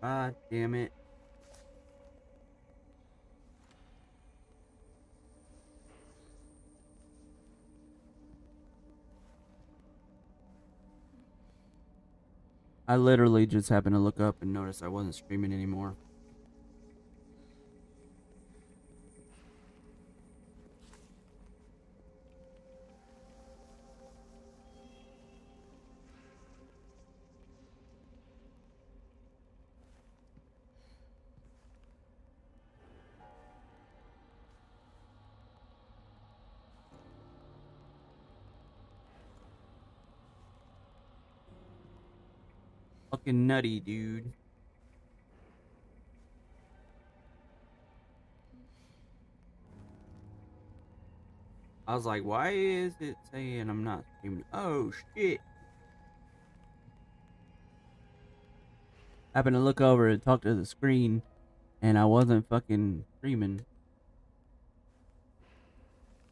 God damn it. I literally just happened to look up and notice I wasn't streaming anymore. Fucking nutty, dude. I was like, why is it saying I'm not streaming? Oh, shit. Happened to look over and talk to the screen, and I wasn't fucking streaming.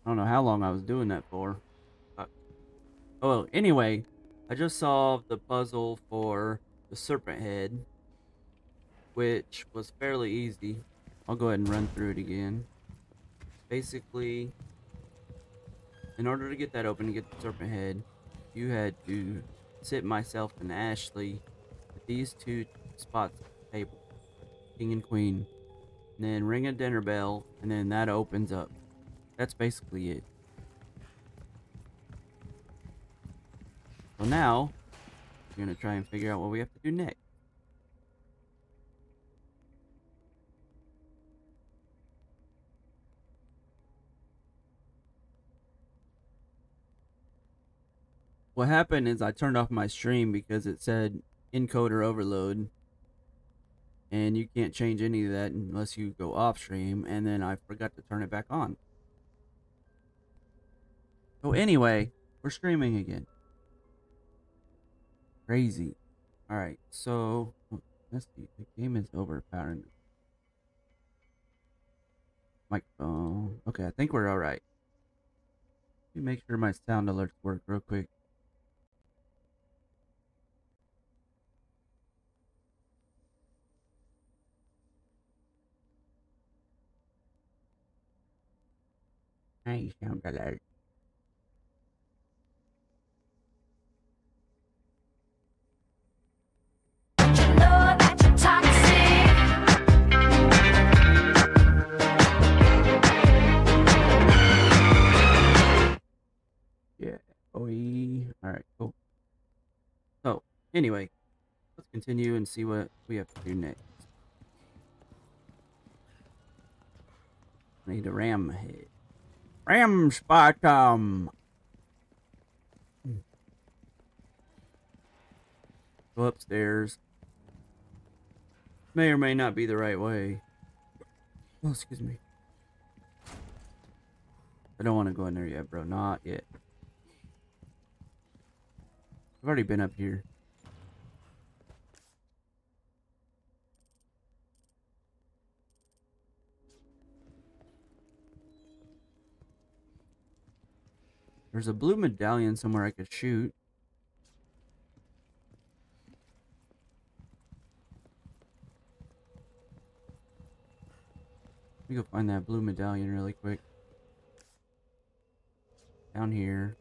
I don't know how long I was doing that for. Oh, anyway, I just solved the puzzle for the serpent head, which was fairly easy. I'll go ahead and run through it again. Basically, in order to get that open and get the serpent head, you had to sit myself and Ashley at these two spots at the table, king and queen, and then ring a dinner bell, and then that opens up. That's basically it. So now, we're to try and figure out what we have to do next. What happened is I turned off my stream because it said encoder overload. And you can't change any of that unless you go off stream. And then I forgot to turn it back on. So anyway, we're streaming again. Crazy. Alright, so hmm, let's see. The game is overpowering. Microphone. Okay, I think we're alright. Let me make sure my sound alerts work real quick. Hey, sound alert. Oi. Alright, cool. So, anyway, let's continue and see what we have to do next. I need a ram head. Ram spottum. Hmm. Go upstairs. May or may not be the right way. Oh, excuse me. I don't want to go in there yet, bro. Not yet. I've already been up here. There's a blue medallion somewhere I could shoot. Let me go find that blue medallion really quick. Down here.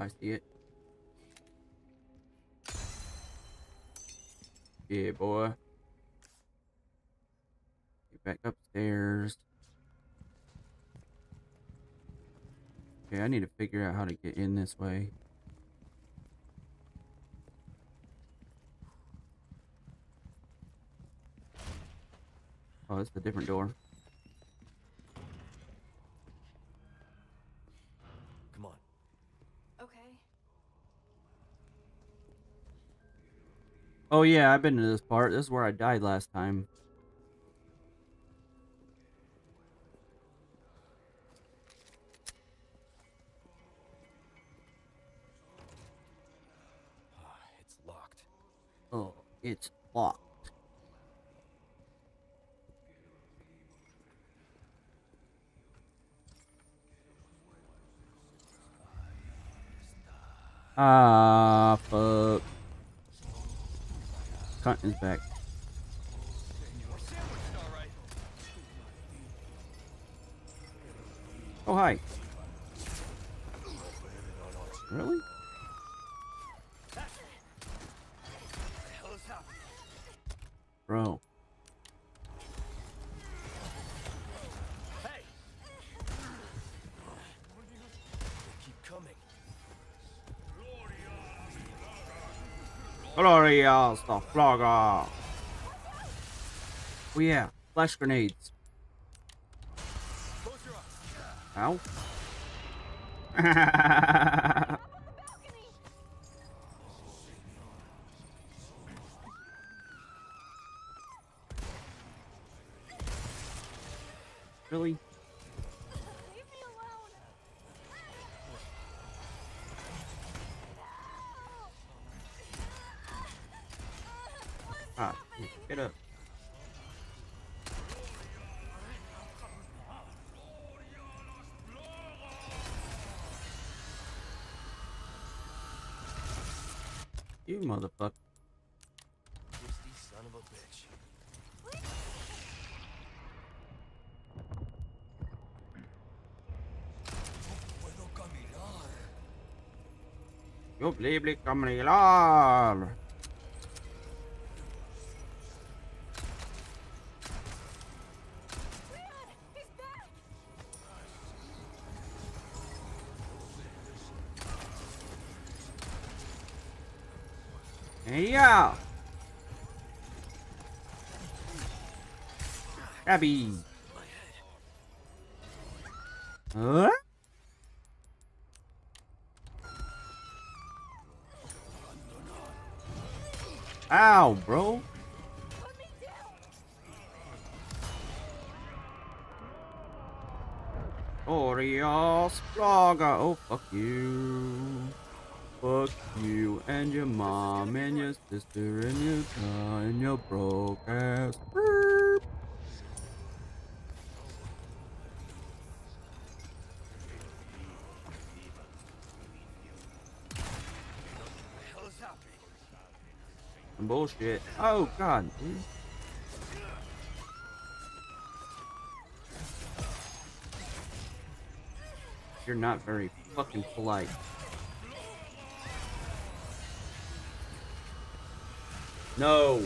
I see it. Yeah, boy. Get back upstairs. Okay, I need to figure out how to get in this way. Oh, it's a different door. Oh yeah, I've been to this part. This is where I died last time. Ah, it's locked. Oh, it's locked. Ah, fuck. Cunt is back. Oh hi. Really? Bro. Glorious the Flogger. Oh yeah, flash grenades. Ow. really? Motherfucker. Twisty son of a bitch. Abby. Huh? Ow, bro. Orios Blogger. Oh, fuck you. Fuck you and your mom and your sister and your car and your broke ass. Bullshit. Oh, God. dude. You're not very fucking polite. No.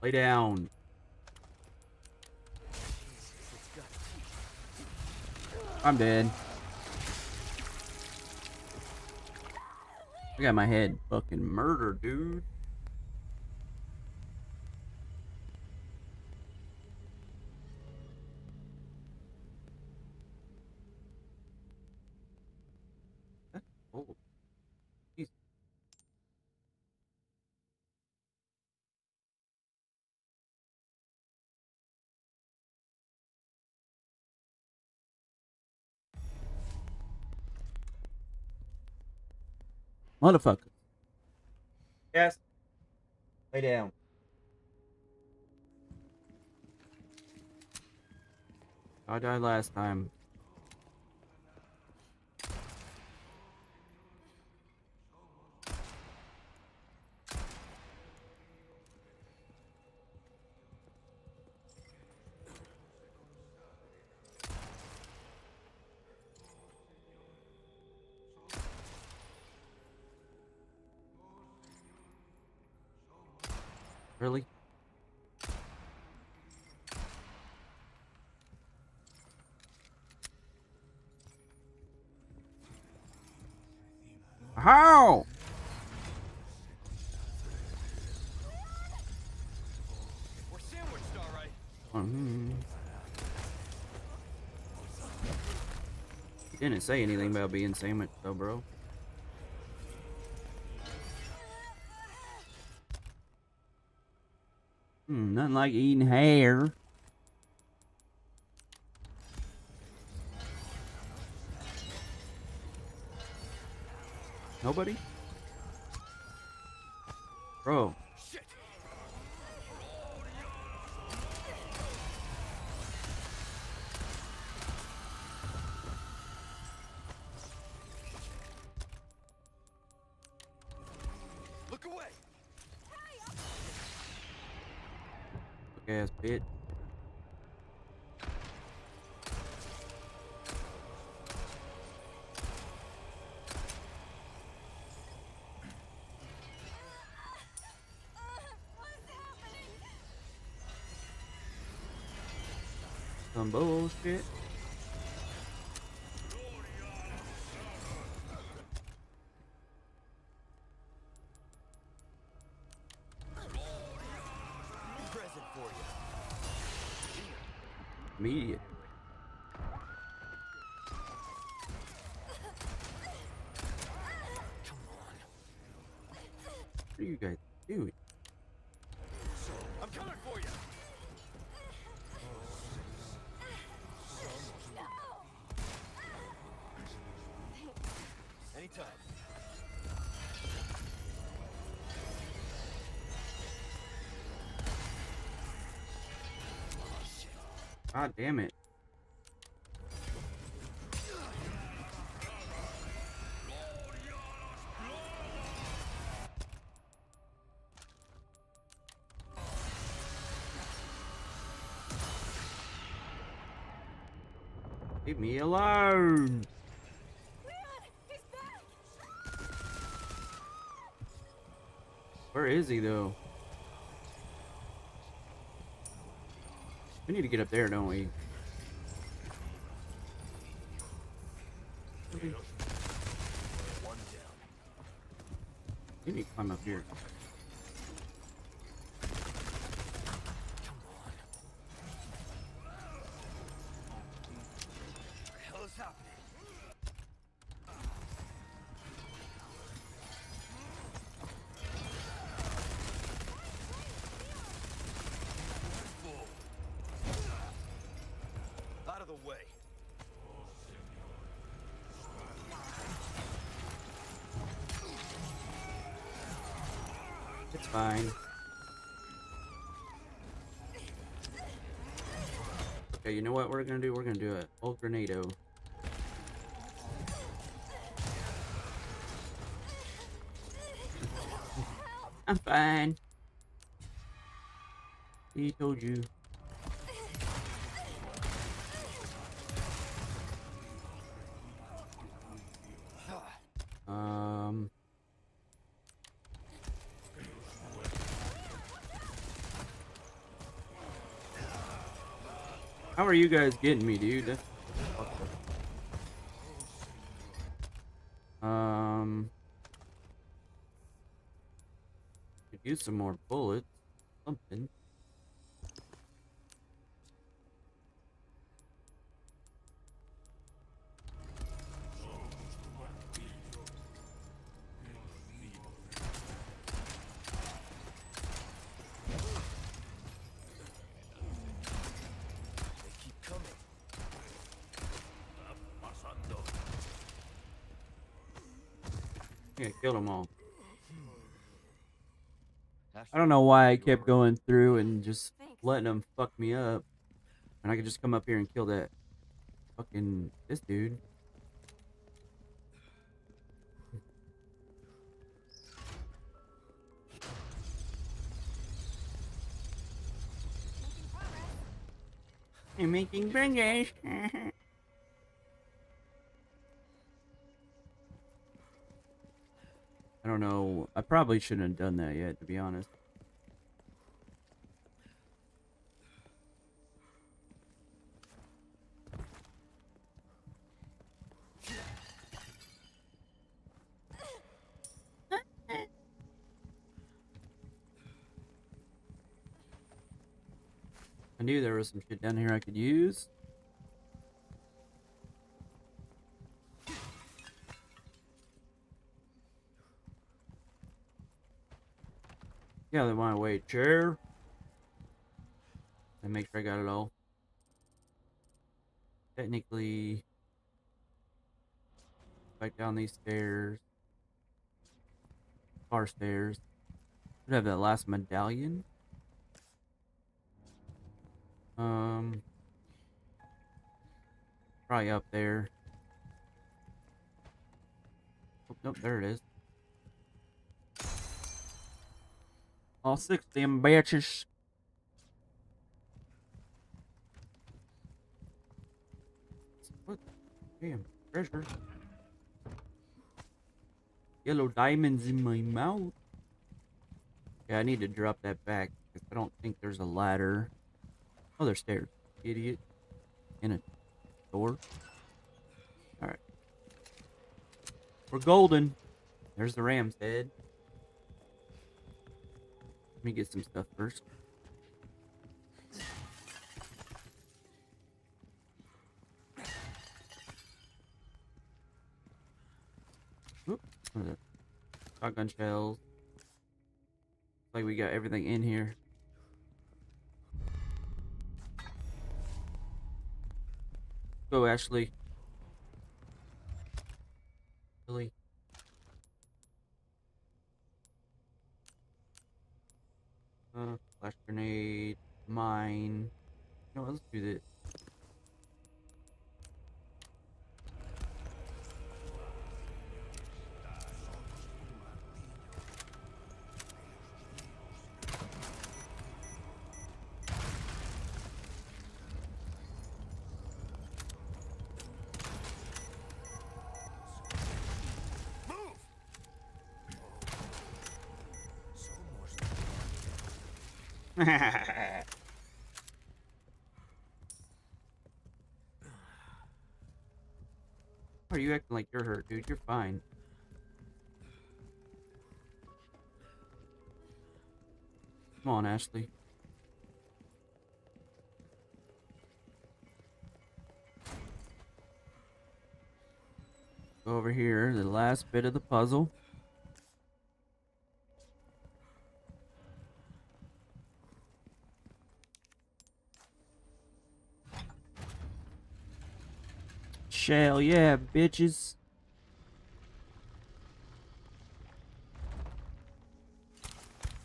Lay down. I'm dead. I got my head fucking murdered, dude. Motherfucker. Yes. Lay down. I died last time. Really? How? We're sandwiched, all right. Mhm. Didn't say anything about being sandwiched though, bro. Nothing like eating hair. Nobody? Bro, bullshit. God damn it. Leave me alone. Where is he though? We need to get up there, don't we? We need to climb up here. Come on. What the hell is happening? Out of the way. It's fine. Okay, you know what we're gonna do? We're gonna do a old grenado. I'm fine. He told you. Um. How are you guys getting me, dude? Um. Could use some more bullets. Something. They keep coming. Yeah, killed them all. I don't know why I kept going through and just letting them fuck me up. And I could just come up here and kill that fucking this dude. Making progress. I'm making progress. I don't know. I probably shouldn't have done that yet, to be honest. There was some shit down here I could use. Yeah, they want to wait chair. And make sure I got it all. Technically, back down these stairs. Car stairs. Should have that last medallion. Um, probably up there. Oh, nope, there it is. All six damn batches. What? Damn, treasure. Yellow diamonds in my mouth. Yeah, I need to drop that back because I don't think there's a ladder. Oh, there's stairs. Idiot. In a door. Alright. We're golden. There's the ram's head. Let me get some stuff first. Oop? Shotgun shells. Like we got everything in here. Go, Ashley. Really? Uh, flash grenade, mine. No, let's do this. Are you acting like you're hurt, dude? You're fine. Come on, Ashley. Go over here, the last bit of the puzzle. Shell, yeah, bitches.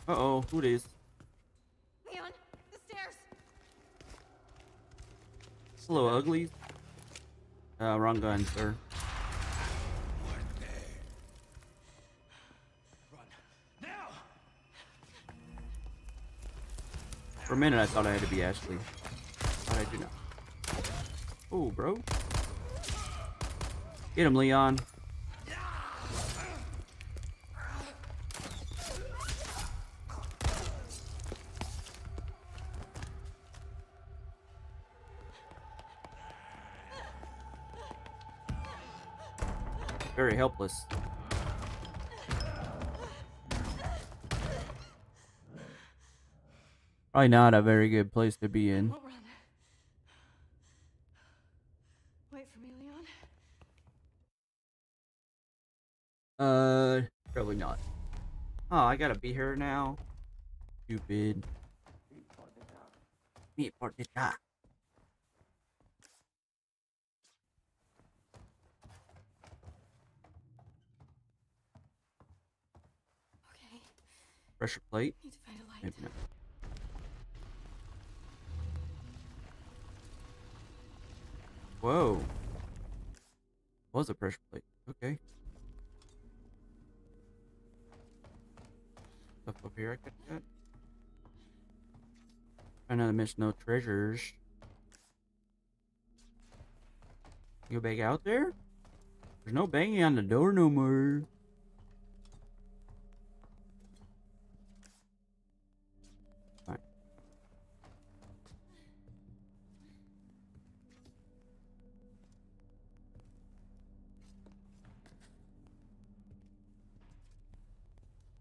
Uh oh, who this? Leon, the stairs. Hello, uglies. Uh, wrong gun, sir. For a minute, I thought I had to be Ashley. But I do not. Oh, bro. Get him, Leon. Very helpless. Probably not a very good place to be in. Won't run. Wait for me, Leon. Uh, probably not. Oh, I gotta be here now. Stupid. Me for the job. Okay, Pressure plate. need to find a light. Maybe not. Whoa. Was a pressure plate. Okay. Stuff up here I could get. Another miss no treasures. You go back out there? There's no banging on the door no more.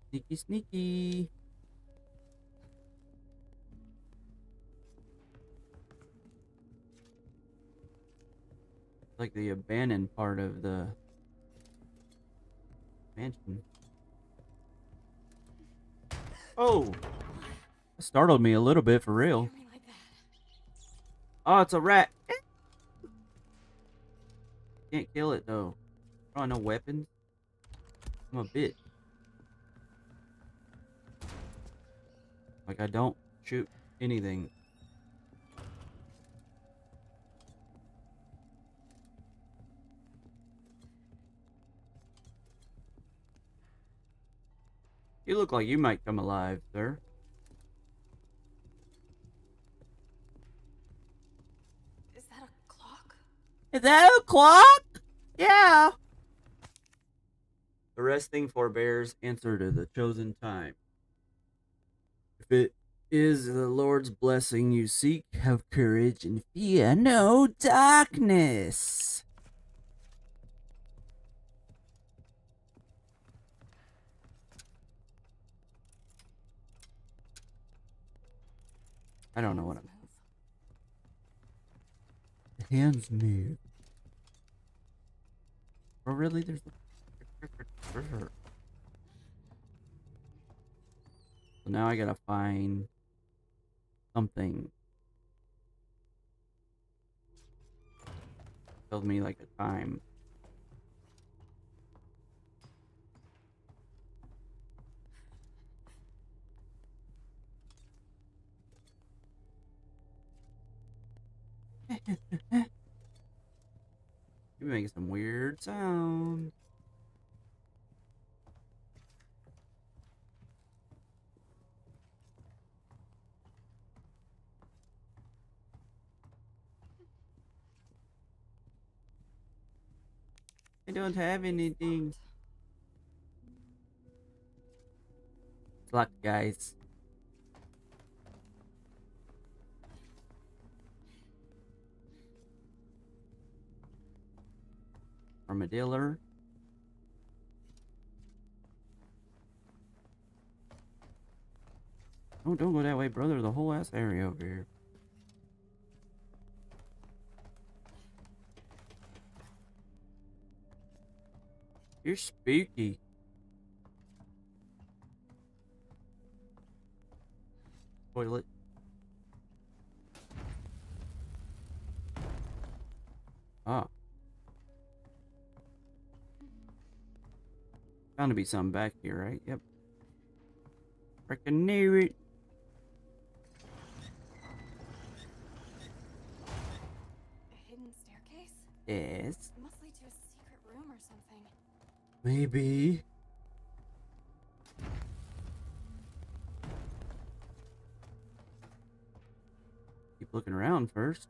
Sneaky, sneaky. Like the abandoned part of the mansion. Oh! That startled me a little bit for real. Scare me like that. Oh, it's a rat. Can't kill it though. I don't have no weapons. I'm a bitch. Like I don't shoot anything. You look like you might come alive, sir. Is that a clock? Is that a clock? Yeah. The resting forbears answer to the chosen time. If it is the Lord's blessing you seek, have courage and fear no darkness. I don't know what I'm. The hands move. Oh, really? There's. So now I gotta find something. Tells me like a time. You're making some weird sounds. I don't have anything. Locked, guys. Armadillo. Oh, don't go that way, brother. The whole ass area over here. You're spooky. Toilet. Ah. Bound to be something back here, right? Yep. Freaking knew it. A hidden staircase? Yes. It must lead to a secret room or something. Maybe. Keep looking around first.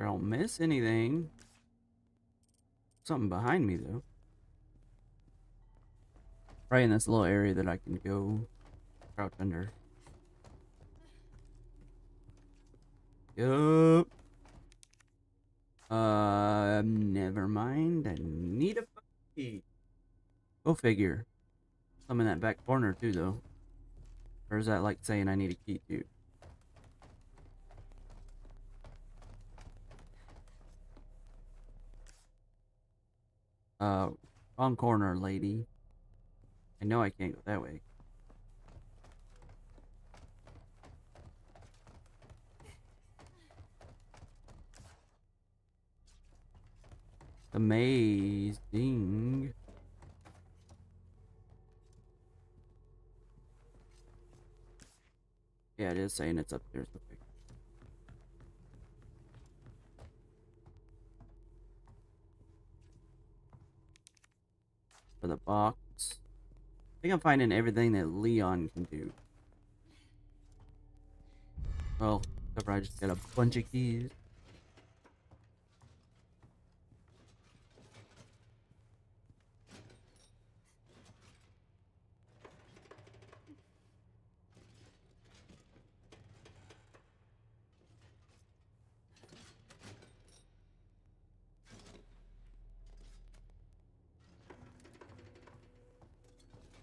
I don't miss anything. Something behind me though. Right in this little area that I can go crouch under. Yup. Uh, never mind. I need a key. Go figure. Some in that back corner too, though. Or is that like saying I need a key too? Uh, wrong corner, lady. I know I can't go that way. Amazing. Yeah, it is saying it's upstairs. Okay. For the box. I think I'm finding everything that Leon can do. Well, I just got a bunch of keys.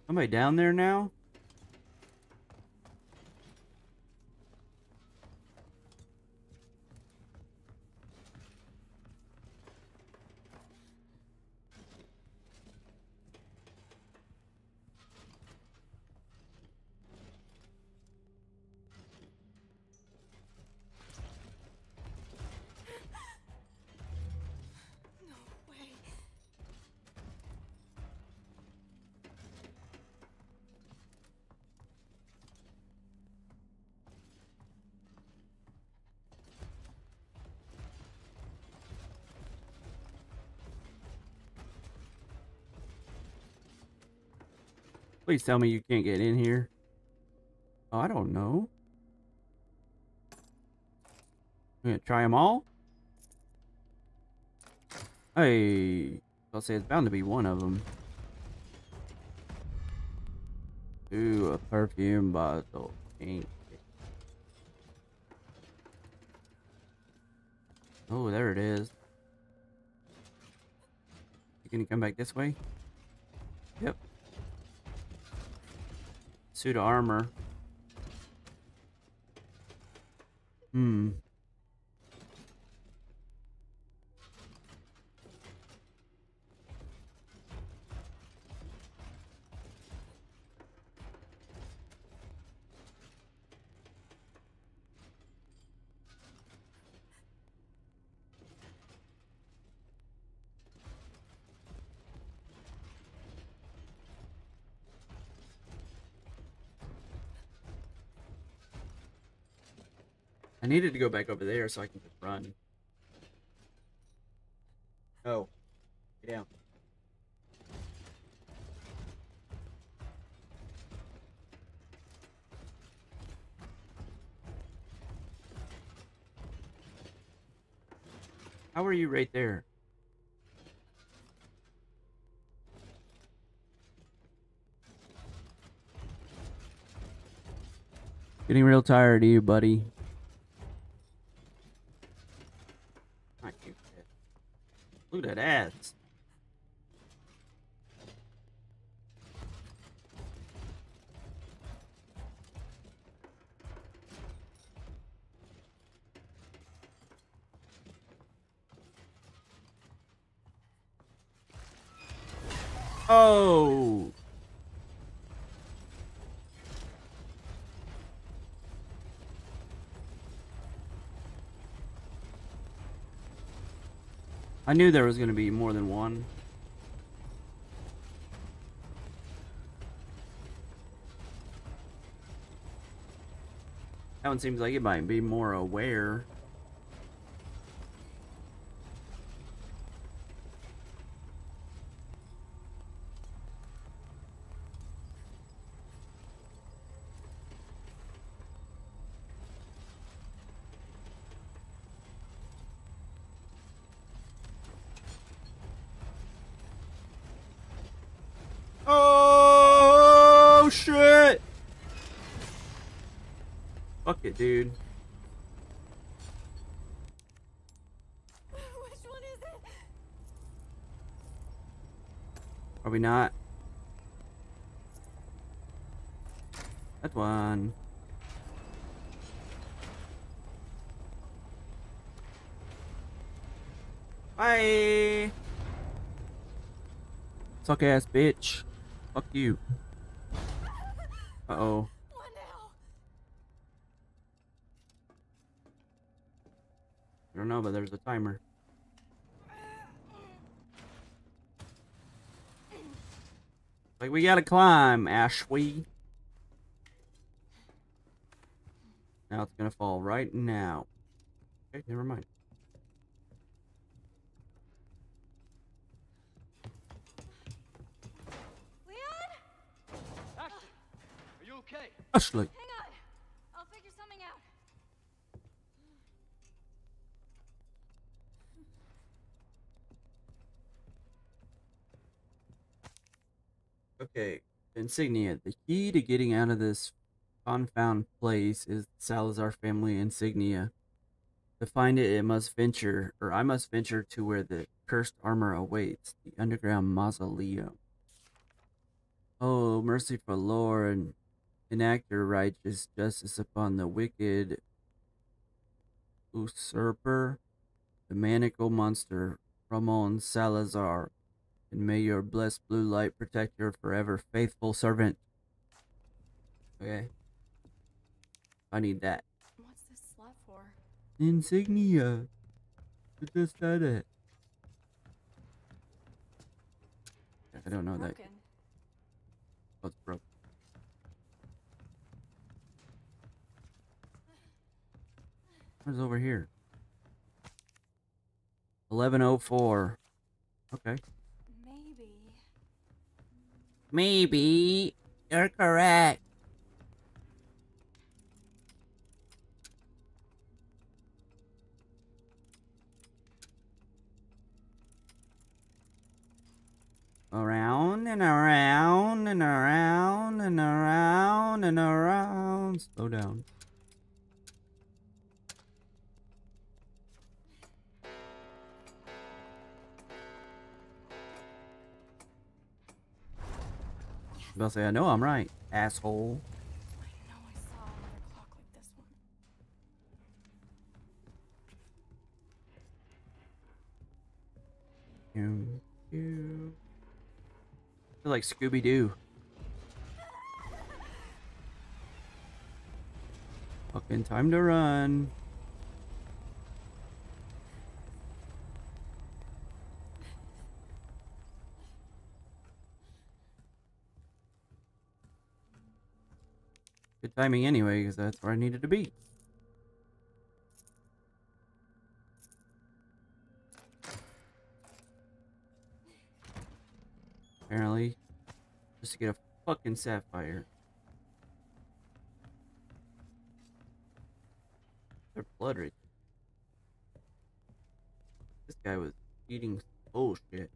Somebody down there now? Please tell me you can't get in here. Oh, I don't know. You gonna try them all? Hey, I'll say it's bound to be one of them. Ooh, a perfume bottle. Oh, there it is. You gonna come back this way? Yep. Suit of armor. Hmm. I needed to go back over there so I can just run. Oh. Down. How are you right there? Getting real tired of you, buddy. Not cute. Look at that ass. Oh. I knew there was going to be more than one. That one seems like it might be more aware. Oh shit! Fuck it, dude. Which one is it? Are we not? That one. Bye. Suck ass bitch. Fuck you. Uh oh. What now? I don't know, but there's a timer. Like we gotta climb, Ashwee. Now it's gonna fall right now. Okay, never mind. Leon? Ashley, are you okay? Ashley. Hang on. I'll figure something out. Okay, insignia. The key to getting out of this confound place is Salazar family insignia. To find it, it must venture, or I must venture to where the cursed armor awaits, the underground mausoleum. Oh, merciful Lord, enact your righteous justice upon the wicked usurper, the maniacal monster, Ramon Salazar, and may your blessed blue light protect your forever faithful servant. Okay. I need that. What's this slot for? Insignia. You just said it. I don't know that. Oh, it's broke. What's over here? 1104. Okay. Maybe you're correct. Around and around and around and around and around. Slow down. I'll say, I know I'm right, asshole. Feel like Scooby Doo. Fucking time to run. Timing anyway, because that's where I needed to be. Apparently, just to get a fucking sapphire. They're blood rich. This guy was eating bullshit.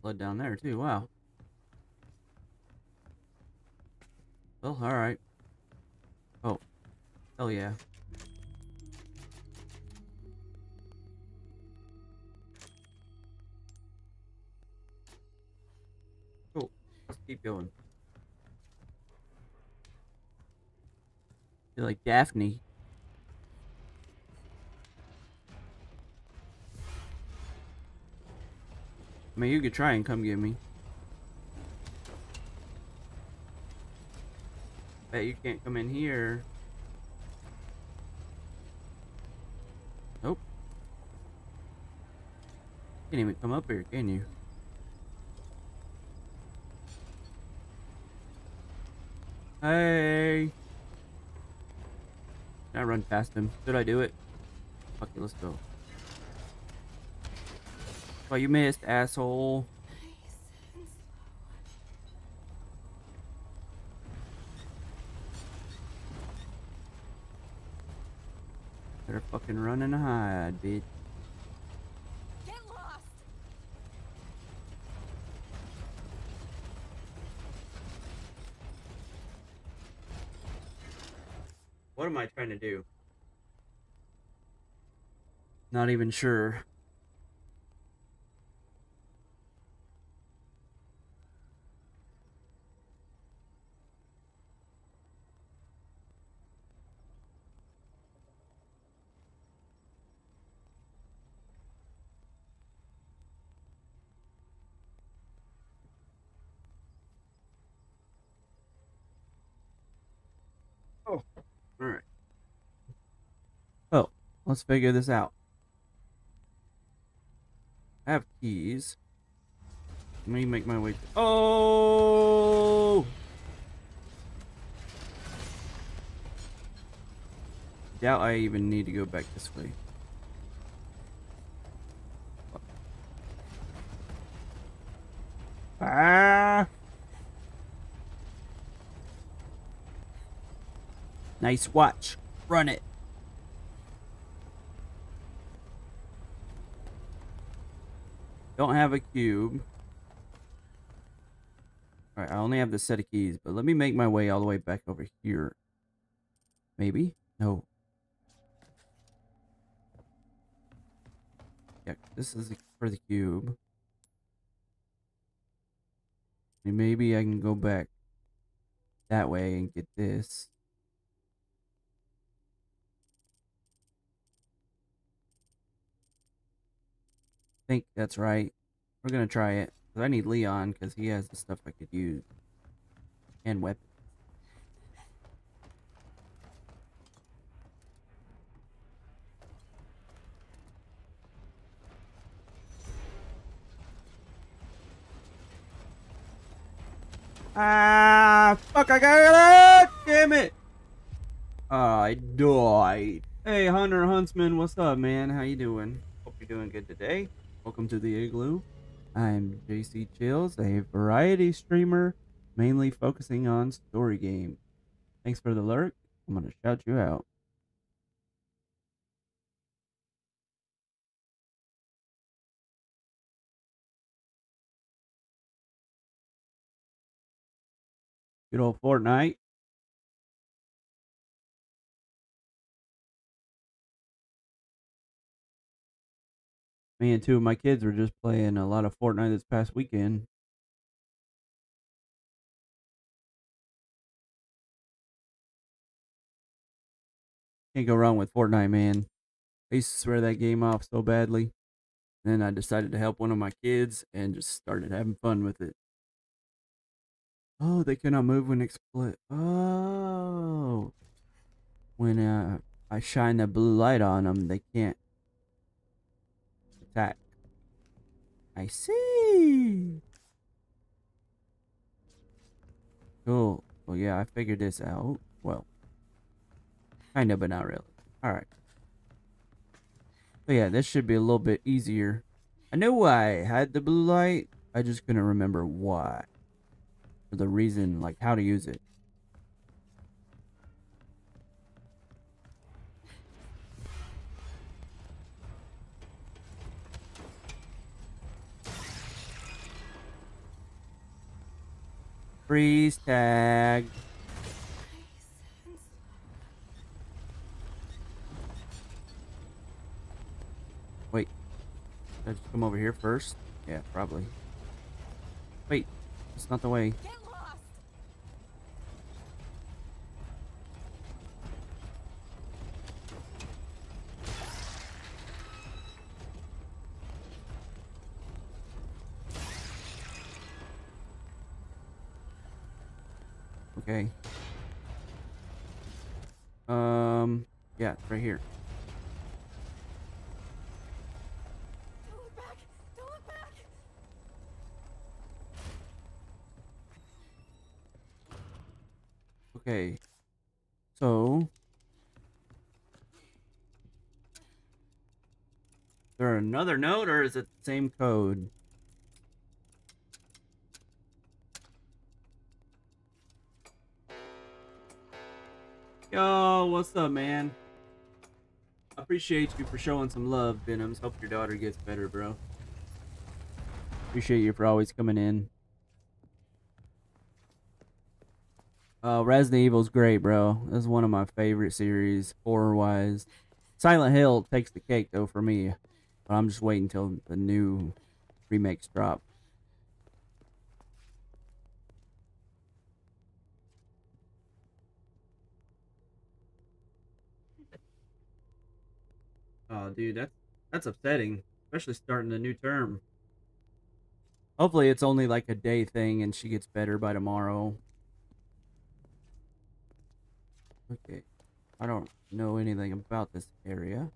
Blood down there too, wow. Oh, well, alright. Oh. Hell yeah. Cool. Keep going. You're like Daphne. I mean, you could try and come get me. Bet you can't come in here. Nope. Can't even come up here, can you? Hey! Can I run past him? Should I do it? Fuck it, let's go. Oh, you missed, asshole. Nice and slow. Better fucking run and hide, bitch. Get lost! What am I trying to do? Not even sure. Oh, alright. Oh, let's figure this out. I have keys. Let me make my way. Oh! Doubt I even need to go back this way. Ah! Nice watch. Run it. Don't have a cube. Alright, I only have the set of keys, but let me make my way all the way back over here. Maybe? No. Yeah, this is for the cube. And maybe I can go back that way and get this. Think that's right. We're gonna try it. I need Leon because he has the stuff I could use. And weapons. Ah, fuck, I got it! Damn it! I died. Hey, Hunter Huntsman, what's up, man? How you doing? Hope you're doing good today. Welcome to the Igloo. I'm JC Chillz, a variety streamer, mainly focusing on story games. Thanks for the lurk. I'm going to shout you out. Good old Fortnite. Me and two of my kids were just playing a lot of Fortnite this past weekend. Can't go wrong with Fortnite, man. I used to swear that game off so badly. Then I decided to help one of my kids and just started having fun with it. Oh, they cannot move when exploit. Oh, when uh, I shine the blue light on them, they can't attack. I see. Cool. Well, yeah, I figured this out. Well, kind of, but not really. All right. But yeah, this should be a little bit easier. I know why I had the blue light. I just couldn't remember why. Or the reason, like how to use it. Freeze tag. Wait. Did I just come over here first? Yeah, probably. Wait. it's not the way. Get lost. Okay. Um, yeah, right here. Don't look back. Don't look back. Okay. So. There another note or is it the same code? Yo, what's up, man? Appreciate you for showing some love, Venoms. Hope your daughter gets better, bro. Appreciate you for always coming in. Uh, Resident Evil's great, bro. This is one of my favorite series, horror-wise. Silent Hill takes the cake, though, for me. But I'm just waiting until the new remakes drop. Oh, dude, that's that's upsetting, especially starting a new term. Hopefully, it's only like a day thing, and she gets better by tomorrow. Okay, I don't know anything about this area.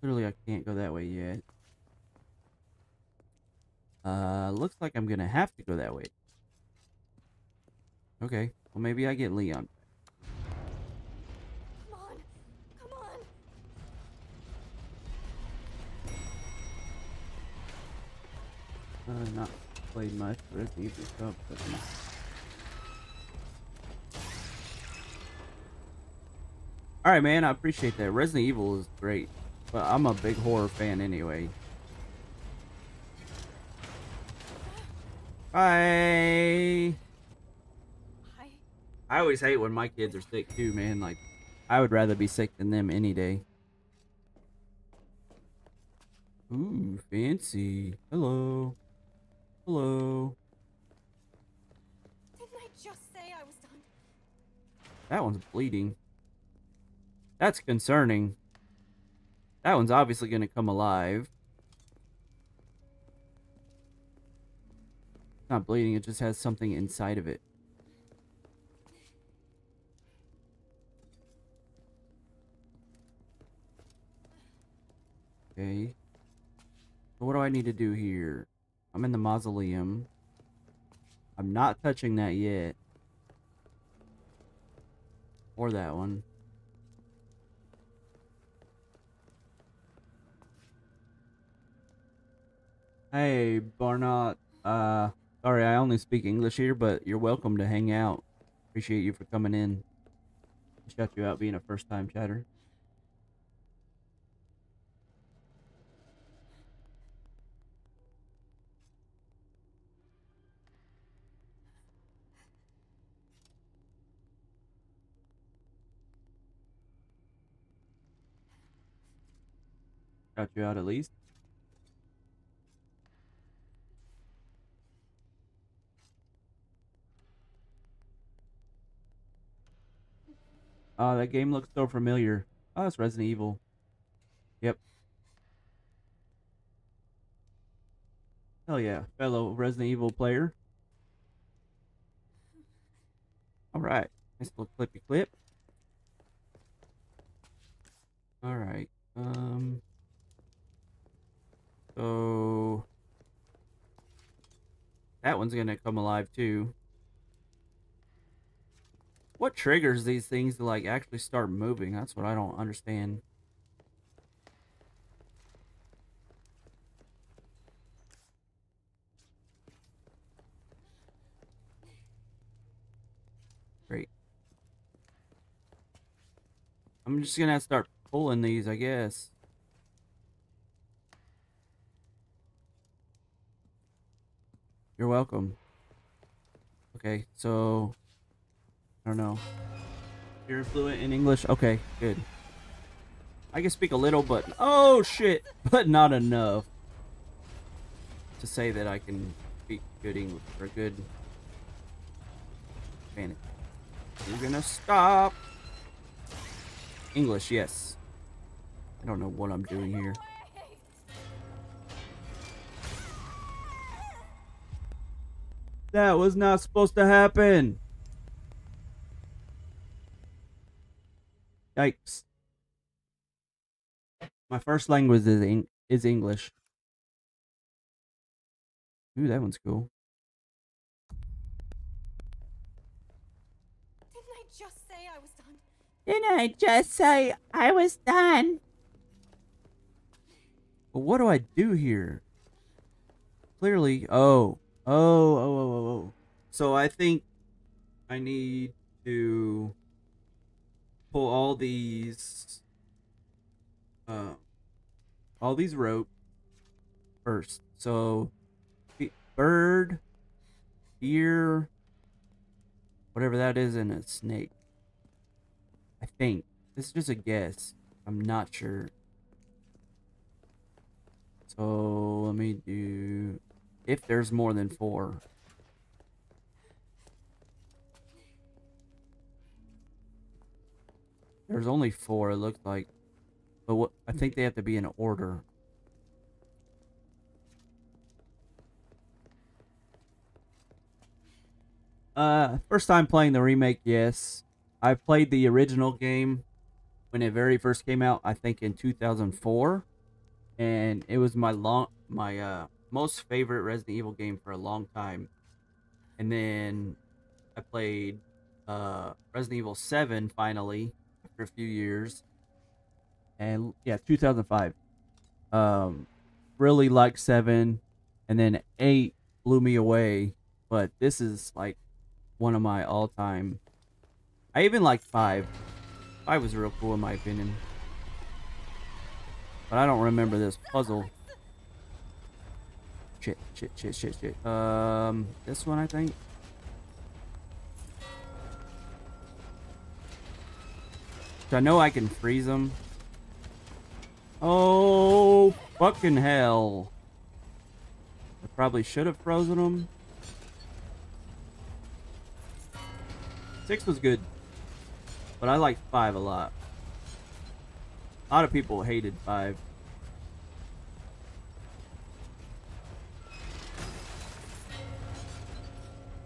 Clearly, I can't go that way yet. Uh, looks like I'm gonna have to go that way. Okay, well maybe I get Leon. Uh, not played much Resident Evil stuff, but um, all right, man. I appreciate that. Resident Evil is great, but I'm a big horror fan anyway. Bye. I. I always hate when my kids are sick too, man. Like, I would rather be sick than them any day. Ooh, fancy. Hello. Hello. Didn't I just say I was done? That one's bleeding. That's concerning. That one's obviously going to come alive. It's not bleeding, it just has something inside of it. Okay. So what do I need to do here? I'm in the mausoleum. I'm not touching that yet. Or that one. Hey, Barnott. Uh, sorry, I only speak English here, but you're welcome to hang out. Appreciate you for coming in. Shout you out being a first time chatter. Got you out at least. Oh, that game looks so familiar. Oh, that's Resident Evil. Yep. Hell yeah, fellow Resident Evil player. Alright, nice little clippy clip. Alright, um... So... That one's gonna come alive too. What triggers these things to like actually start moving? That's what I don't understand. Great. I'm just gonna start pulling these, I guess. You're welcome. Okay, so I don't know. You're fluent in English? Okay, good. I can speak a little, but oh shit, but not enough to say that I can speak good English or good Spanish. You're gonna stop. English, yes. I don't know what I'm doing here. That was not supposed to happen. Yikes. My first language is Eng is English. Ooh, that one's cool. Didn't I just say I was done? Didn't I just say I was done? But what do I do here? Clearly, oh, oh, oh, oh, oh, oh. So I think I need to pull all these, uh, all these rope first. So, bird, deer, whatever that is, and a snake. I think. This is just a guess. I'm not sure. So let me do if there's more than four. There's only four, it looks like. But what I think they have to be in order. Uh, first time playing the remake, yes. I played the original game when it very first came out, I think in 2004. And it was my long my uh most favorite Resident Evil game for a long time. And then I played uh Resident Evil 7 finally after a few years. And yeah, 2005. Um really liked 7 and then 8 blew me away, but this is like one of my all-time I even liked 5. 5 was real cool in my opinion. But I don't remember this puzzle. Shit, shit, shit, shit, shit. Um, this one, I think. So I know I can freeze them. Oh, fucking hell. I probably should have frozen them. Six was good. But I like five a lot. A lot of people hated five.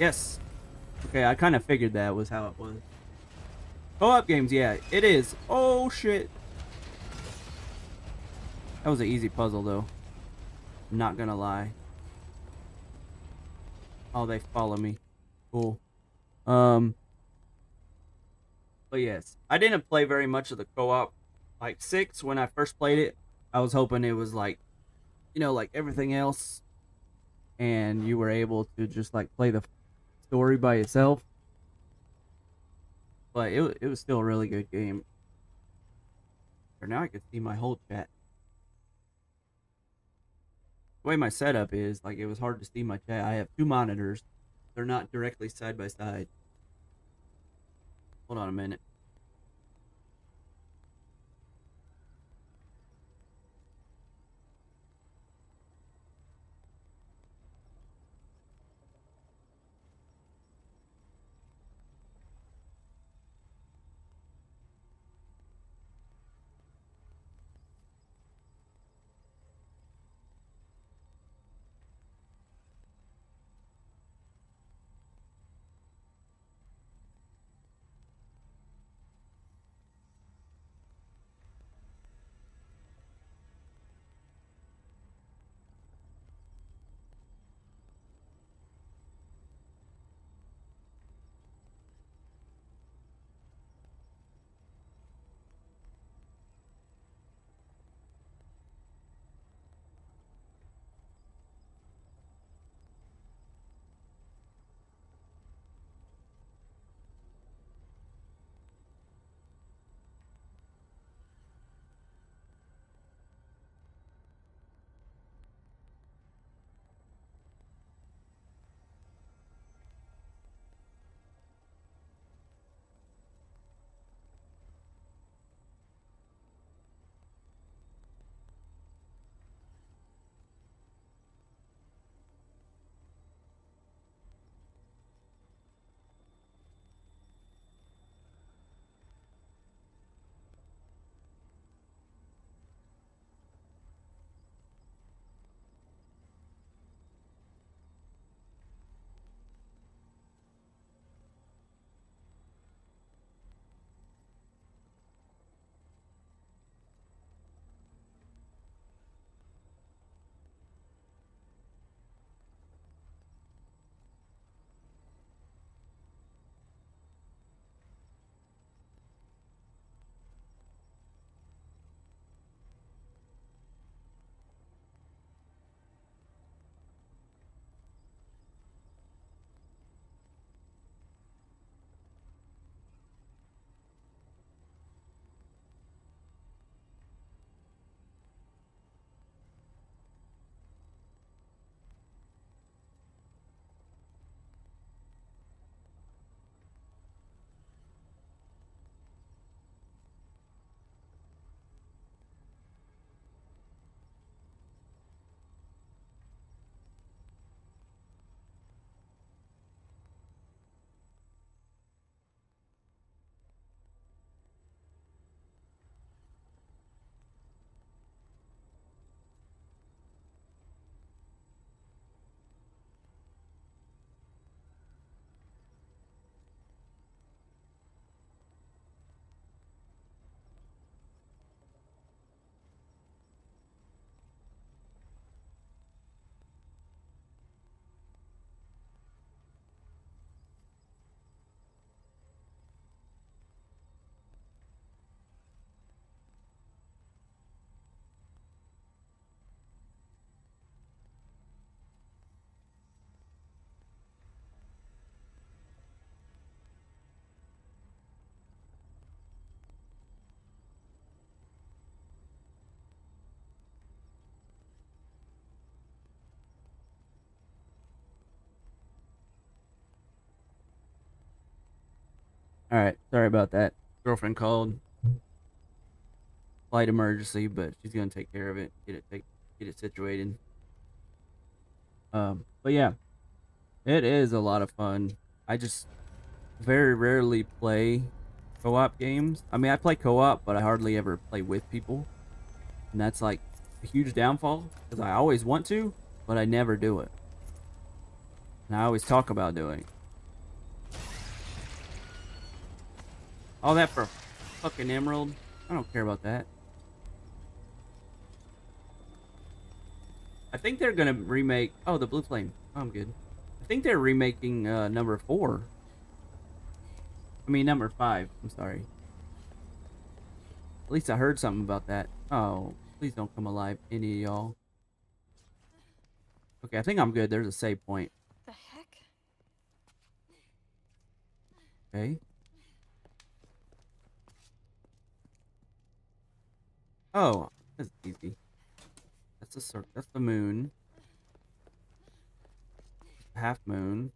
Yes. Okay, I kind of figured that was how it was. Co-op games, yeah, it is. Oh, shit. That was an easy puzzle, though. I'm not gonna lie. Oh, they follow me. Cool. Um. But yes, I didn't play very much of the co-op. Like, 6, when I first played it, I was hoping it was like, you know, like everything else. And you were able to just, like, play the story by itself. But it, it was still a really good game. For now I can see my whole chat. The way my setup is, like it was hard to see my chat. I have two monitors. They're not directly side by side. Hold on a minute. All right, sorry about that. Girlfriend called. Flight emergency, but she's gonna take care of it. Get it take get it situated. Um, but yeah, it is a lot of fun. I just very rarely play co-op games. I mean, I play co-op, but I hardly ever play with people, and that's like a huge downfall because I always want to, but I never do it. And I always talk about doing. it. All that for a fucking emerald. I don't care about that. I think they're gonna remake. Oh, the blue flame. Oh, I'm good. I think they're remaking uh, number four. I mean, number five. I'm sorry. At least I heard something about that. Oh, please don't come alive, any of y'all. Okay, I think I'm good. There's a save point. The heck? Okay. Oh, that's easy. That's the cir- That's the moon. Half moon.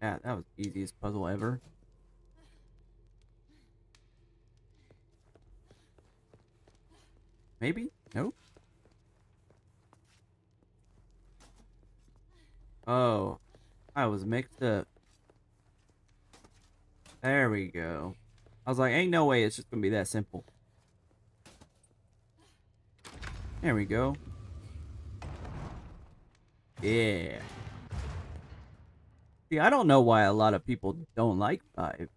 Yeah, that was easiest puzzle ever. Maybe? Nope. Oh, I was mixed up. There we go. I was like, ain't no way it's just gonna be that simple. There we go. Yeah. See, I don't know why a lot of people don't like 5.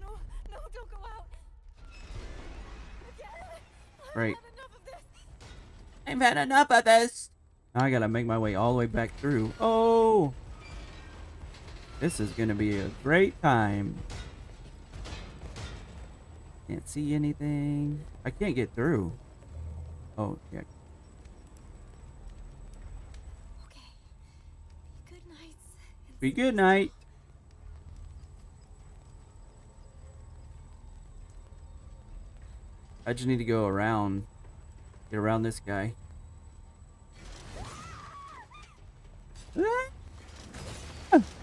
No, no, don't go out. Right. had enough of this. I've had enough of this. Now I gotta make my way all the way back through. Oh! This is gonna be a great time. Can't see anything. I can't get through. Oh, yeah. Okay. Be good nights. and Be good night. I just need to go around. Get around this guy.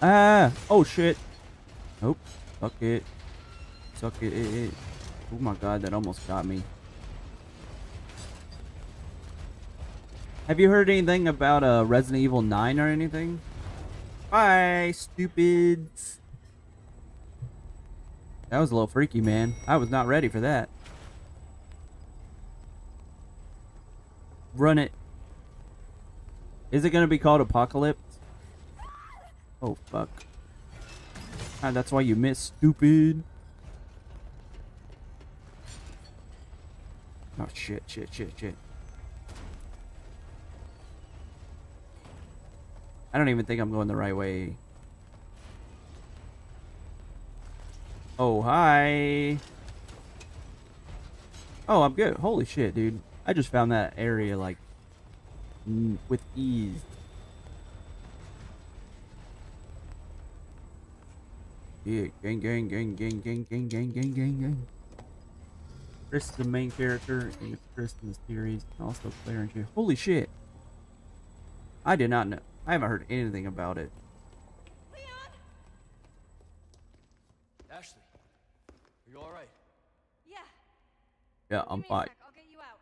Ah! Oh shit! Nope. Fuck it. Suck it. it, it. Oh my god, that almost got me. Have you heard anything about uh, Resident Evil 9 or anything? Bye, stupids. That was a little freaky, man. I was not ready for that. Run it. Is it gonna be called Apocalypse? Oh, fuck. Ah, that's why you missed, stupid. Oh, shit, shit, shit, shit. I don't even think I'm going the right way. Oh, hi. Oh, I'm good. Holy shit, dude. I just found that area, like, with ease. Yeah, gang, gang, gang, gang, gang, gang, gang, gang, gang, gang. Chris is the main character, and it's Chris in the series, and also Claire and Jay. Holy shit. I did not know. I haven't heard anything about it. Leon! Ashley, are you all right? Yeah. Yeah, I'm fine. sec, I'll get you out.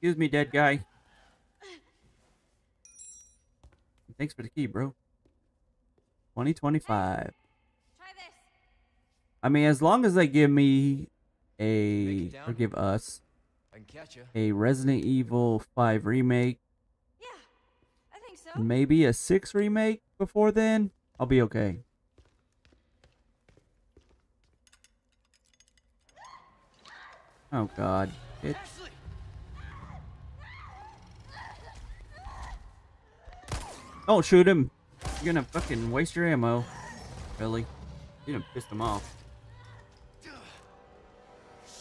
Excuse me, dead guy. Thanks for the key, bro. 2025. Try this. I mean, as long as they give me a, Make it down. or give us catch a Resident Evil 5 remake, Yeah, I think so. maybe a 6 remake before then, I'll be okay. Oh god. It, don't shoot him! You're gonna fucking waste your ammo. Billy. You're gonna piss him off.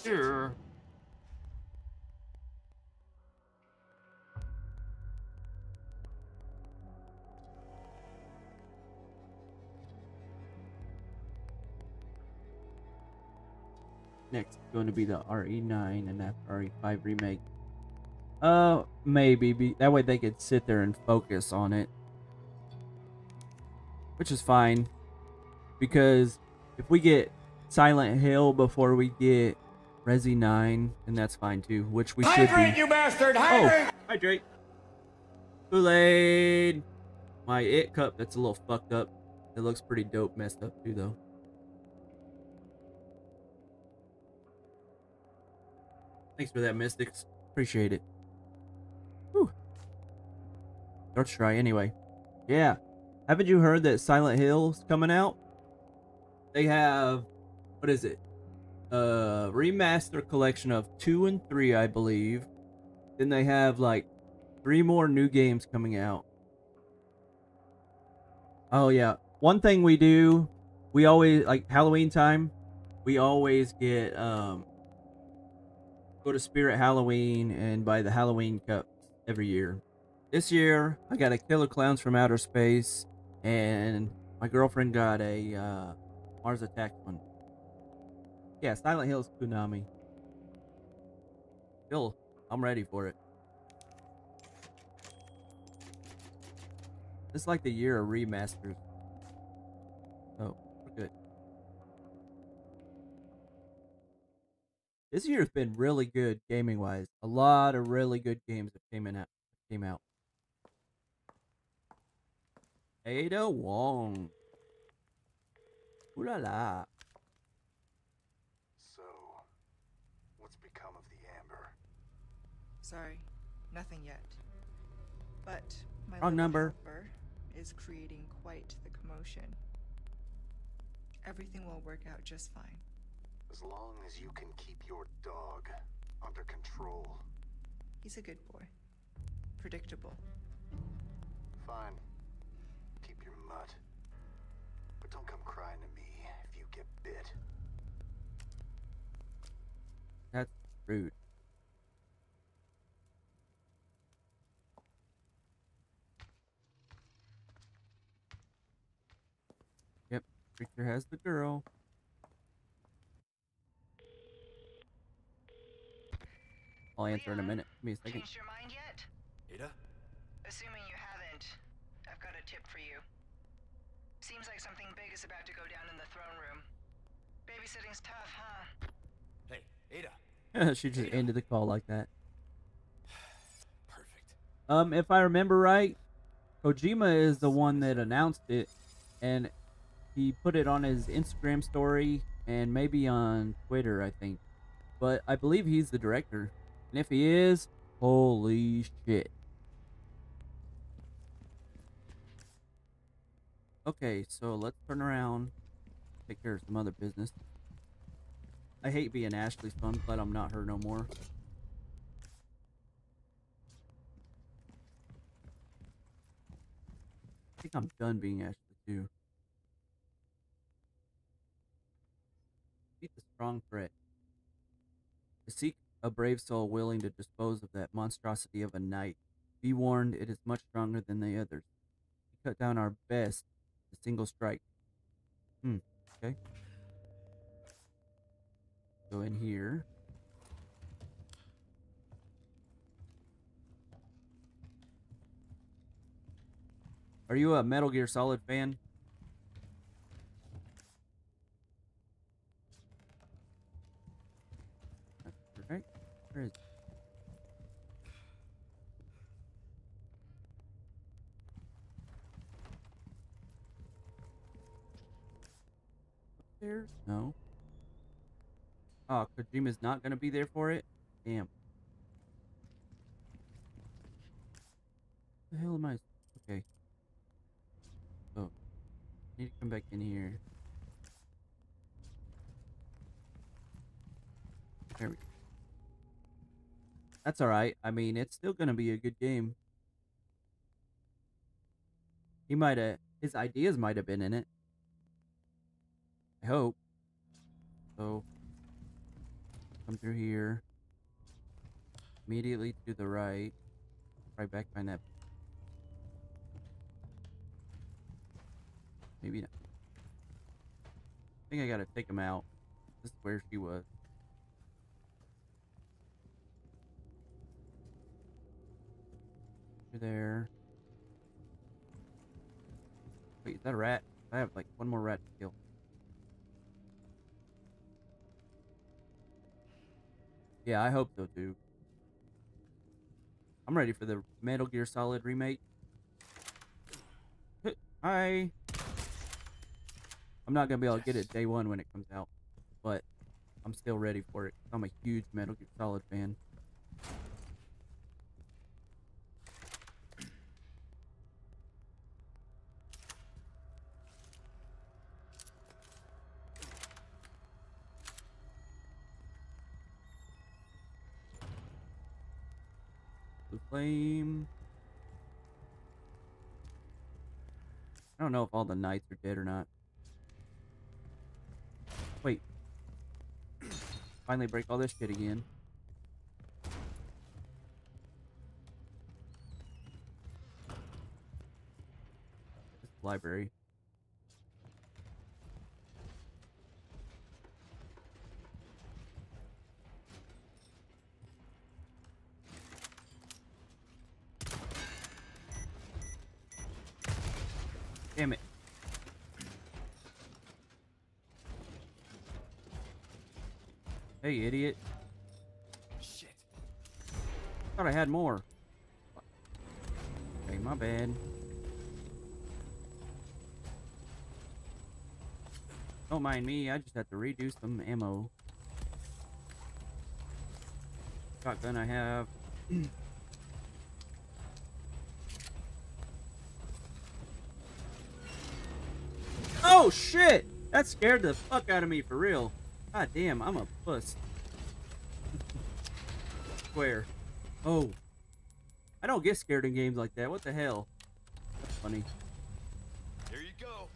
Sure. next going to be the RE9 and after RE5 remake. Uh, maybe. Be, that way they could sit there and focus on it. Which is fine. Because if we get Silent Hill before we get Resi 9, then that's fine too. Which we should Hydrate, you bastard! Oh, hydrate! Oh, hydrate. Kool-Aid. My it cup that's a little fucked up. It looks pretty dope messed up too though. Thanks for that, Mystics. Appreciate it. Whew. Let's try anyway. Yeah. Haven't you heard that Silent Hill's coming out? They have what is it? A remaster collection of two and three, I believe. Then they have like three more new games coming out. Oh yeah. One thing we do, we always like Halloween time, we always get um go to Spirit Halloween and buy the Halloween cups every year. This year, I got a Killer Clowns from Outer Space, and my girlfriend got a uh, Mars Attack one. Yeah, Silent Hills Tsunami. Still, I'm ready for it. It's like the year of remasters. Oh, we're good. This year's been really good gaming wise. A lot of really good games that came in out came out. Ada Wong. Ooh la la. So, what's become of the Amber? Sorry, nothing yet. But my Wrong number. helper is creating quite the commotion. Everything will work out just fine. As long as you can keep your dog under control. He's a good boy. Predictable. Fine. Keep mutt. But don't come crying to me if you get bit. That's rude. Yep, Victor has the girl. I'll answer in a minute. Give me a second. Changed your mind yet? Ada? Assuming you haven't, I've got a tip for you. Seems like something big is about to go down in the throne room. Babysitting's tough, huh? Hey, Ada. she just ended the call like that. Perfect. Um, if I remember right, Kojima is the one that announced it, and he put it on his Instagram story and maybe on Twitter, I think. But I believe he's the director, and if he is, holy shit. Okay, so let's turn around, take care of some other business. I hate being Ashley's I'm glad I'm not her no more. I think I'm done being Ashley too. Meet the strong threat. To seek a brave soul willing to dispose of that monstrosity of a knight. Be warned, it is much stronger than the others. Cut down our best, single strike. Hmm, okay. Go in here. Are you a Metal Gear Solid fan? Right. Where is it? Upstairs? No. Uh, oh, Kojima's not gonna be there for it? Damn. The hell am I? Okay. Oh. Need to come back in here. There we go. That's alright. I mean, it's still gonna be a good game. He might have, his ideas might have been in it. I hope. So, come through here. Immediately to the right. Right back by that. Maybe not. I think I gotta take him out. This is where she was. There. Wait, is that a rat? I have like one more rat to kill. Yeah, I hope so too. I'm ready for the Metal Gear Solid remake. Hi. I'm not gonna be able to get it day one when it comes out, but I'm still ready for it. I'm a huge Metal Gear Solid fan. Flame. I don't know if all the knights are dead or not. Wait. Finally break all this shit again. Library. Hey, idiot. Shit. Thought I had more. Okay, my bad. Don't mind me, I just have to redo some ammo. Shotgun I have. oh shit! That scared the fuck out of me for real. God damn, I'm a puss. Square. Oh. I don't get scared in games like that. What the hell? That's funny. Here you go.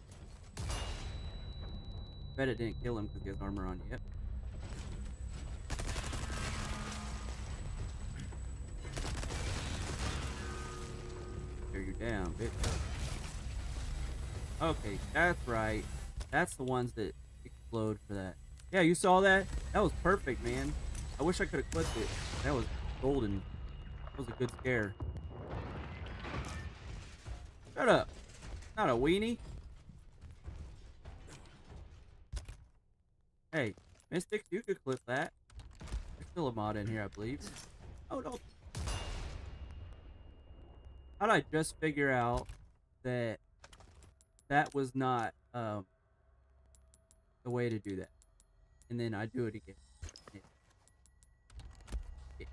Bet it didn't kill him because he has armor on. Yep. There you down, bitch. Okay, that's right. That's the ones that explode for that. Yeah, you saw that? That was perfect, man. I wish I could have clipped it. That was golden. That was a good scare. Shut up. Not a weenie. Hey, Mystics, you could clip that. There's still a mod in here, I believe. Oh, no. How'd I just figure out that that was not um, the way to do that? And then I do it again. You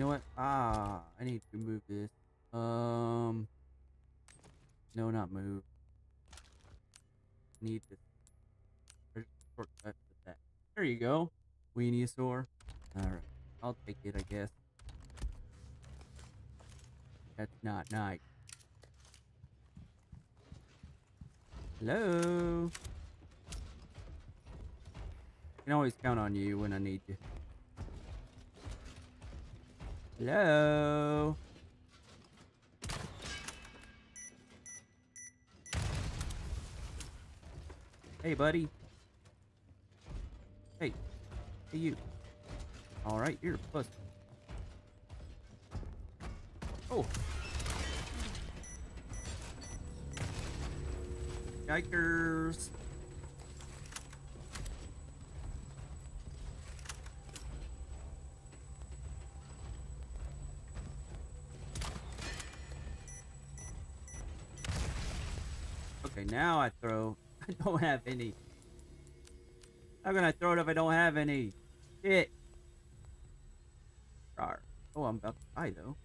know what? Ah, I need to move this. Um, no, not move. Need a shortcut to that. There you go. Weeniasaur. Alright. I'll take it, I guess. That's not nice. Hello? I can always count on you when I need you. Hello? Hey, buddy. Hey. Hey, you. Alright, you're a puss. Oh. Yikers. Okay, now I throw. I don't have any. How can I throw it if I don't have any? Shit. Rawr. Oh, I'm about to die though.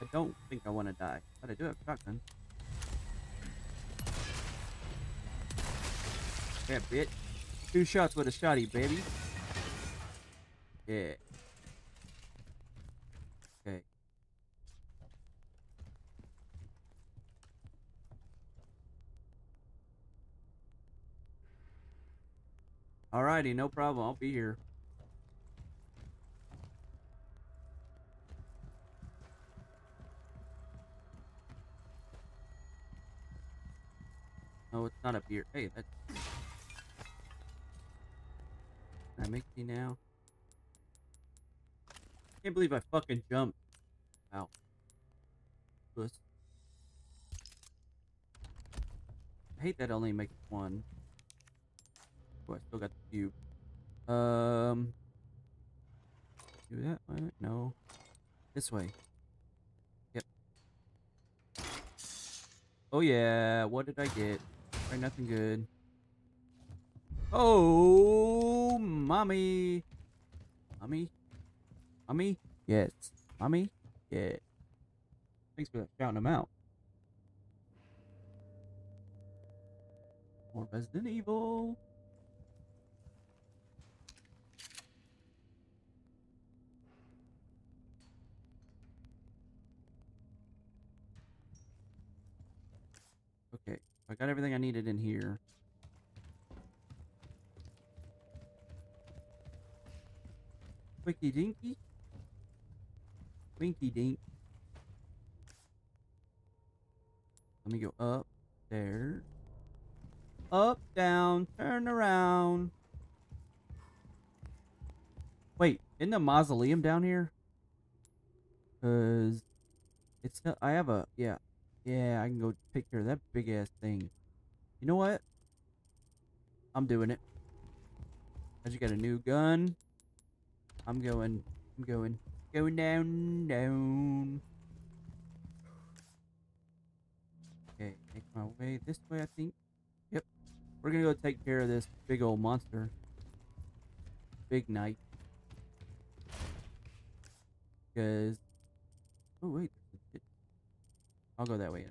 I don't think I want to die, but I do have a shotgun. Yeah, bitch. Two shots with a shotty, baby. Yeah. Alrighty, no problem. I'll be here. No, it's not up here. Hey, that's... Can I make tea now? Can't believe I fucking jumped. Ow. Puss. I hate that only makes one. Oh, I still got the cube. Um. Do that way? No. This way. Yep. Oh yeah, what did I get? Right, nothing good. Oh, mommy. Mommy? Mommy? Yes. Mommy? Yeah. Thanks for shouting them out. More Resident Evil. Okay, I got everything I needed in here. Quickie dinky. Winky dink. Let me go up there. Up, down, turn around. Wait, isn't the mausoleum down here? Cause it's still, I have a yeah, yeah. I can go take care of that big ass thing. You know what? I'm doing it. I just got a new gun. I'm going. I'm going. Going down, down. Okay, make my way this way, I think. Yep. We're gonna go take care of this big old monster. Big knight. Because. Oh, wait. I'll go that way.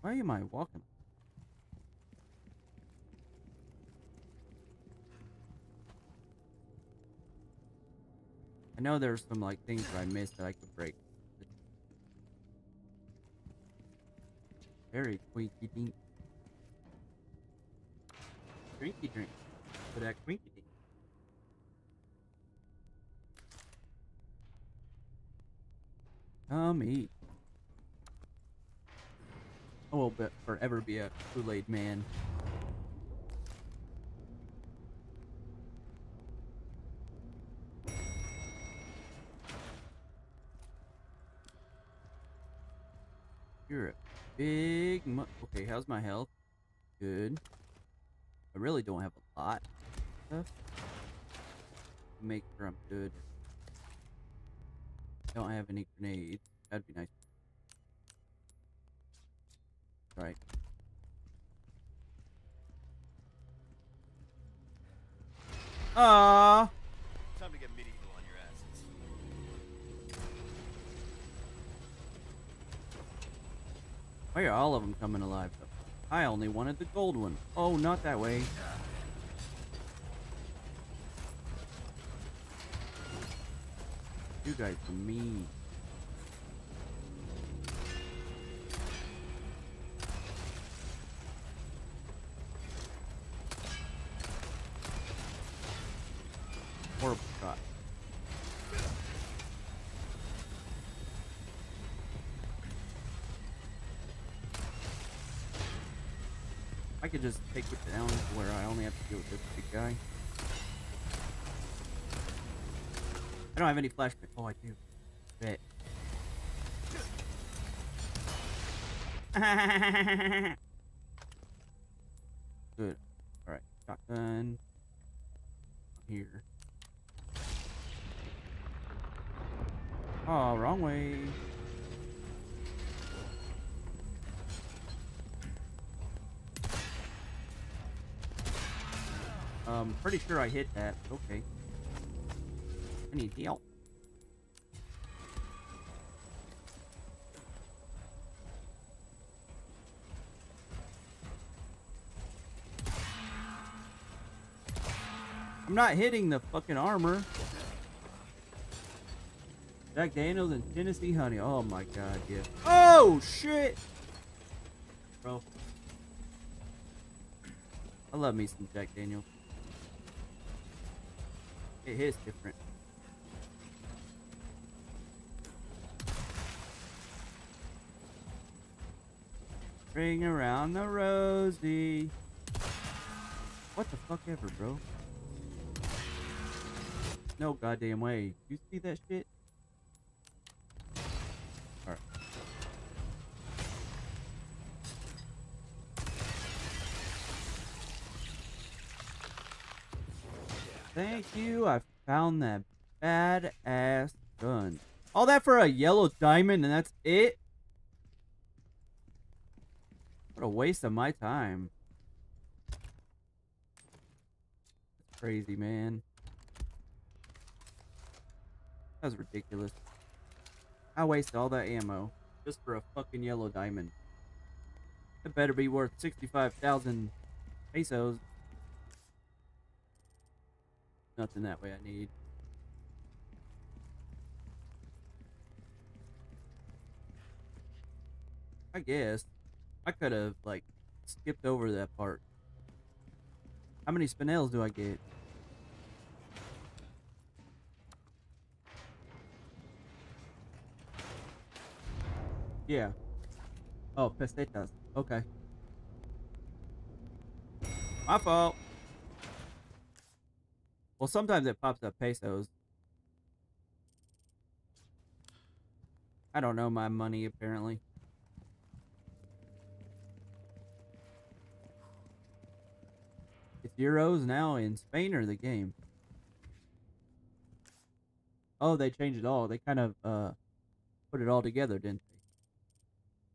Why am I walking? I know there's some like things that I missed that I could break. Very quinky dink. Drinky drink. For that quinky Come eat. I will be forever be a Kool-Aid man. You're a big Okay, how's my health? Good. I really don't have a lot. Make sure I'm good. Don't have any grenades. That'd be nice. Right. Ah. Time to get medieval on your asses. Why are all of them coming alive? Though? I only wanted the gold one. Oh, not that way. You guys are mean. Horrible shot. I could just take it down where I only have to deal with this big guy. I don't have any flashbang. Oh, I do. Bet. Good. Alright. Shotgun. Here. Oh, wrong way. Um, pretty sure I hit that. Okay. I need help. I'm not hitting the fucking armor. Jack Daniels and Tennessee Honey. Oh my god, yeah. Oh shit! Bro. I love me some Jack Daniels. It hits different. Ring around the rosy. What the fuck ever, bro? no goddamn way. You see that shit? Alright. Thank you. I found that badass gun. All that for a yellow diamond and that's it? What a waste of my time. Crazy, man. That's ridiculous. I wasted all that ammo just for a fucking yellow diamond. It better be worth 65,000 pesos. Nothing that way I need. I guess. I could have, like, skipped over that part. How many spinels do I get? Yeah. Oh, pesetas. Okay. My fault. Well, sometimes it pops up pesos. I don't know my money, apparently. Euros now in Spain or the game? Oh, they changed it all. They kind of uh put it all together, didn't they?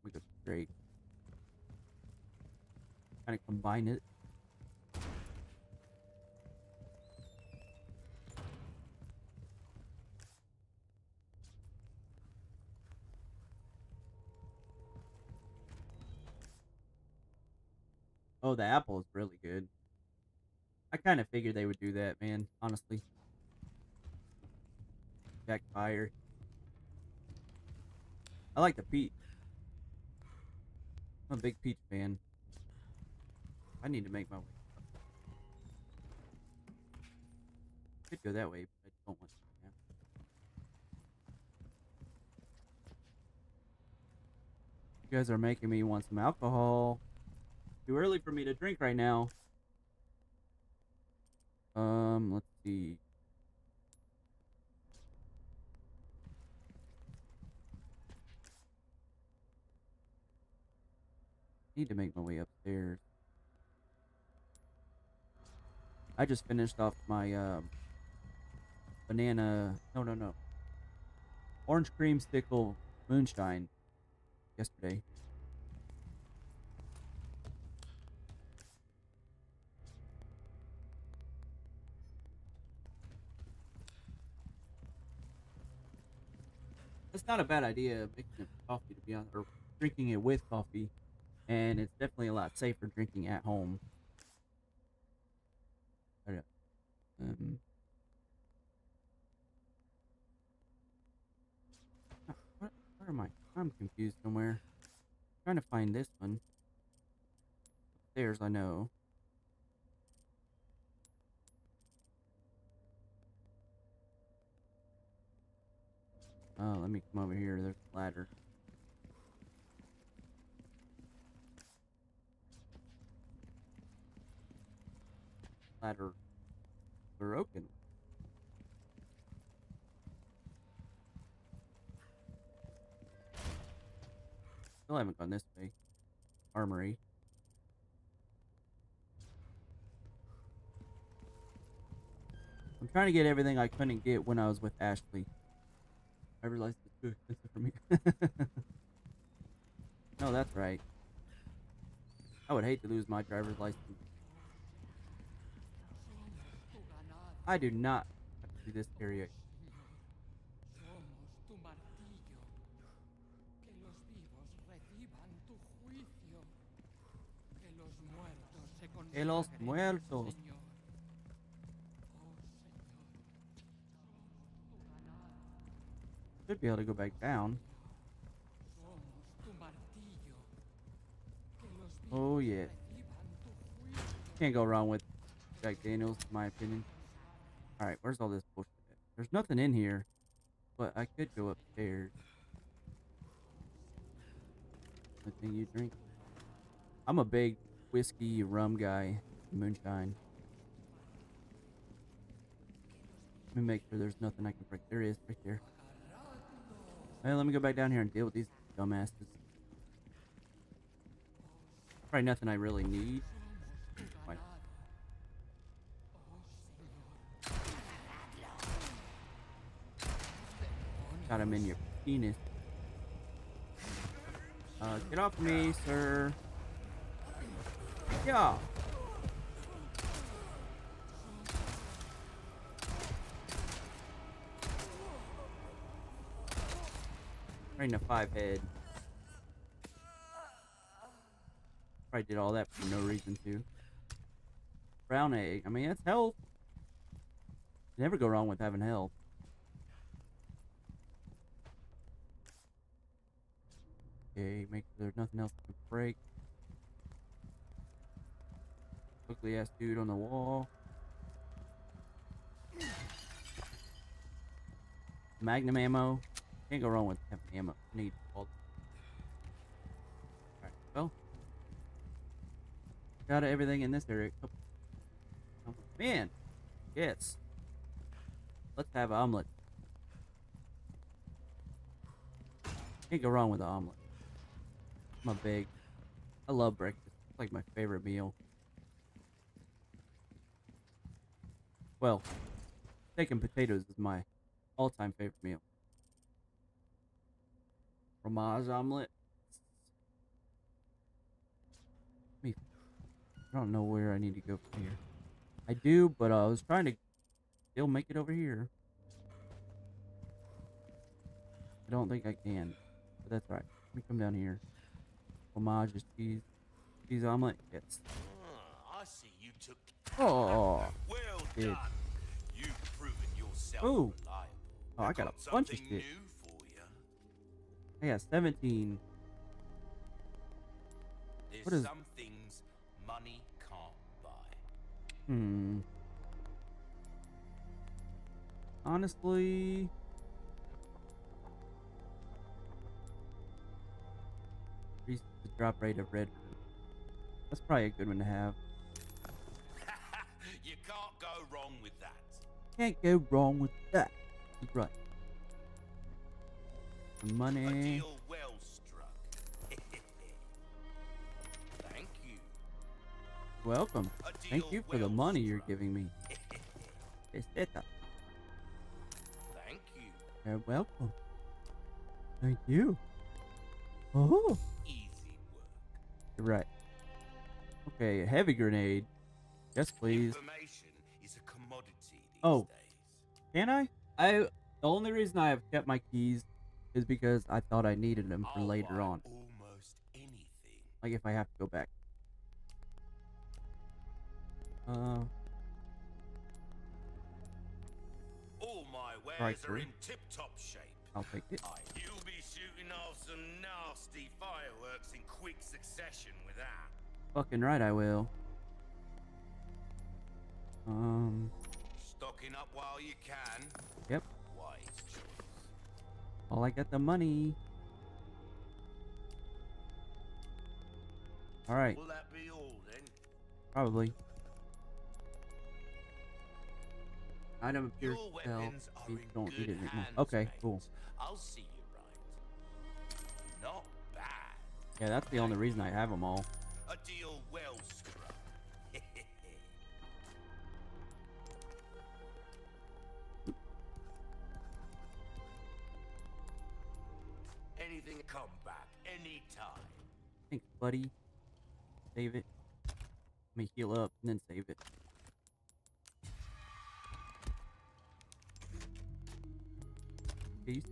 Make it straight. Kind of combine it. Oh, the apple is really good. I kind of figured they would do that, man. Honestly. Jack Fire. I like the peach. I'm a big peach fan. I need to make my way. Could go that way, but I don't want to. Yeah. You guys are making me want some alcohol. Too early for me to drink right now. Um, let's see. Need to make my way upstairs. I just finished off my um, banana. No, no, no. Orange creamsicle moonshine yesterday. It's not a bad idea making it coffee to be honest, or drinking it with coffee, and it's definitely a lot safer drinking at home. Um, where am I? I'm confused somewhere. trying to find this one. Upstairs, I know. Oh, let me come over here. There's a ladder. Ladder broken. Still haven't gone this way. Armory. I'm trying to get everything I couldn't get when I was with Ashley. I realized it's too expensive for me. no, that's right. I would hate to lose my driver's license. I do not have to do this area. Somos tu martillo. Que los vivos reciban tu juicio. Que los muertos se Que los consagren al muertos. Señor. Oh Señor, Should be able to go back down. Oh yeah. Can't go wrong with Jack Daniels, in my opinion. Alright, where's all this bullshit at? There's nothing in here, but I could go upstairs. The thing you drink. I'm a big whiskey rum guy, moonshine. Let me make sure there's nothing I can break. There is, right there. Let me go back down here and deal with these dumbasses. Probably nothing I really need. Got him in your penis. Uh, get off me, sir. Yeah. Right in a five head. Probably did all that for no reason too. Brown egg. I mean, that's health. You never go wrong with having health. Okay, make sure there's nothing else to break. Ugly ass dude on the wall. Magnum ammo. Can't go wrong with having ammo. Need all. Alright, well. Got everything in this area. Oh, oh, man. Yes. Let's have an omelet. Can't go wrong with an omelet. I'm a big. I love breakfast. It's like my favorite meal. Well, steak and potatoes is my all-time favorite meal. Fromage omelet. Me. I don't know where I need to go from here. I do, but uh, I was trying to still make it over here. I don't think I can, but that's right. Let me come down here. Fromage is cheese. Cheese omelet. Yes. Ah, I see you took. Oh. Well Dude. done. You've proven yourself Ooh. reliable. Oh, I got a bunch of shit. new. I got 17. There's What is- some things money can't buy. Hmm. Honestly, increase the drop rate of red. That's probably a good one to have. you can't go wrong with that. Can't go wrong with that. That's right. The money. well struck. Thank you. Welcome. Thank you for the well money you're giving me. Peseta. Thank you. You're welcome. Thank you. Oh. Easy work. You're right. Okay, a heavy grenade. Yes, please. Information is a commodity these Oh. days. Can I? I. The only reason I have kept my keys is because I thought I needed them for I'll later on. Like if I have to go back. Uh, All my wares Right, are in tip-top shape. I'll take it. You'll be shooting off some nasty fireworks in quick succession with that. Fucking right, I will. Um, Stocking up while you can. Yep. I got the money. All right, Will that be all then? probably. Item appears to sell. weapons are We in don't need it anymore. hands, Okay, mate. cool. I'll see you right. Not bad. Yeah, that's the only reason I have them all. A deal buddy. Save it. Let me heal up and then save it. Peace.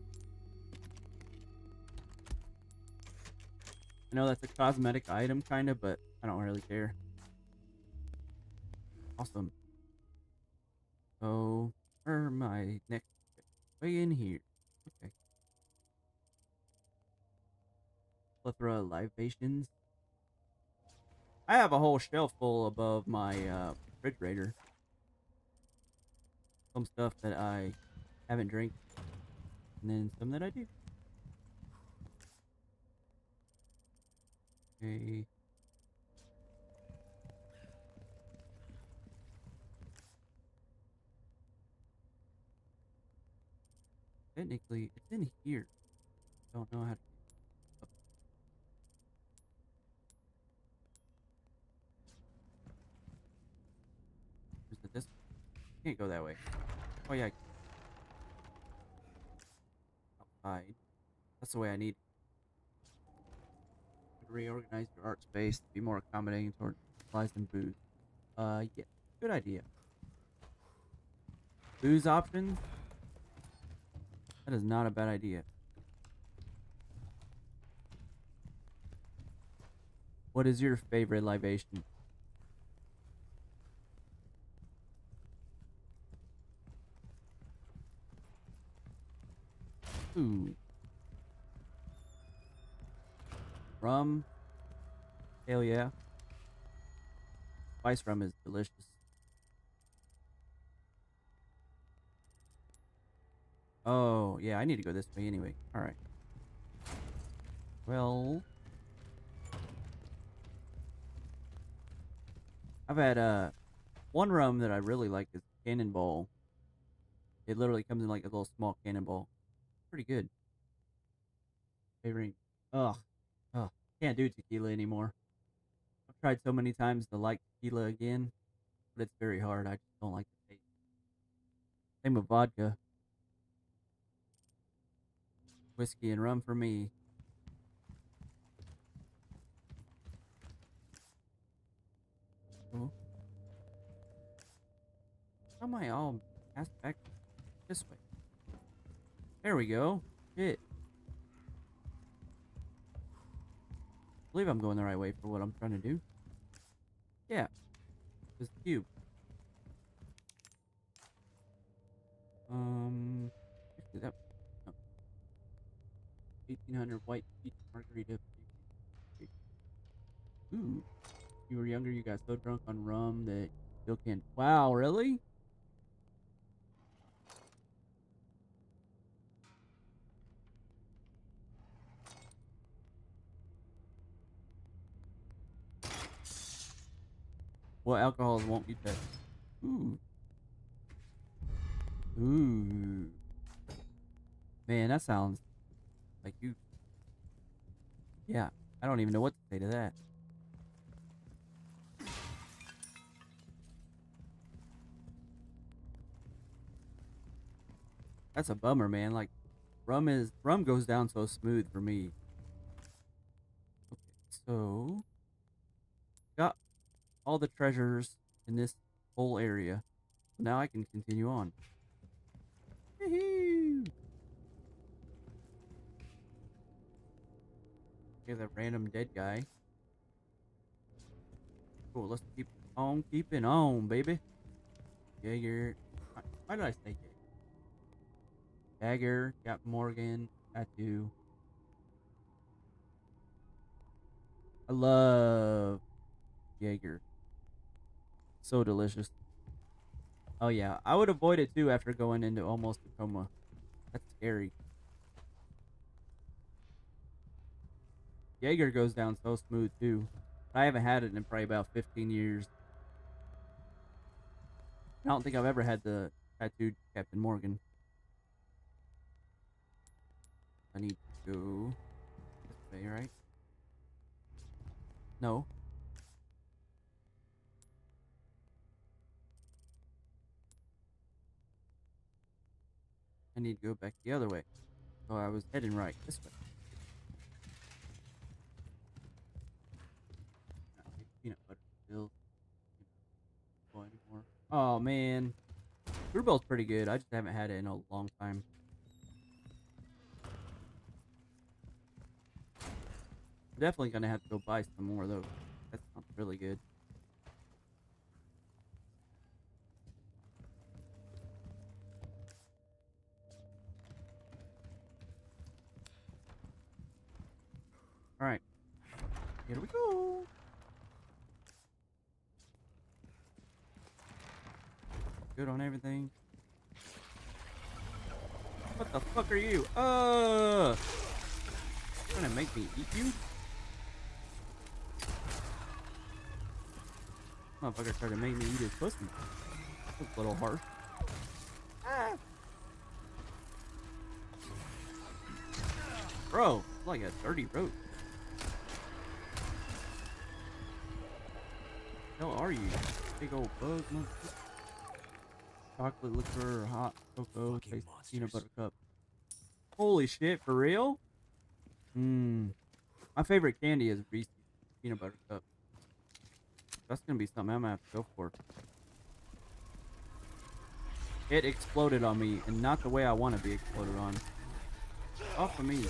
I know that's a cosmetic item, kind of, but I don't really care. Awesome. So, where I next? Way in here. Okay. Plethora of libations. I have a whole shelf full above my uh, refrigerator. Some stuff that I haven't drank, and then some that I do. Okay. technically, it's in here. Don't know how to. up. Where's the this? Can't go that way. Oh yeah. Outside. That's the way I need. Reorganize your art space to be more accommodating toward supplies and booze. Uh, yeah, good idea. Booze options? That is not a bad idea. What is your favorite libation? Ooh. Rum. Hell yeah. Spice rum is delicious. Oh, yeah, I need to go this way anyway. Alright. Well... I've had, uh, one rum that I really like is Cannonball. It literally comes in like a little small cannonball. Pretty good. Favoring. Ugh. Ugh. Can't do tequila anymore. I've tried so many times to like tequila again, but it's very hard. I just don't like the taste. Same with vodka. Whiskey and rum for me. Oh. How am I all passed back this way? There we go. Shit. believe I'm going the right way for what I'm trying to do. Yeah. This cube. Um, that. No. 1800 white peach margarita. Ooh. You were younger, you got so drunk on rum that you can't. Wow, really? What alcohols won't be touched? Ooh. Ooh. Man, that sounds like you. Yeah, I don't even know what to say to that. That's a bummer, man. Like, rum is rum goes down so smooth for me. Okay, so all the treasures in this whole area. Now I can continue on. Here's a random dead guy. Cool, let's keep on keeping on, baby. Jaeger. Why, did I say Jaeger? Dagger, got Morgan, tattoo. I love Jaeger. So delicious. Oh yeah, I would avoid it too after going into almost a coma. That's scary. Jaeger goes down so smooth too. I haven't had it in probably about 15 years. I don't think I've ever had the tattooed Captain Morgan. I need to go this way, right? No. Need to go back the other way. So I was heading right this way. Peanut butter still. Anymore. Oh man. Brewbell's pretty good. I just haven't had it in a long time. Definitely gonna have to go buy some more though. That sounds really good. Alright. Here we go. Good on everything. What the fuck are you? Uh trying to make me eat you? Motherfucker tried to make me eat his pussy. A little harsh. Ah. Bro, like a dirty road. Hell are you? Big old bug. Chocolate liquor, hot cocoa, taste peanut butter cup. Holy shit, for real? Mmm. My favorite candy is Reese's peanut butter cup. That's gonna be something I'm gonna have to go for. It exploded on me, and not the way I want to be exploded on. Off of me.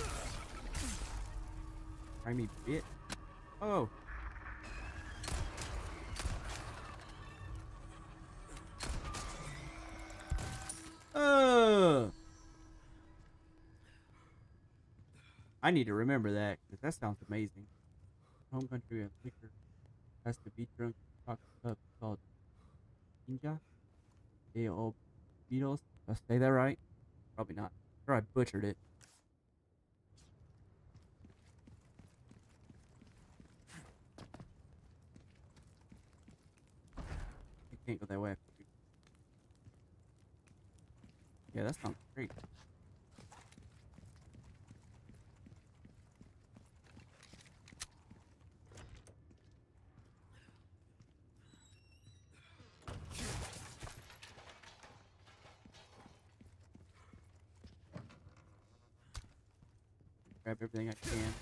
Try me bit. Oh. I need to remember that because that sounds amazing. Home country of liquor has to be drunk chocolate up called Inja. A O Beatles. Did I say that right? Probably not. Or I butchered it. Can't go that way. Yeah, that's not great. Grab everything I can.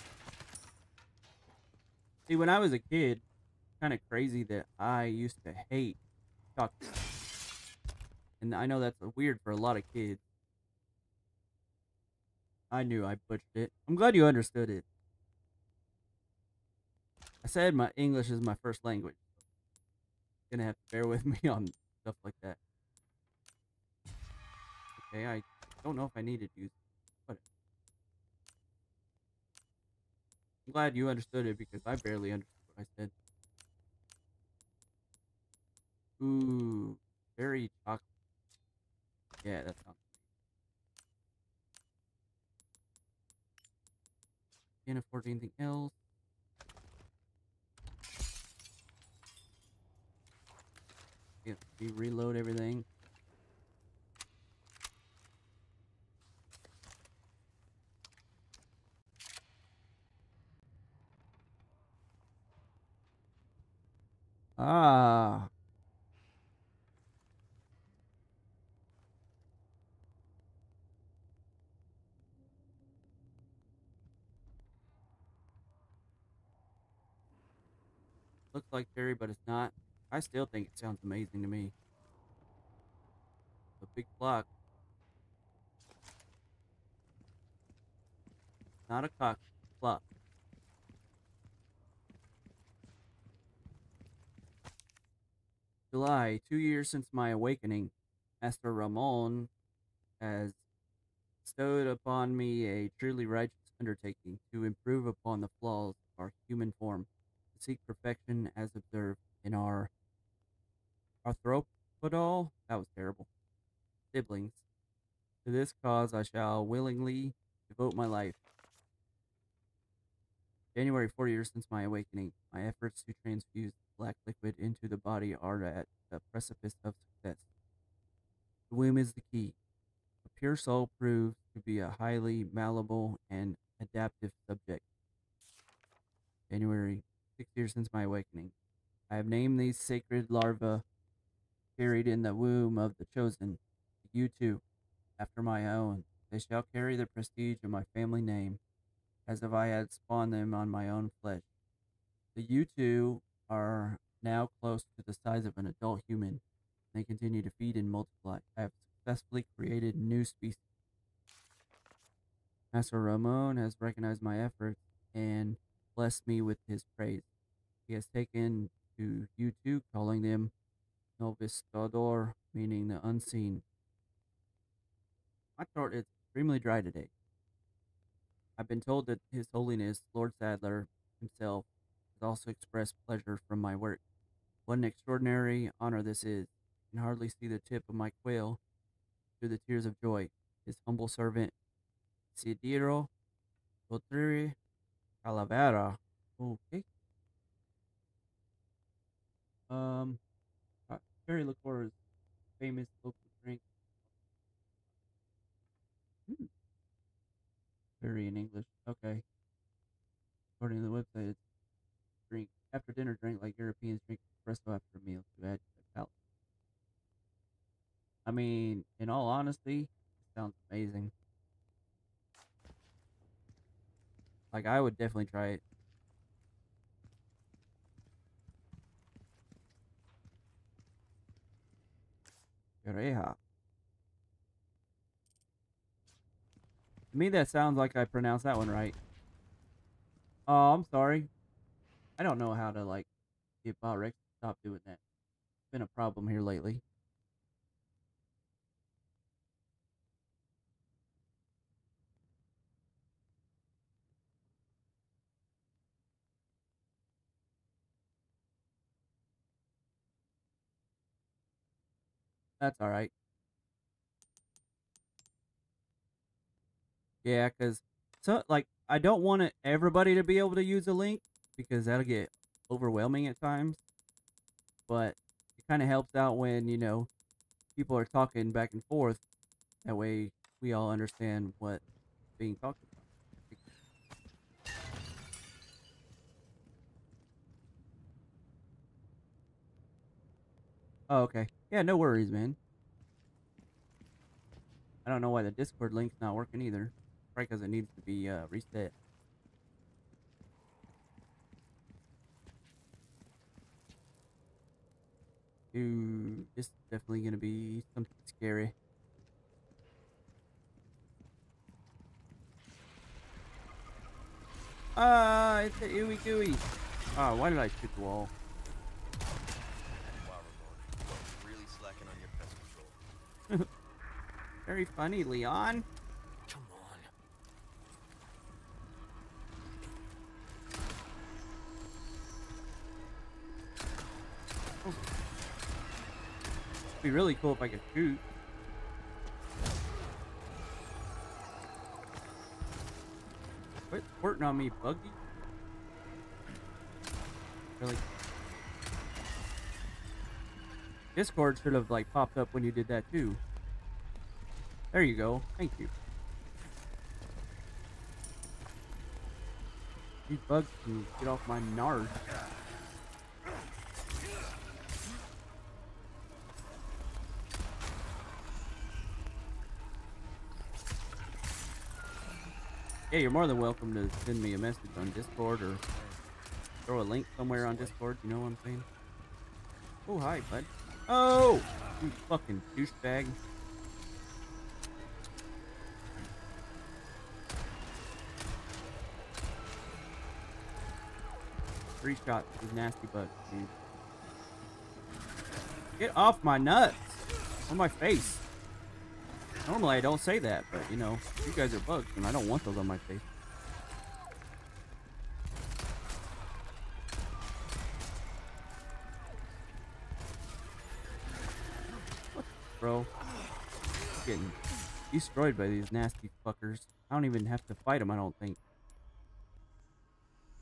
See, when I was a kid, kind of crazy that I used to hate chocolate. And I know that's weird for a lot of kids. I knew I butchered it. I'm glad you understood it. I said my English is my first language. You're Gonna have to bear with me on stuff like that. Okay, I don't know if I needed to use but I'm glad you understood it because I barely understood what I said. Ooh, very chocolate. Yeah, that sounds. Can't afford anything else. Yeah, we reload everything. Ah. Looks like cherry, but it's not. I still think it sounds amazing to me. A big block. Not a cock. Block. July, two years since my awakening, Master Ramon has bestowed upon me a truly righteous undertaking to improve upon the flaws of our human form, seek perfection as observed in our arthropodal, that was terrible, siblings. To this cause I shall willingly devote my life. January, four years since my awakening, my efforts to transfuse black liquid into the body are at the precipice of success. The womb is the key. A pure soul proves to be a highly malleable and adaptive subject. January, six years since my awakening. I have named these sacred larvae carried in the womb of the chosen, you too, after my own. They shall carry the prestige of my family name, as if I had spawned them on my own flesh. The you two are now close to the size of an adult human. They continue to feed and multiply. I have successfully created new species. Master Ramon has recognized my efforts and blessed me with his praise. He has taken to you two, calling them Novistador, meaning the unseen. My throat is extremely dry today. I've been told that His Holiness Lord Saddler himself has also expressed pleasure from my work. What an extraordinary honor this is. I can hardly see the tip of my quail through the tears of joy. His humble servant, Isidro Potri Calavera. Oh, okay. Um, Cherry Liqueur's famous local drink. Hmm. Very in English. Okay. According to the website, drink after dinner drink like Europeans drink espresso after a meal to add to palate. I mean, in all honesty, it sounds amazing. Like I would definitely try it. Oreja. To me, that sounds like I pronounced that one right. Oh, I'm sorry. I don't know how to, like, get Bob Rex to stop doing that. It's been a problem here lately. That's alright. Yeah, because so like I don't want it, everybody to be able to use a link because that'll get overwhelming at times. But it kind of helps out when you know people are talking back and forth. That way we all understand what's being talked about. Oh, okay. Yeah, no worries, man. I don't know why the Discord link's not working either. Probably because it needs to be uh, reset. Dude, this is definitely gonna be something scary. Ah, it's a ooey gooey. Ah, why did I shoot the wall? Wow, Ramon. You are really slacking on your pest control. Very funny, Leon. Come on. It'd be really cool if I could shoot. Quit squirting on me, Buggy. Really? Discord should have like popped up when you did that too. There you go. Thank you. These bugs can get off my nard. Yeah, you're more than welcome to send me a message on Discord or throw a link somewhere on Discord. You know what I'm saying? Oh, hi, bud. Oh, you fucking douchebag. Three shots, these nasty bugs, dude. Get off my nuts! On my face. Normally I don't say that, but you know, you guys are bugs and I don't want those on my face. Bro, getting destroyed by these nasty fuckers. I don't even have to fight them, I don't think.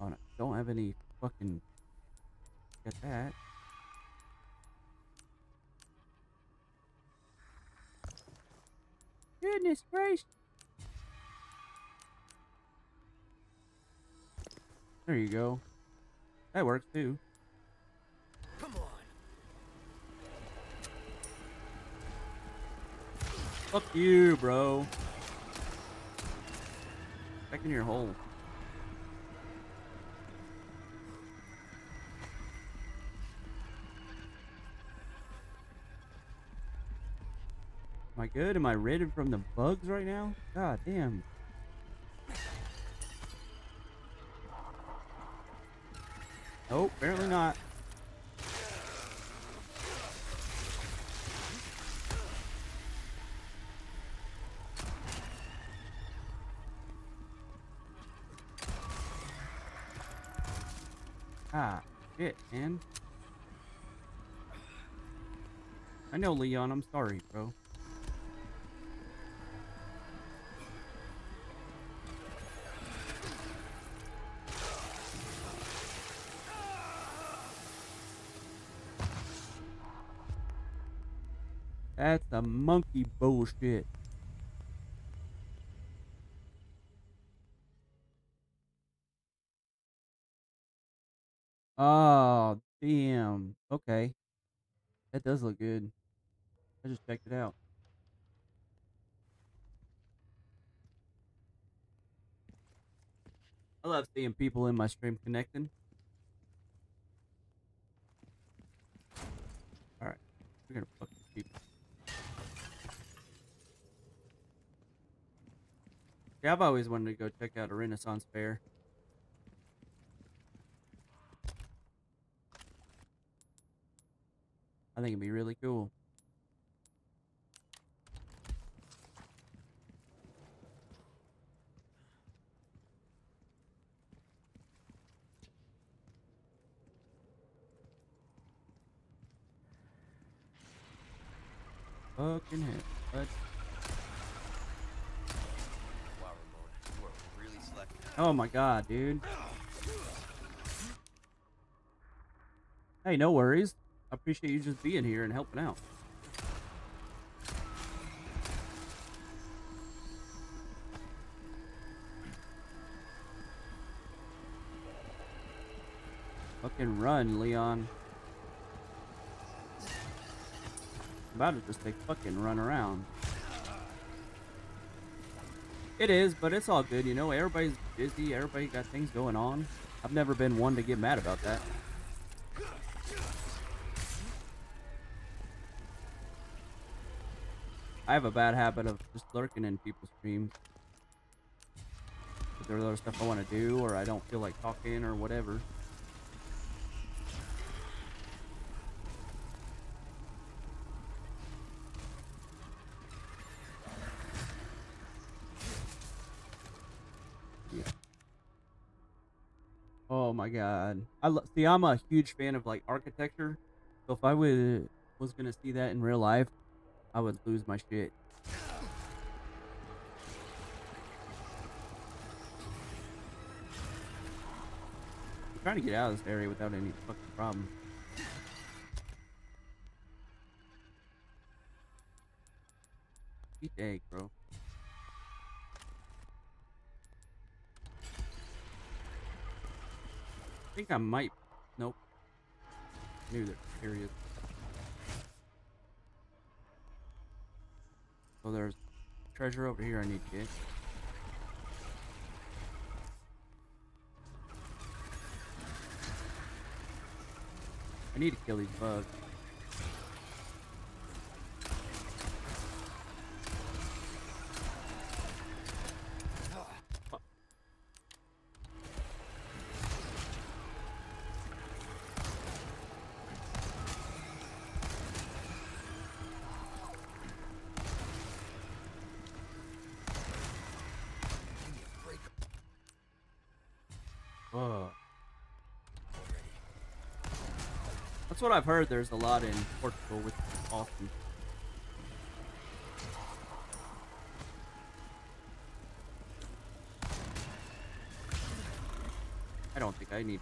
Oh, no, don't have any fucking... Get that. Goodness gracious. There you go. That works too. Fuck you, bro. Back in your hole. Am I good? Am I rid from the bugs right now? God damn. Nope, apparently not. Ah, shit, man. I know, Leon. I'm sorry, bro. That's the monkey bullshit. Oh, damn. Okay. That does look good. I just checked it out. I love seeing people in my stream connecting. Alright. We're gonna fuck these people. Yeah, I've always wanted to go check out a Renaissance fair. I think it'd be really cool. Fucking hell. Oh my god, dude. Hey, no worries. I appreciate you just being here and helping out. Fucking run, Leon. about to just take fucking run around. It is, but it's all good, you know. Everybody's busy. Everybody got things going on. I've never been one to get mad about that. I have a bad habit of just lurking in people's streams. If there's other stuff I want to do, or I don't feel like talking, or whatever. Yeah. Oh my god. I see I'm a huge fan of like architecture. So if I would was going to see that in real life, I would lose my shit. I'm trying to get out of this area without any fucking problem. Eat egg, bro. I think I might. Nope. Maybe they're curious. So there's treasure over here I need to get. I need to kill these bugs. That's what I've heard. There's a lot in Portugal, is awesome. I don't think I need.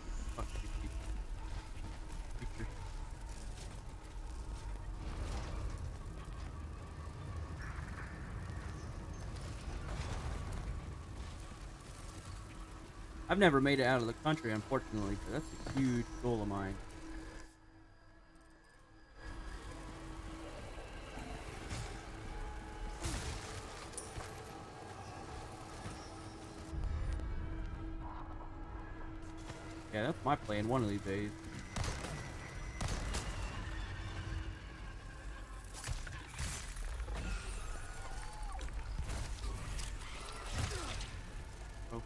I've never made it out of the country, unfortunately, that's a huge goal of mine. My plan one of these days. Oh.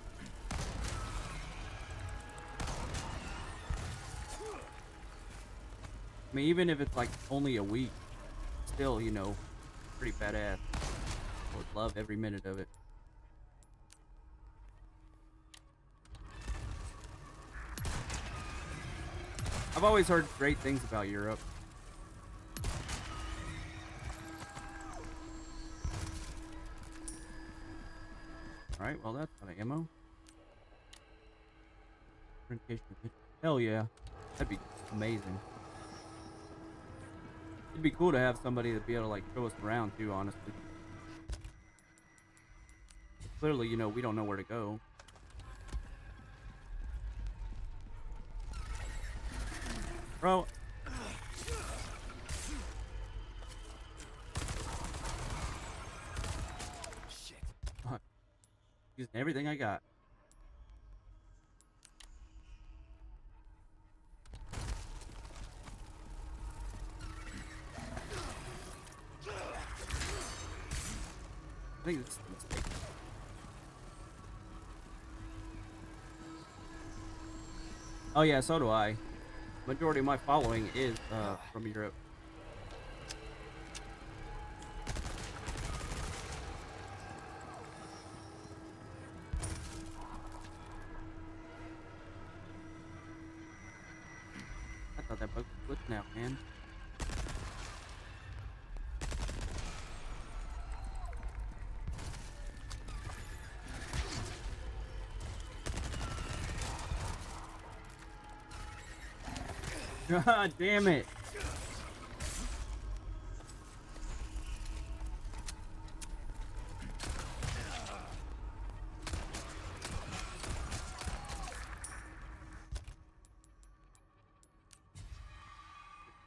I mean, even if it's like only a week, still, you know, pretty badass. I would love every minute of it. I've always heard great things about Europe. Alright, well that's out of ammo. Hell yeah. That'd be amazing. It'd be cool to have somebody to be able to like show us around too, honestly. Clearly, you know, we don't know where to go. Oh yeah, so do I. Majority of my following is uh, from Europe. God damn it.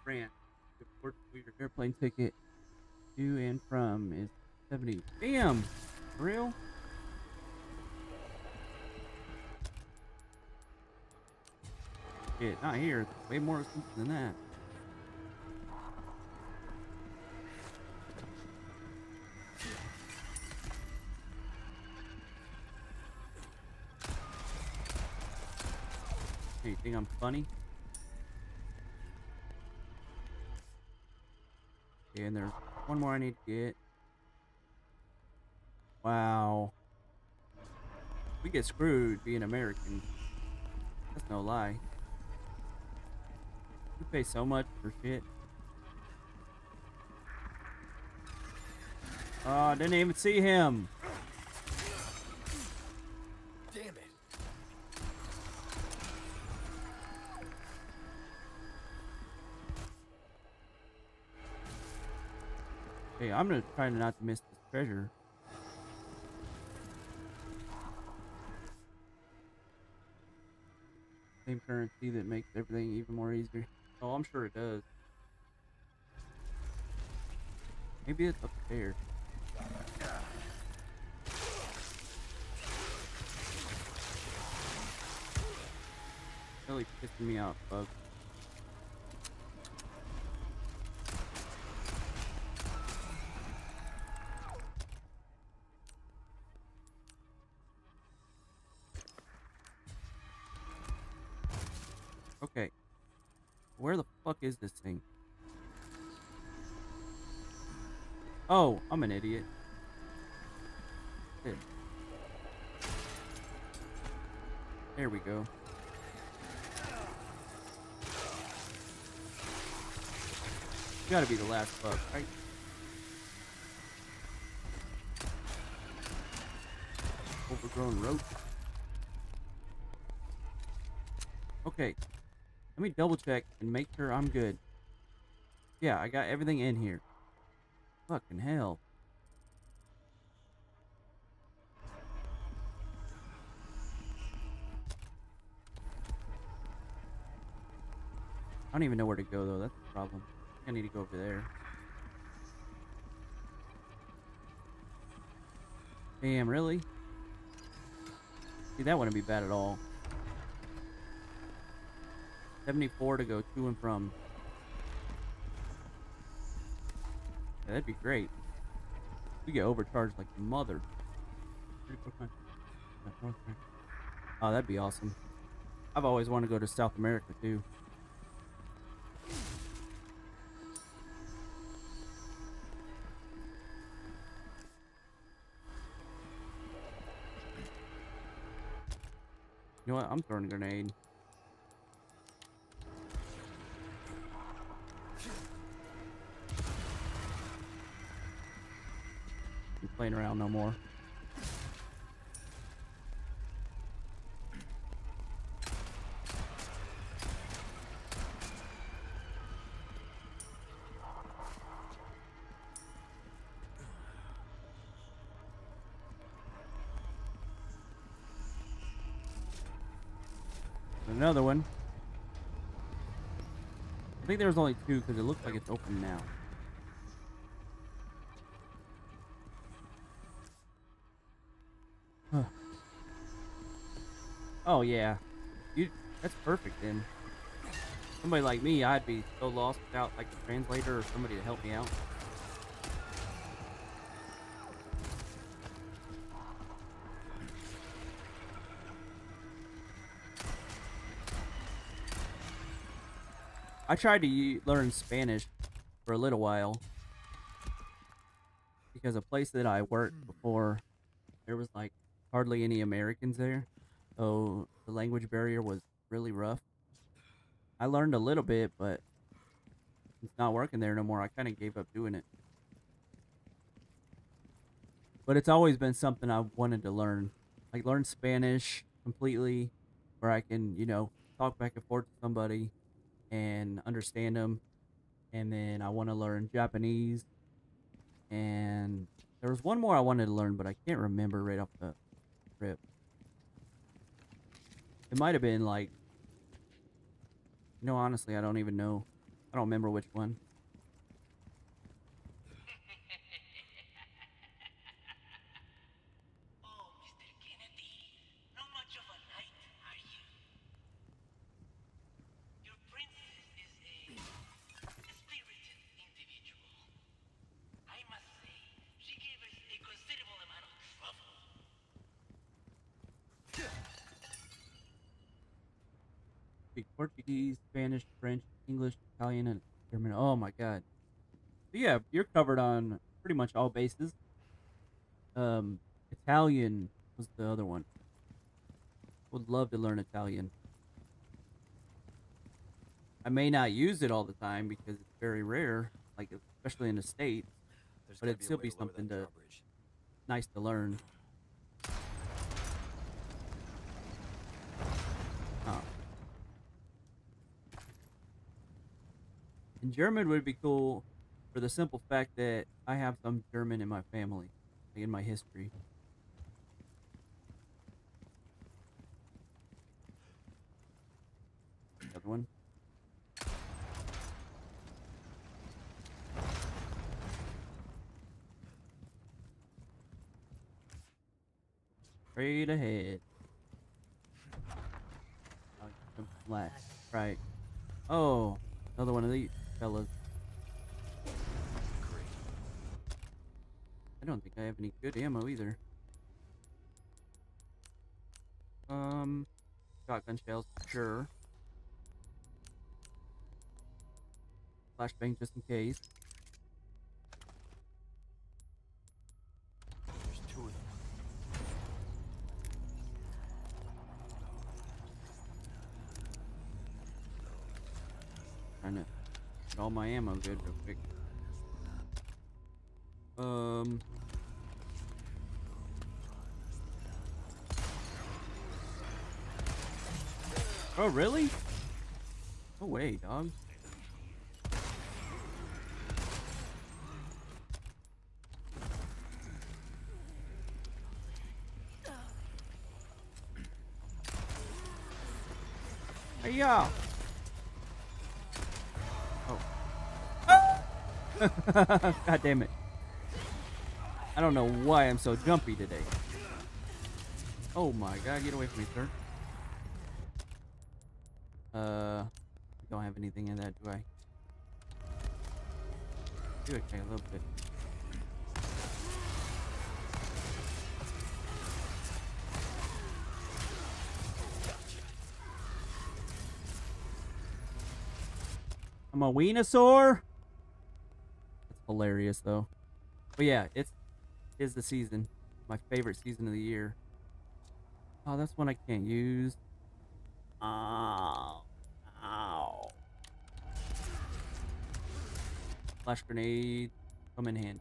The Fort airplane ticket not here. Way more than that. Hey, you think I'm funny? Okay, and there's one more I need to get. Wow. We get screwed being American. That's no lie. Pay so much for shit. Oh, I didn't even see him. Damn it. Hey, I'm gonna try not to miss this treasure. Same currency that makes everything even more easier. Oh, I'm sure it does. Maybe it's up there. Really pissing me off, bug. I'm an idiot. Shit. There we go. Gotta be the last bug, right? Overgrown rope. Okay. Let me double check and make sure I'm good. Yeah, I got everything in here. Fucking hell. I don't even know where to go though, that's the problem. I need to go over there. Damn, really? See, that wouldn't be bad at all. 74 to go to and from. Yeah, that'd be great. We get overcharged like mother. Oh, that'd be awesome. I've always wanted to go to South America too. Know what? I'm throwing a grenade. Be playing around no more. Another one. I think there was only two because it looks like it's open now. Huh. oh yeah, you. That's perfect then. Somebody like me, I'd be so lost without like a translator or somebody to help me out. I tried to learn Spanish for a little while because a place that I worked hmm. before, there was like hardly any Americans there, so the language barrier was really rough. I learned a little bit, but it's not working there no more. I kind of gave up doing it. But it's always been something I wanted to learn, like learn Spanish completely, where I can, you know, talk back and forth to somebody and understand them. And then I want to learn Japanese. And there was one more I wanted to learn, but I can't remember right off the rip. It might have been like, know, honestly, I don't even know. I don't remember which one. Oh, Mr. Kennedy, not much of a knight, are you? Your princess is a spirited individual. I must say, she gave us a considerable amount of trouble. Speak Portuguese, Spanish, French, English, Italian, and German. Oh my god. So yeah, you're covered on pretty much all bases. Um, Italian was the other one. Would love to learn Italian. I may not use it all the time because it's very rare, like especially in the states. There's But it'd still be something to- Nice to learn. Oh. And German would be cool for the simple fact that I have some German in my family, like in my history. Other one. Straight ahead. Last. Right. Oh, another one of these fellas. I don't think I have any good ammo either. Um, shotgun shells, sure. Flashbang just in case. There's two of them. Trying to all my ammo good real quick. Um. Oh, really? No way, dog. Hey, God damn it. I don't know why I'm so jumpy today. Oh my god, get away from me, sir. Uh, don't have anything in that, do I? Do okay, a little bit. I'm a Wienosaur? Hilarious, though. But yeah, it's is the season. My favorite season of the year. Oh, that's one I can't use. Ow. Ow. Flash grenade. Come in hand.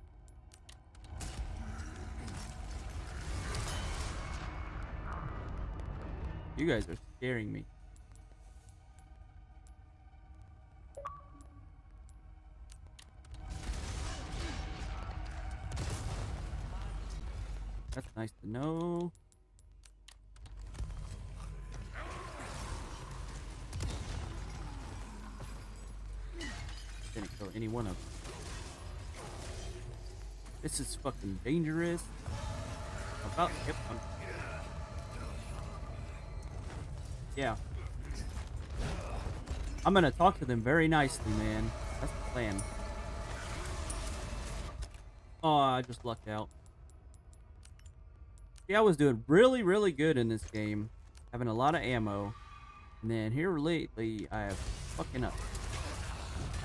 You guys are scaring me. Nice to know. Didn't kill any one of them. This is fucking dangerous. About yep. I'm, yeah. I'm gonna talk to them very nicely, man. That's the plan. Oh, I just lucked out. Yeah, I was doing really, really good in this game. Having a lot of ammo. And then here lately, I have fucking up.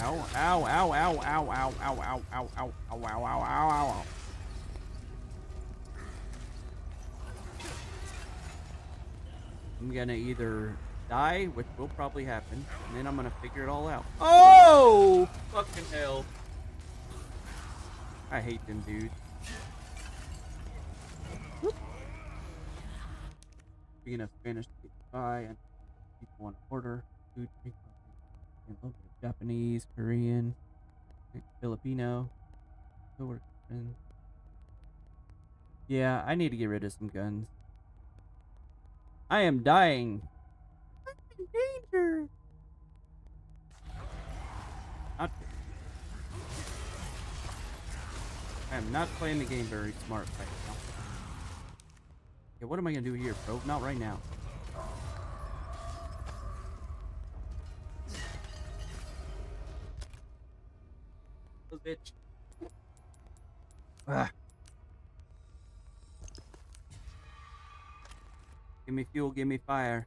Ow, ow, ow, ow, ow, ow, ow, ow, ow, ow, ow, ow, ow, ow, ow. I'm gonna either die, which will probably happen, and then I'm gonna figure it all out. Oh! Fucking hell. I hate them dudes. Whoop. Speaking of Spanish, buy and people want to order food, drink, and a little bit of Japanese, Korean, Filipino, coworker. Yeah, I need to get rid of some guns. I am dying. I'm in danger. Not I am not playing the game very smart right now. Yeah, what am I gonna do here, bro? Not right now. Bitch. Ah. Give me fuel, give me fire.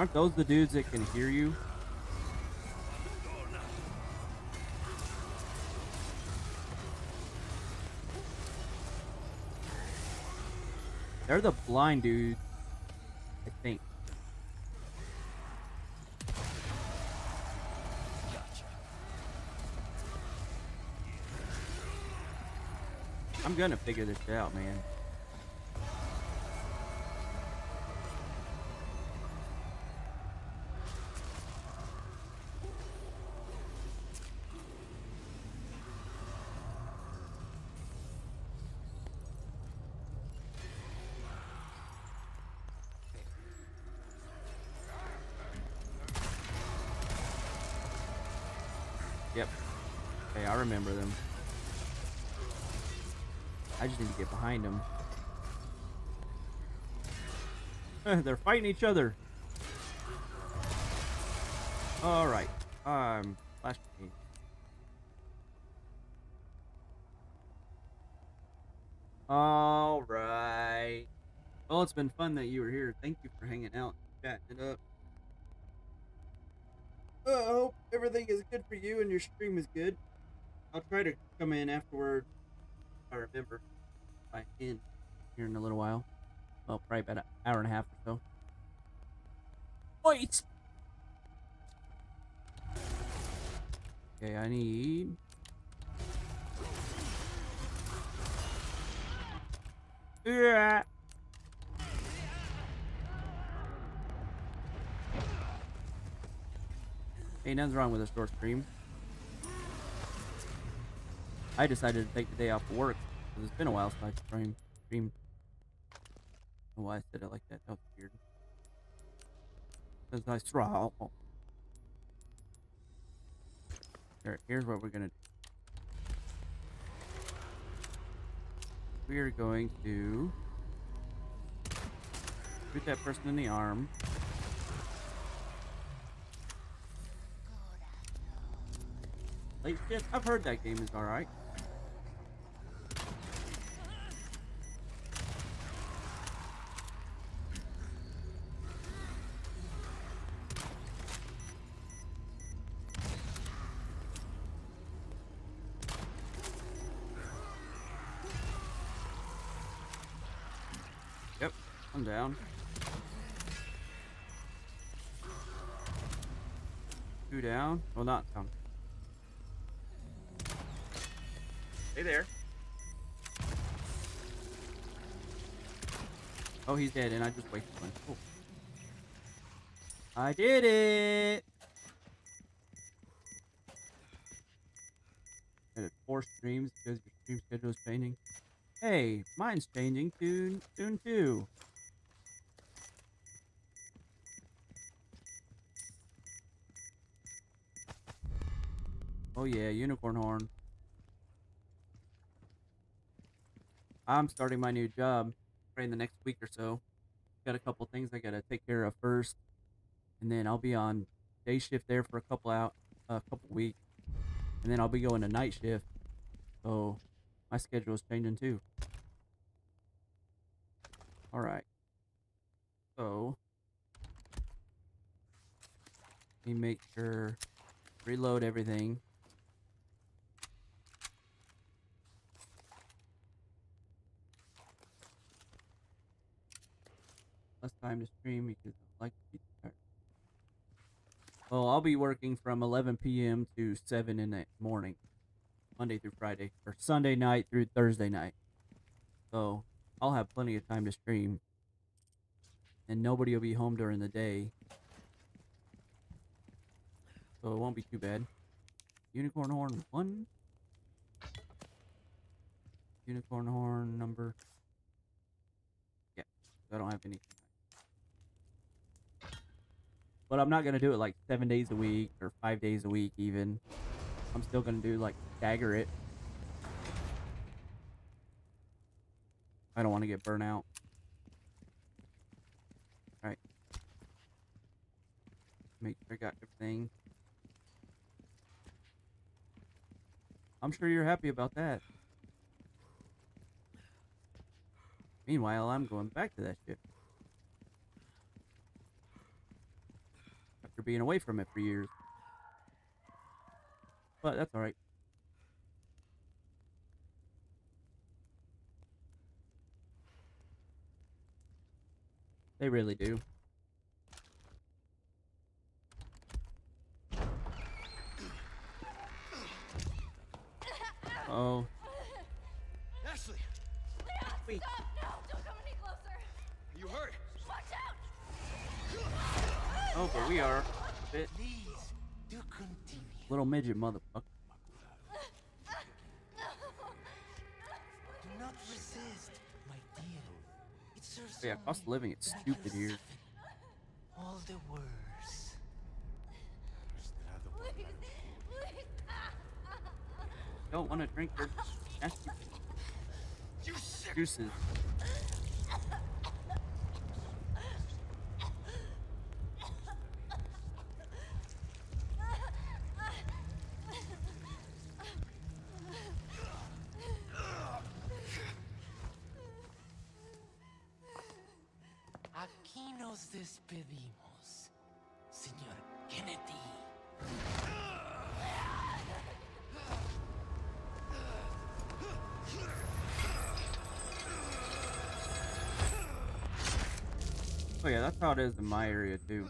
Aren't those the dudes that can hear you? They're the blind dudes, I think. I'm gonna figure this out, man. Behind them. They're fighting each other. All right. Um. All right. Well, it's been fun that you were here. Thank you for hanging out, chatting it up. Uh, I hope everything is good for you and your stream is good. I'll try to come in afterward. I remember. If I can here in a little while. Well, probably about an hour and a half or so. Wait. Okay, I need. Yeah. Ain't nothing wrong with a short stream. I decided to take the day off of work it's been a while since I streamed. Streamed. I why I said it like that. That was weird. Because I straw. Here, here's what we're gonna do. We are going to shoot that person in the arm. I've heard that game is alright. down. Two down. Well, not down. Hey there. Oh, he's dead, and I just wasted one. Cool. I did it! Edit four streams because your stream schedule is changing. Hey, mine's changing soon, soon too. Oh yeah, unicorn horn. I'm starting my new job right in the next week or so. Got a couple things I gotta take care of first, and then I'll be on day shift there for a couple out, a couple weeks, and then I'll be going to night shift. So my schedule is changing too. All right. So let me make sure reload everything. Less time to stream because I like to be tired. Well, I'll be working from 11 p.m. to 7 in the morning, Monday through Friday, or Sunday night through Thursday night. So I'll have plenty of time to stream, and nobody will be home during the day. So it won't be too bad. Unicorn horn one. Unicorn horn number. Yeah, I don't have anything. But I'm not gonna do it like seven days a week or five days a week even. I'm still gonna do like stagger it. I don't want to get burnt out. All right. Make sure I got everything. I'm sure you're happy about that. Meanwhile, I'm going back to that shit. After being away from it for years. But that's alright. They really do. Oh, Ashley, Leon, stop! Oh, but we are a bit Please, do continue. little midget motherfucker. Do not resist, my dear. It serves Yeah, cost of living, it's stupid here. All the worse. Please, please! Don't want to drink your nasty juices. Oh yeah, that's how it is in my area too.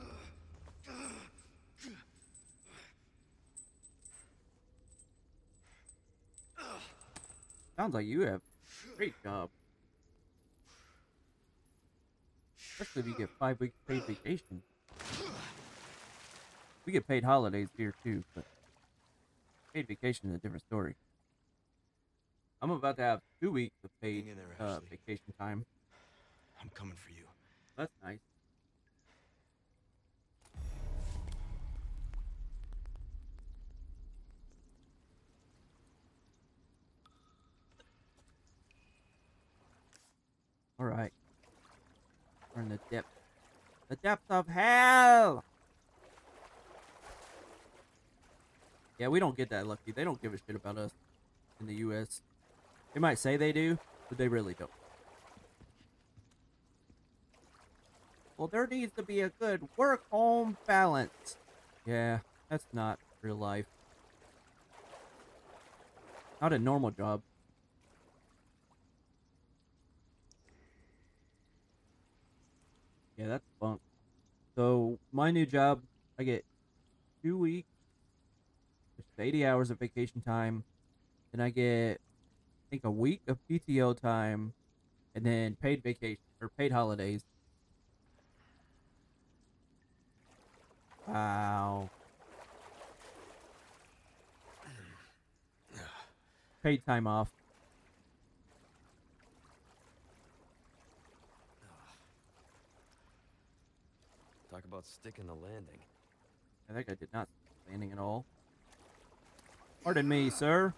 Sounds like you have great job. Especially if you get five weeks paid vacation. We get paid holidays here too, but paid vacation is a different story. I'm about to have two weeks of paid in there, uh, vacation time. I'm coming for you. That's nice. All right. We're in the depth. The depth of hell! Yeah, we don't get that lucky. They don't give a shit about us in the U.S. They might say they do, but they really don't. Well, there needs to be a good work-home balance. Yeah, that's not real life. Not a normal job. Yeah, that's bunk. So, my new job, I get two weeks, which 80 hours of vacation time. Then I get, I think, a week of PTO time, and then paid vacation, or paid holidays. Wow. paid time off. Talk about sticking the landing. I think I did not landing at all. Pardon me, sir.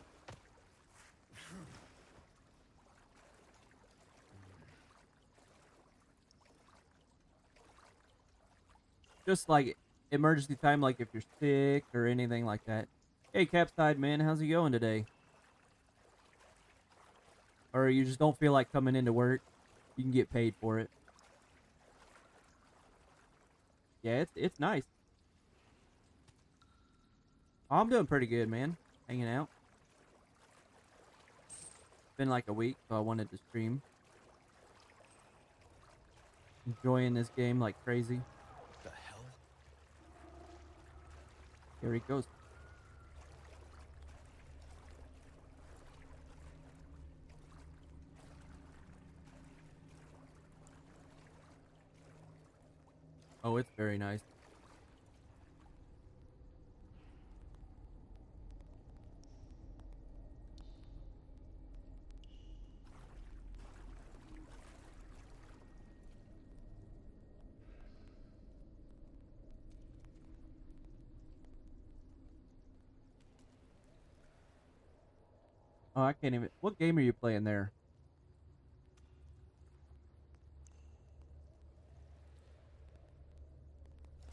Just like emergency time, like if you're sick or anything like that. Hey, Capside man, how's it going today? Or you just don't feel like coming into work, you can get paid for it. Yeah, it's it's nice. Oh, I'm doing pretty good, man. Hanging out. It's Been like a week, so I wanted to stream. Enjoying this game like crazy. The hell? Here he goes. Oh, it's very nice. Oh, I can't even. What game are you playing there?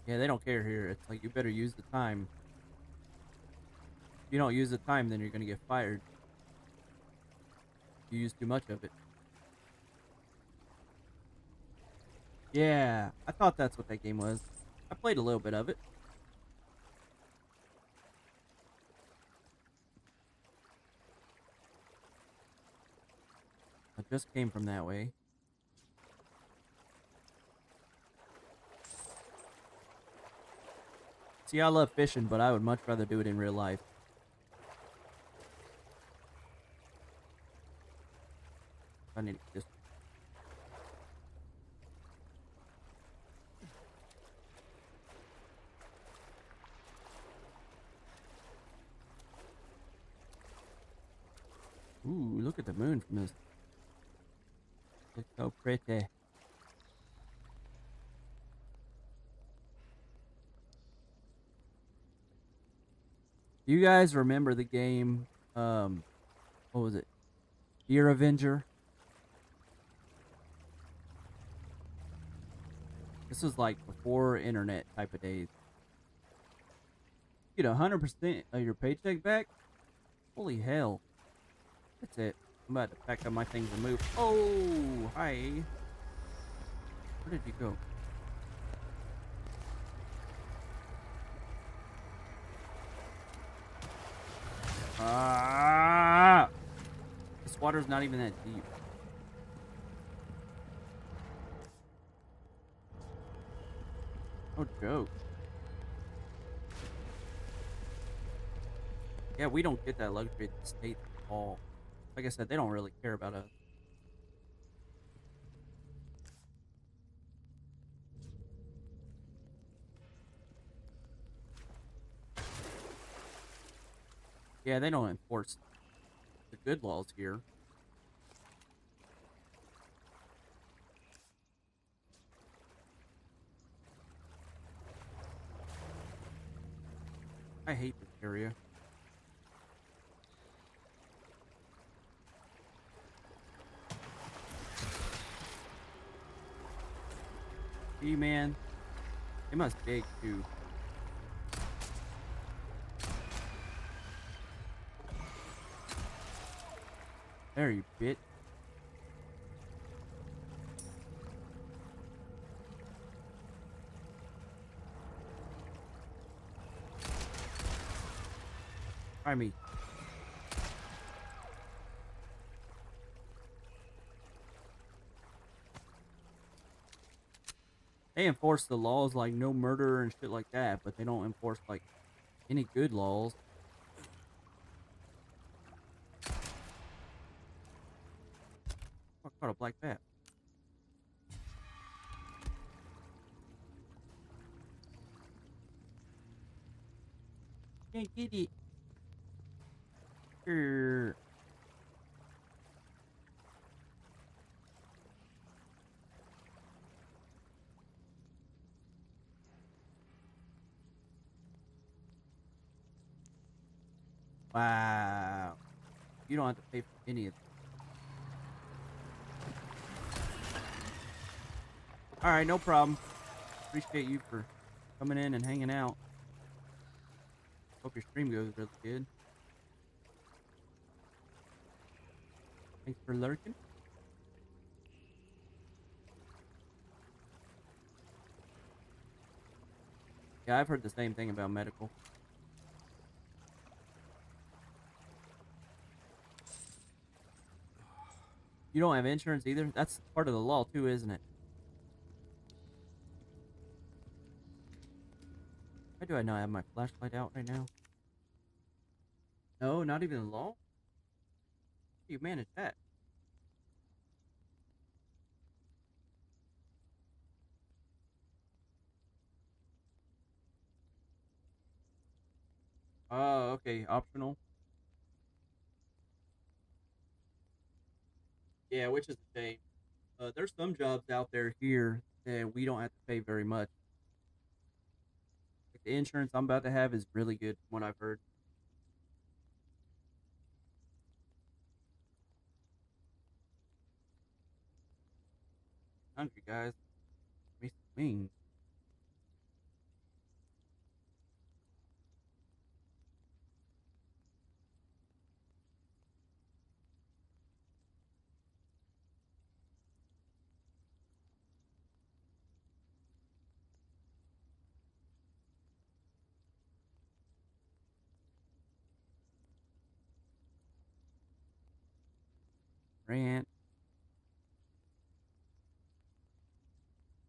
Yeah, they don't care here. It's like you better use the time. If you don't use the time, then you're gonna get fired. You use too much of it. Yeah, I thought that's what that game was. I played a little bit of it. Just came from that way. See, I love fishing, but I would much rather do it in real life. I need to just. Ooh, look at the moon from this. Looks so pretty. You guys remember the game? Um, what was it? Deer Avenger. This was like before internet type of days. Get a hundred percent of your paycheck back. Holy hell! That's it. I'm about to pack up my things and move. Oh, hi. Where did you go? Ah! This water's not even that deep. No joke. Yeah, we don't get that luxury at the States at all. Like I said, they don't really care about us. Yeah, they don't enforce the good laws here. I hate this area. See, man, they must dig too. There, you bit. Me. They enforce the laws like no murder and shit like that, but they don't enforce like any good laws. I caught a black bat. Can't get it. Grr. Wow. You don't have to pay for any of this. Alright, no problem. Appreciate you for coming in and hanging out. Hope your stream goes really good. Thanks for lurking. Yeah, I've heard the same thing about medical. You don't have insurance either? That's part of the law too, isn't it? Why do I not have my flashlight out right now? No, not even the law? How do you manage that? Oh, okay, optional. Yeah, which is a shame. Uh, there's some jobs out there here that we don't have to pay very much. Like the insurance I'm about to have is really good from what I've heard. Hungry guys. Me wings. Ranch.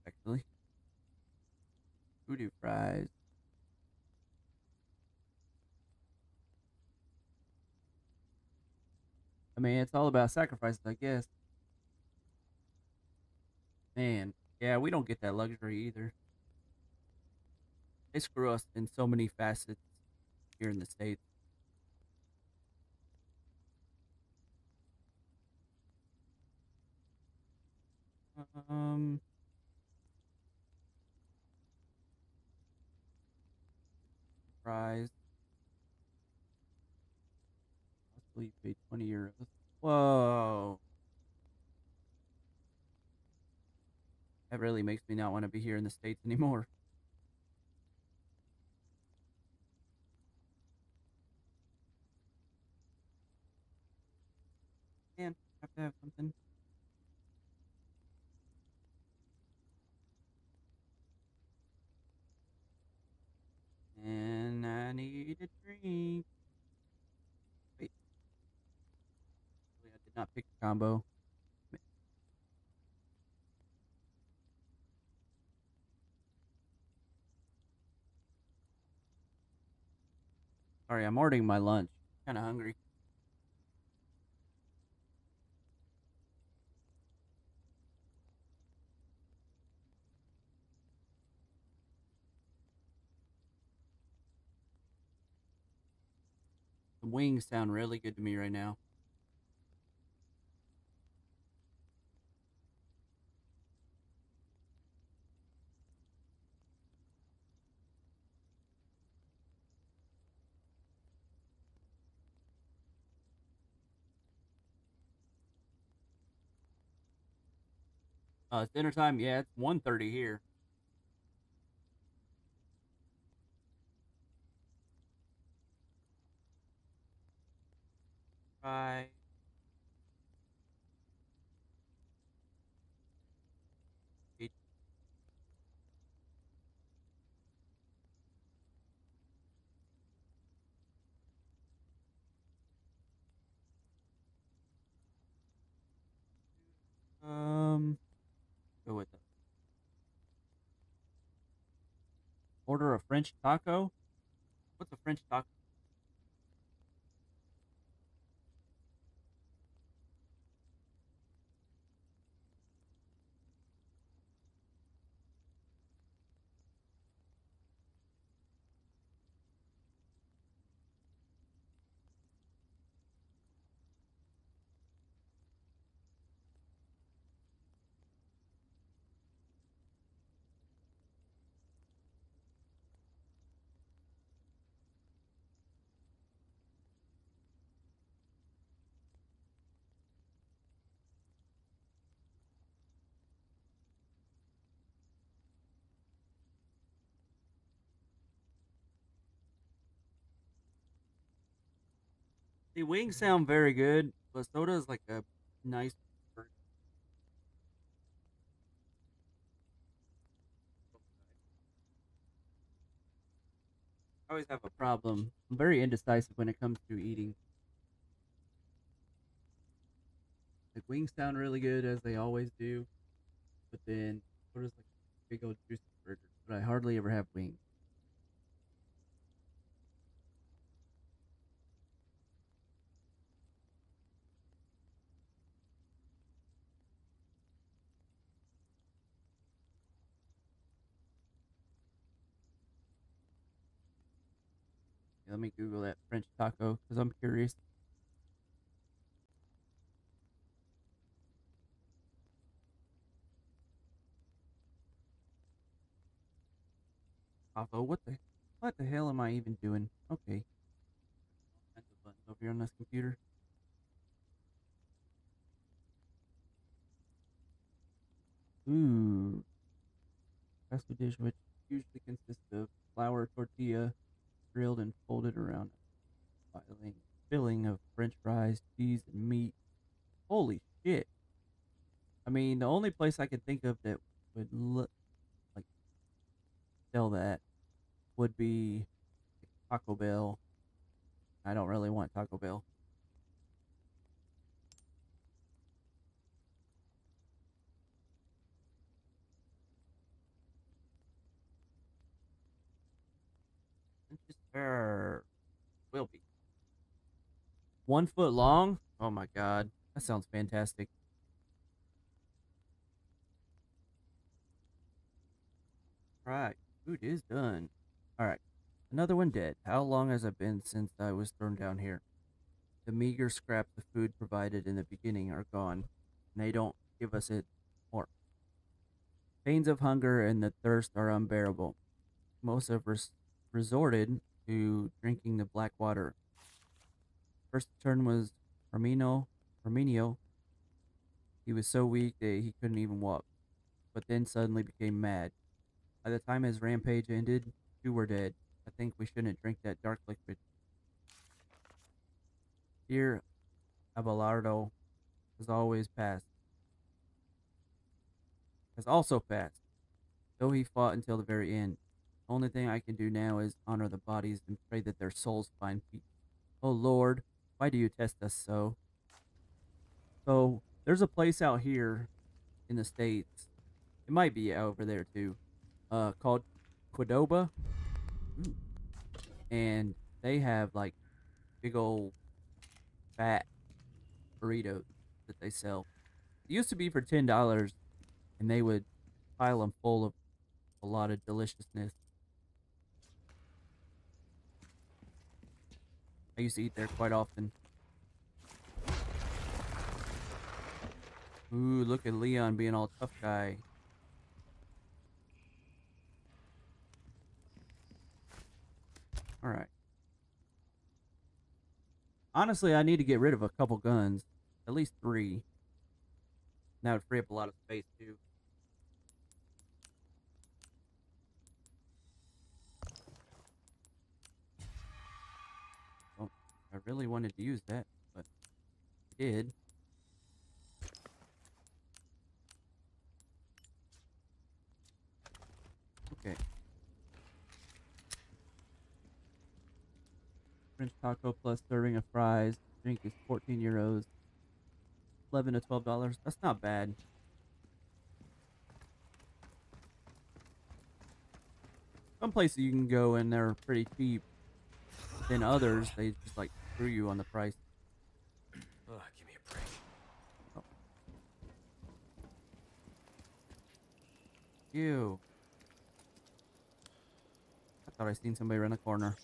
Actually. Voodoo fries. I mean, it's all about sacrifices, I guess. Man, yeah, we don't get that luxury either. They screw us in so many facets here in the States. Um, prize. Possibly paid 20 euros. Whoa. That really makes me not want to be here in the States anymore. Man, have to have something. And I need a drink. Wait. I did not pick the combo. Sorry, I'm ordering my lunch. Kind of hungry. The wings sound really good to me right now. Uh, it's dinner time. Yeah, it's 1.30 here. Right. Um, go with it. Order a French taco. What's a French taco? The wings sound very good, but so does like a nice. I always have a problem. I'm very indecisive when it comes to eating. Like wings sound really good as they always do, but then so does like a big old juicy burger. But I hardly ever have wings. Let me Google that French taco because I'm curious. Taco, what the what the hell am I even doing? Okay. All kinds of over here on this computer. Ooh. Pasta dish which usually consists of flour tortilla grilled and folded around a filling, of french fries, cheese, and meat. Holy shit. I mean, the only place I could think of that would look like sell that would be Taco Bell. I don't really want Taco Bell. Will be. One foot long? Oh my god. That sounds fantastic. Alright, food is done. Alright, another one dead. How long has it been since I was thrown down here? The meager scraps of food provided in the beginning are gone, and they don't give us it more. Pains of hunger and the thirst are unbearable. Most have res- resorted to drinking the black water. First turn was Armino, Arminio. He was so weak that he couldn't even walk, but then suddenly became mad. By the time his rampage ended, two were dead. I think we shouldn't drink that dark liquid. Dear Abelardo has always passed. Has also passed, though he fought until the very end. Only thing I can do now is honor the bodies and pray that their souls find peace. Oh Lord, why do you test us so? So, there's a place out here in the States. It might be over there too. Uh, called Qdoba. Ooh. And they have like big old fat burritos that they sell. It used to be for ten dollars, and they would pile them full of a lot of deliciousness. I used to eat there quite often. Ooh, look at Leon being all tough guy. Alright. Honestly, I need to get rid of a couple guns. At least three. That would free up a lot of space, too. Really wanted to use that, but I did. Okay. French taco plus serving of fries. Drink is 14 euros. 11 to 12 dollars. That's not bad. Some places you can go and they're pretty cheap. Then others, they just like screw you on the price. Ugh, give me a break. Ew. I thought I seen somebody around the corner.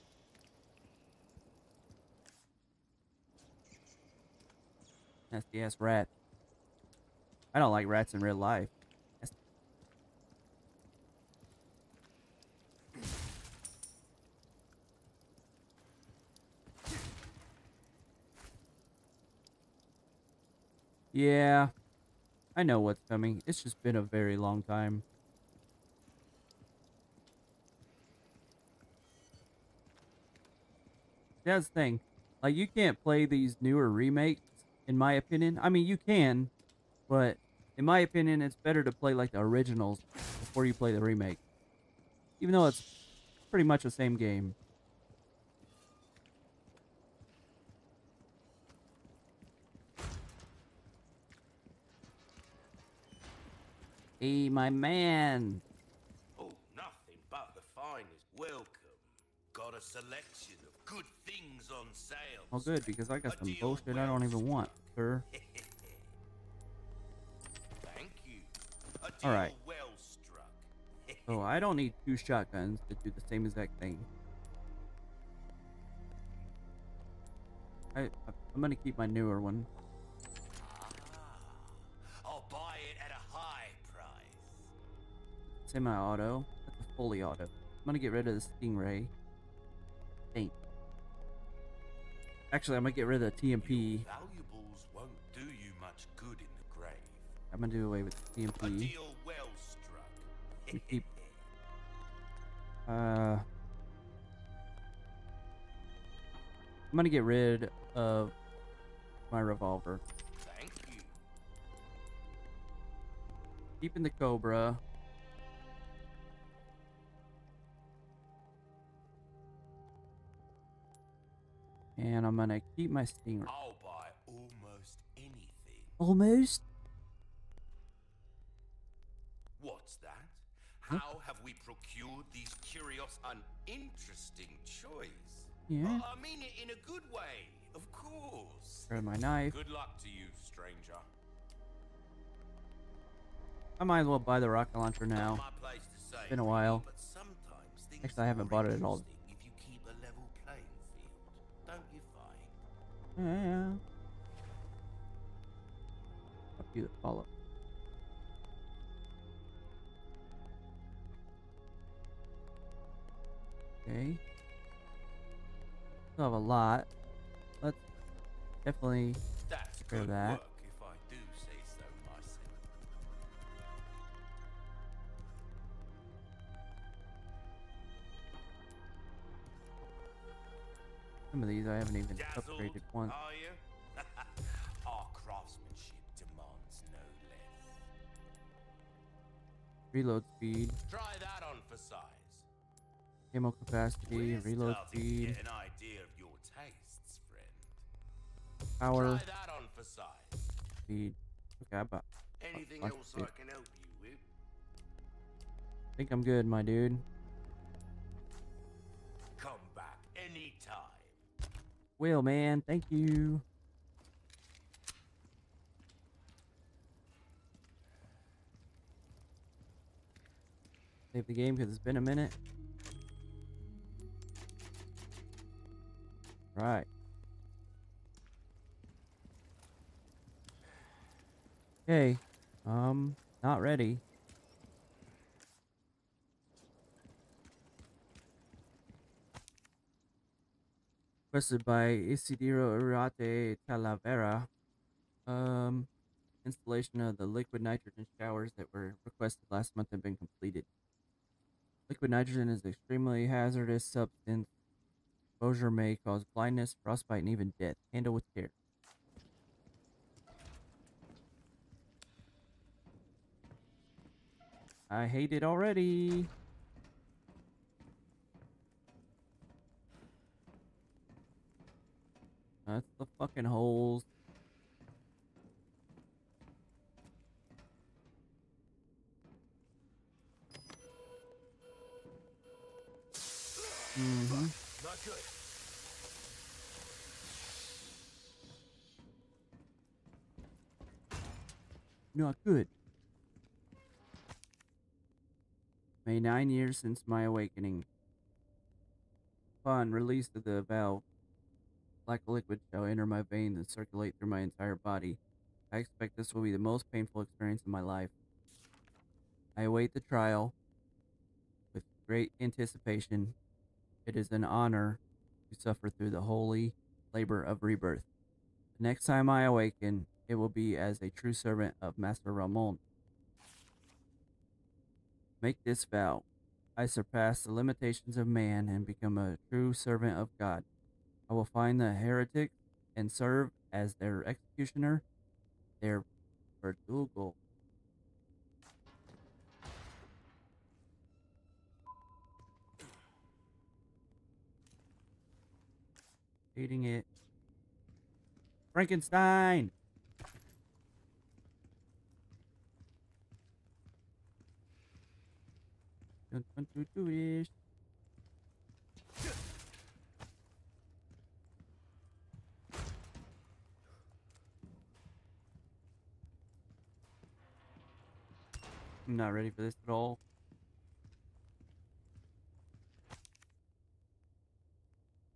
Nasty ass rat. I don't like rats in real life. Yeah, I know what's coming. It's just been a very long time. That's the thing. Like you can't play these newer remakes, in my opinion. I mean, you can, but in my opinion, it's better to play like the originals before you play the remake. Even though it's pretty much the same game. Hey, my man. Oh, nothing but the finest. Welcome. Got a selection of good things on sale. Oh, good, because I got A some bullshit I don't even want, sir. Thank you. A deal Alright. well. So oh, I don't need two shotguns to do the same exact thing. I, I'm gonna keep my newer one. Semi-auto. That's a fully auto. I'm gonna get rid of the Stingray. Think. Actually, I'm gonna get rid of the TMP. Valuables won't do you much good in the grave. I'm gonna do away with the TMP. well keep. Uh. I'm gonna get rid of my revolver. Thank you. Keeping the Cobra. And I'm gonna keep my Stinger. I'll buy almost anything. Almost? What's that? How have we procured these curious and interesting choice? Yeah. I mean it in a good way, of course. Grab my knife. Good luck to you, stranger. I might as well buy the rocket launcher now. It's Been a while. Actually, I haven't bought it at all. Yeah. I'll do the follow. Okay. Still have a lot. Let's definitely That's good that. work, some of these I haven't even Dazzled, upgraded once. are you? Our craftsmanship demands no less. Reload speed, Try that on for size. ammo capacity, We're reload speed, an idea of your tastes, friend. power, Try that on for size. speed. Okay, I, bought, Anything else I can help you with? I think I'm good, my dude. Will, man, thank you. Save the game because it's been a minute. Right. Okay. Um, not ready. Requested by Isidro Urate Talavera. Um, installation of the liquid nitrogen showers that were requested last month have been completed. Liquid nitrogen is an extremely hazardous substance. Exposure may cause blindness, frostbite, and even death. Handle with care. I hate it already. That's the fucking holes. Mm-hmm. Not good. Not good. May nine years since my awakening. Upon release of the valve, black liquid shall enter my veins and circulate through my entire body. I expect this will be the most painful experience of my life. I await the trial with great anticipation. It is an honor to suffer through the holy labor of rebirth. The next time I awaken, it will be as a true servant of Master Ramon. Make this vow. I surpass the limitations of man and become a true servant of God. I will find the heretic and serve as their executioner. Their verdugo. Eating it. Frankenstein! Don't want to I'm not ready for this at all.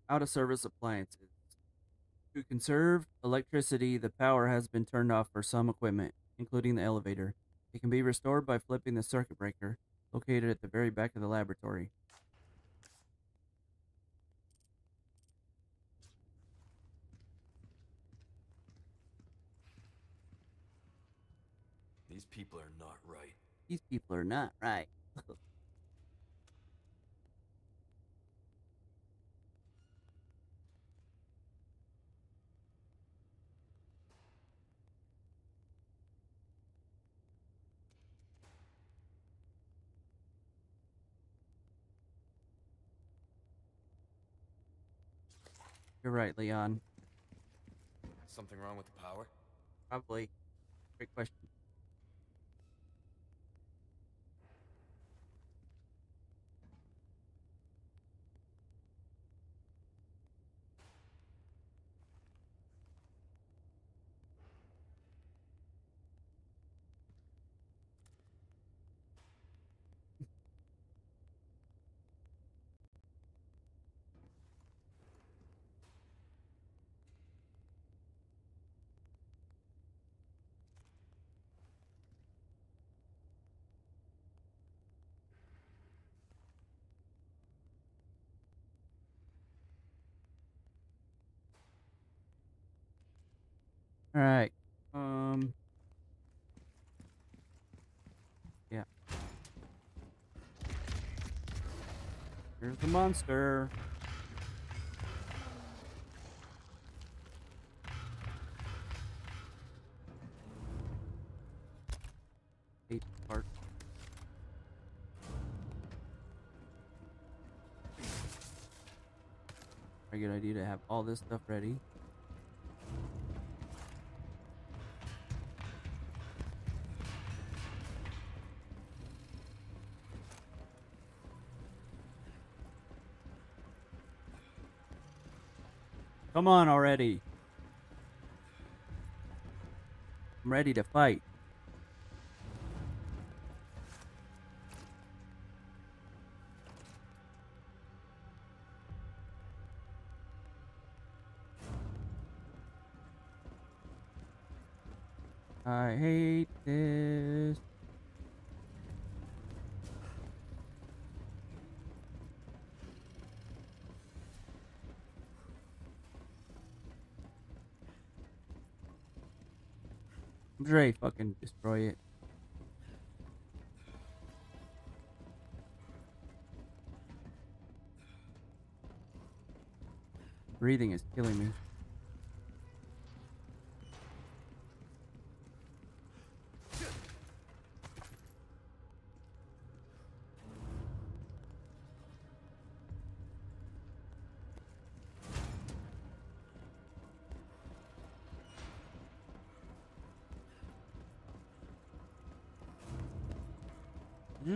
Out of service appliances. To conserve electricity, the power has been turned off for some equipment, including the elevator. It can be restored by flipping the circuit breaker, located at the very back of the laboratory. These people are. These people are not right. You're right, Leon. Something wrong with the power? Probably. Great question. All right. Um. Yeah. Here's the monster. Eight part. Very good idea to have all this stuff ready. Come on already. I'm ready to fight.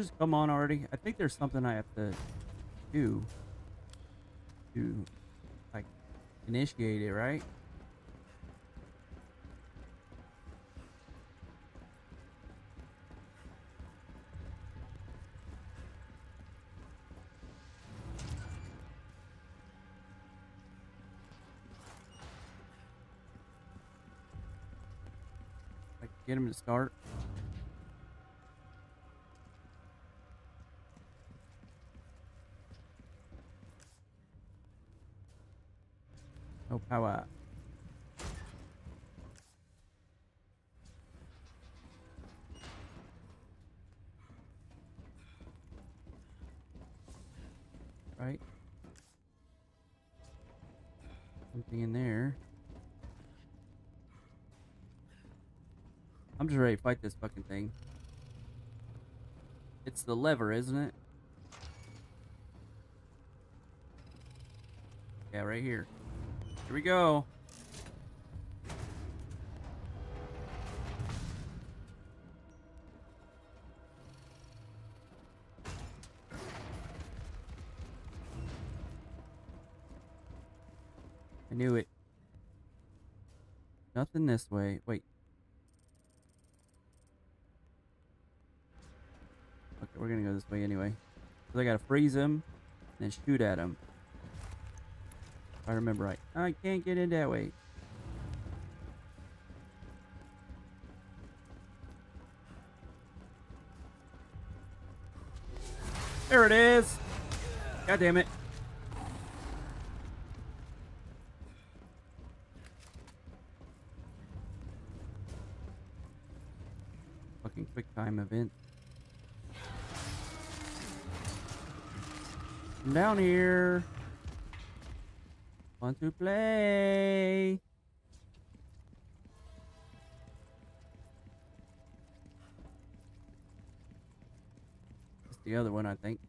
Just come on already? I think there's something I have to do to like initiate it, right? Like get him to start. Ready to fight this fucking thing. It's the lever, isn't it? Yeah, right here. Here we go. I knew it. Nothing this way. Wait. Okay, we're gonna this way anyway. So I gotta freeze him and shoot at him. If I remember right. I can't get in that way. There it is! God damn it. Fucking quick time event. I'm down here. Want to play? That's the other one, I think.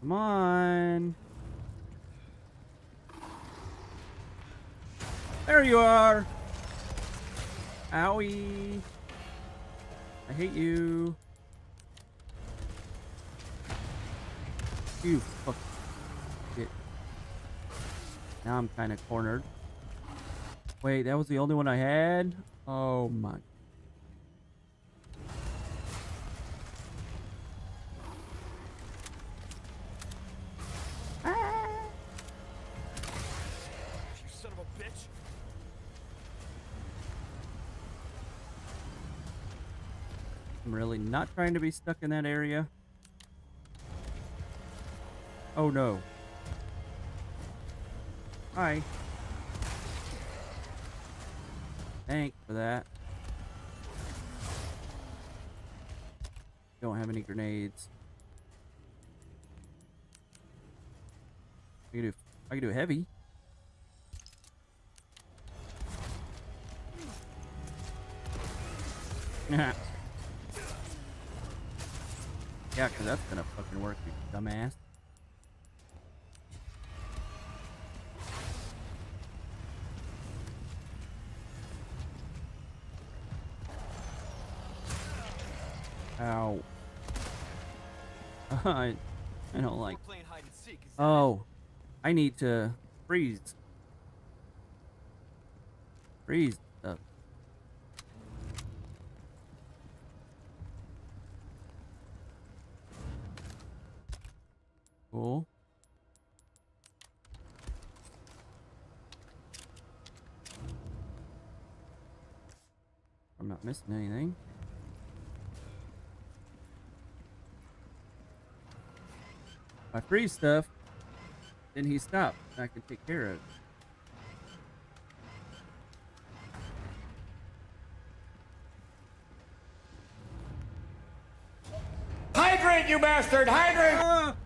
Come on. There you are. Owie. I hate you. You fuck shit. Now I'm kind of cornered. Wait, that was the only one I had? Oh my. Not trying to be stuck in that area. Oh no. Hi. Thanks for that. Don't have any grenades. I can do I can do heavy. Yeah. Yeah, because that's gonna fucking work, you dumbass. Ow. I, I don't like. We're playing hide and seek. Is that Oh, I need to freeze. Freeze stuff. Cool. I'm not missing anything. If I freeze stuff, then he stops. and I can take care of it. Hydrate, you bastard! Hydrate! Ah!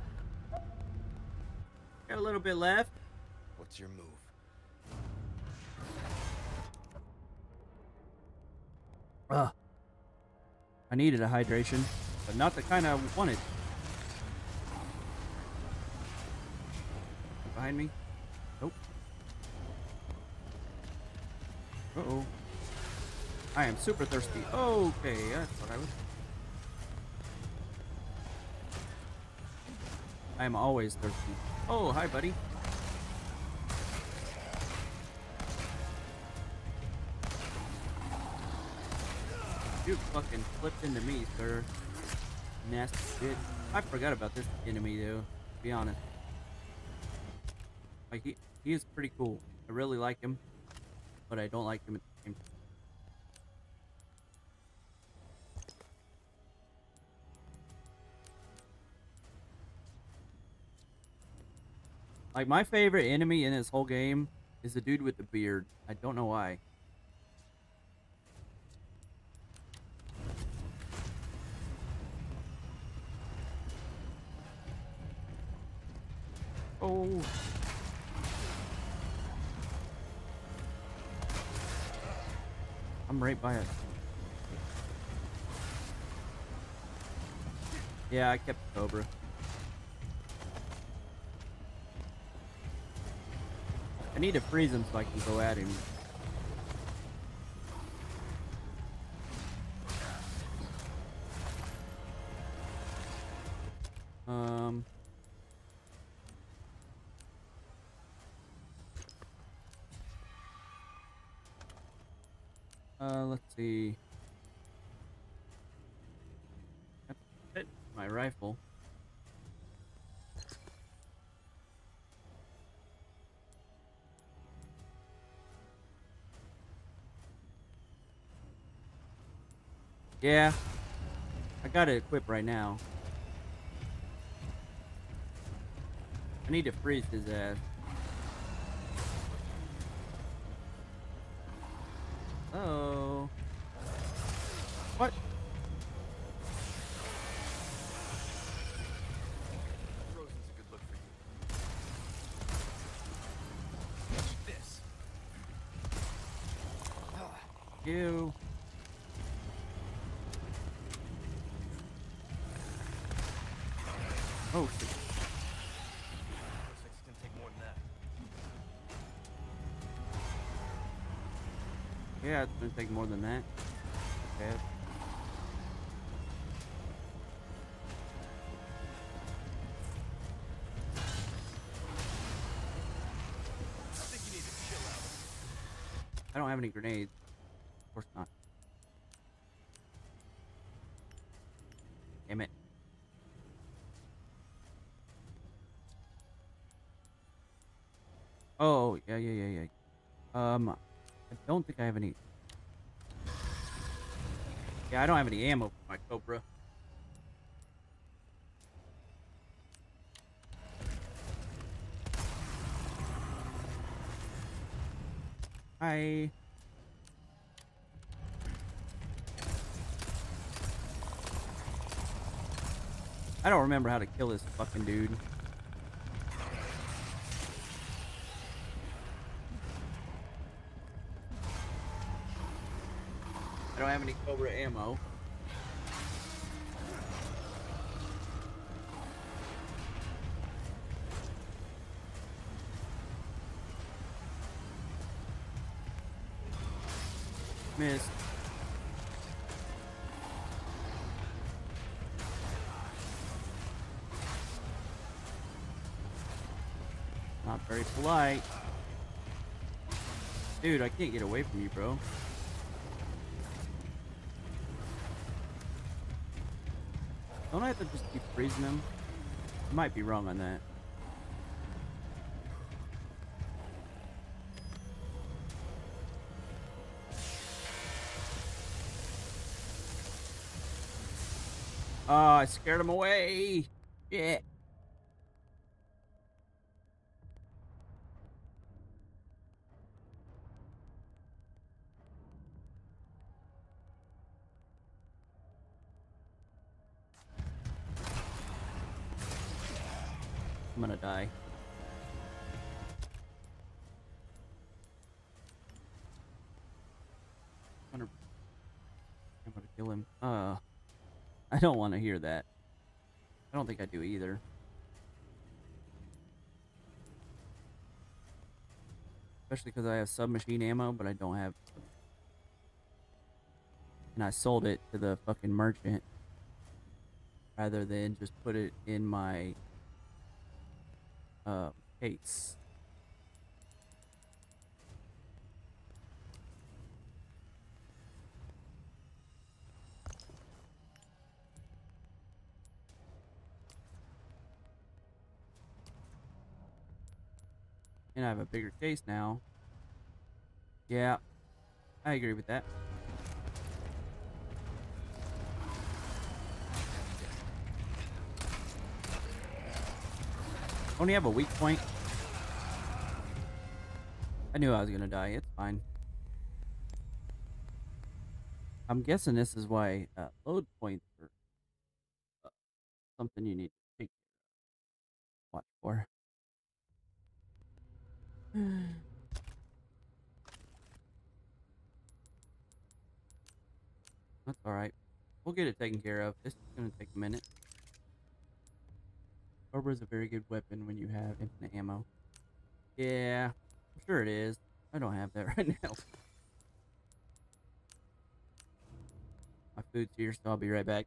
Got a little bit left. What's your move? I needed a hydration, but not the kind I wanted. Behind me? Nope. Uh-oh. I am super thirsty. Okay, that's what I was. I am always thirsty. Oh, hi, buddy. You fucking flipped into me, sir. Nasty shit. I forgot about this enemy, though. Be honest. Like, he, he is pretty cool. I really like him. But I don't like him at the same time. Like, my favorite enemy in this whole game is the dude with the beard. I don't know why. Oh. I'm right by it. Yeah, I kept Cobra. I need to freeze him so I can go at him. Yeah. I got it equipped right now. I need to freeze his ass. Yeah, it's gonna take more than that. Okay. I don't have any grenades. Yeah, I don't have any ammo for my Cobra. Hi. I don't remember how to kill this fucking dude. I don't have any Cobra ammo. Missed. Not very polite. Dude, I can't get away from you, bro. Don't I have to just keep freezing him? I might be wrong on that. Oh, I scared him away. Shit. I don't want to hear that. I don't think I do either. Especially because I have submachine ammo, but I don't have. And I sold it to the fucking merchant rather than just put it in my uh, case. And I have a bigger case now. Yeah, I agree with that. Only have a weak point. I knew I was gonna die. It's fine. I'm guessing this is why uh, load points are uh, something you need to take watch for. Hmm. That's alright. We'll get it taken care of. This is gonna take a minute. Cobra is a very good weapon when you have infinite ammo. Yeah, I'm sure it is. I don't have that right now. My food's here, so I'll be right back.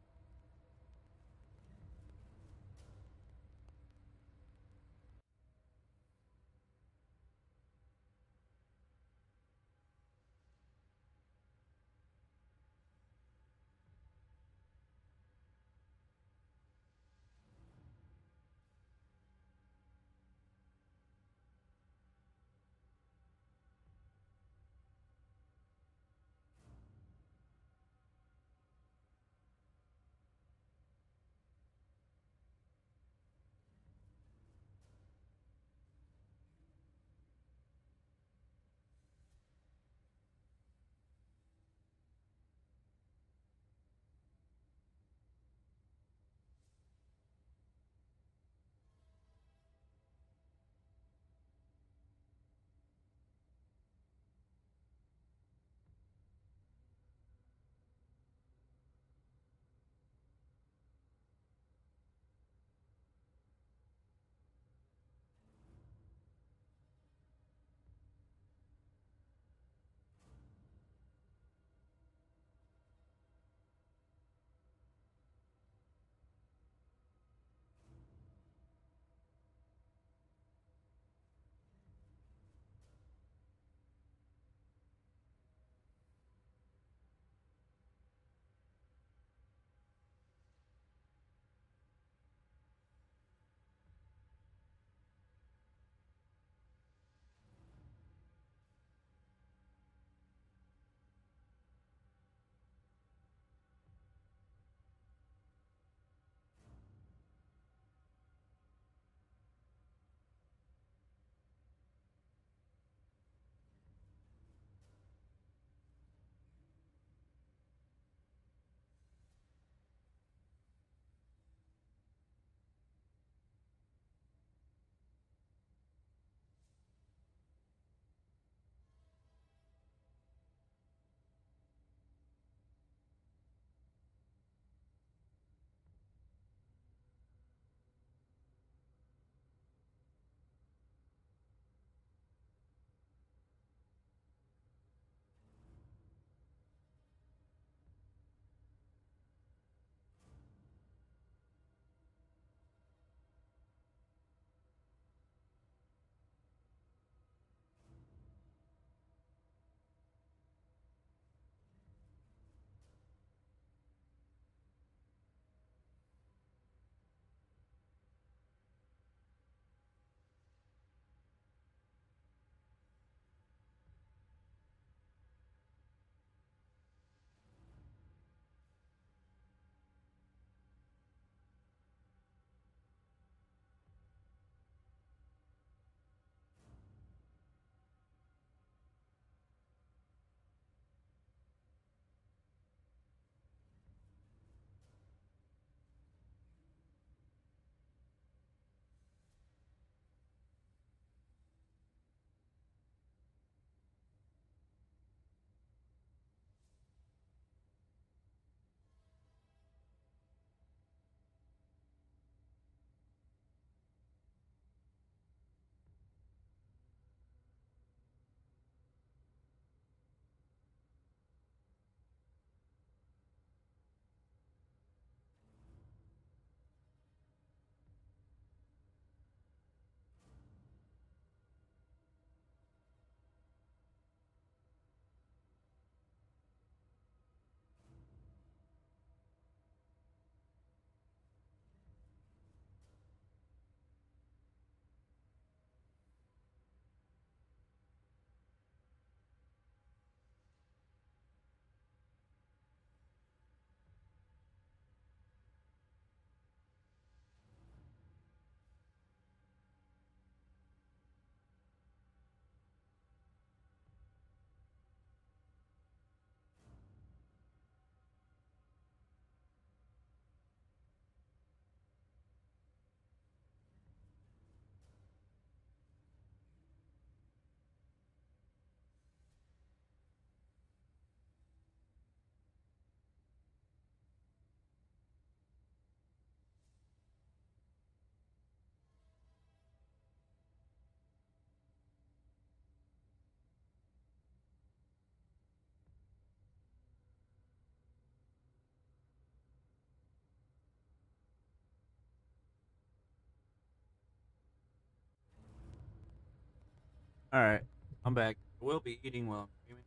Alright, I'm back. I will be eating while I'm streaming.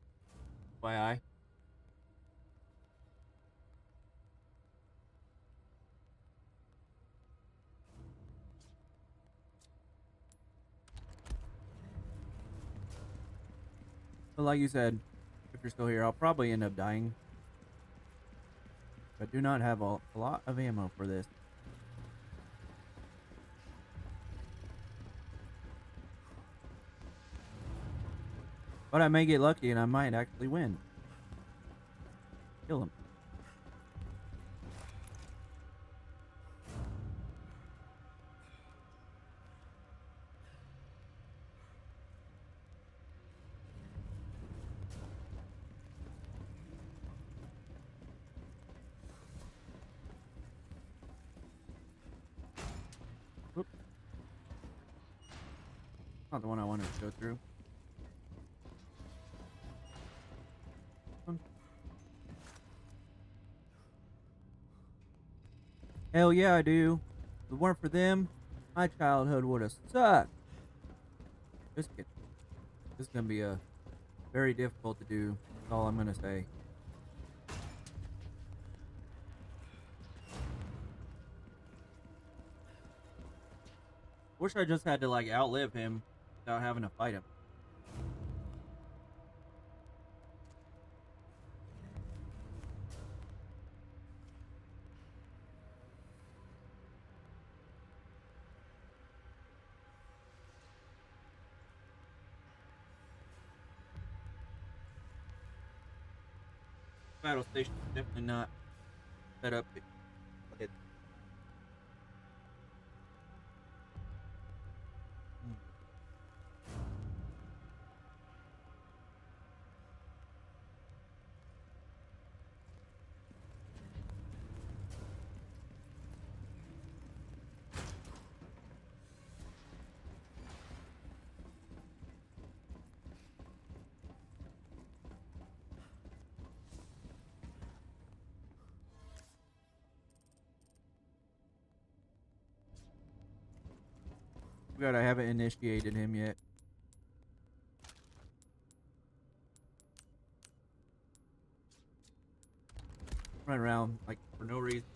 But like you said, if you're still here, I'll probably end up dying. I do not have a, a lot of ammo for this. But I may get lucky and I might actually win. Kill him. Not the one I wanted to go through. Hell yeah, I do. If it weren't for them, my childhood would have sucked. Just kidding. This is gonna be a very difficult to do. That's all I'm gonna say. Wish I just had to like outlive him without having to fight him. Battle station is definitely not set up. God, I haven't initiated him yet. Run around like for no reason.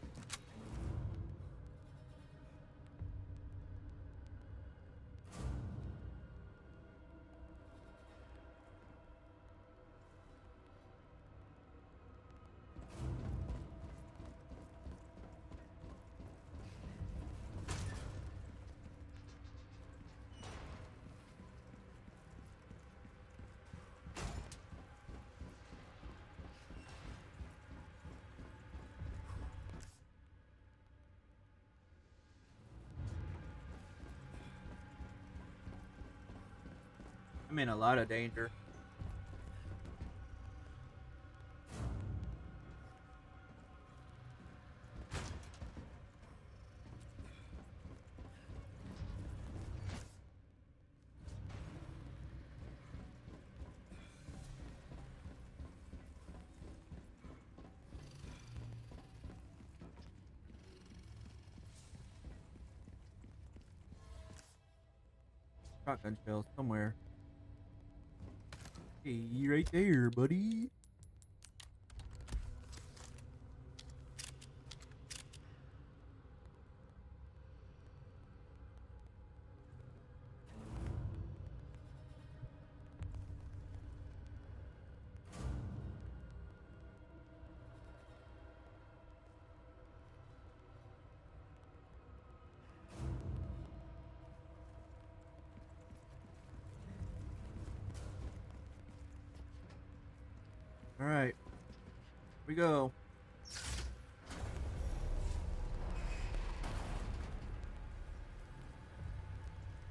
I'm in a lot of danger. Shotgun shells somewhere. Hey, right there, buddy. Go.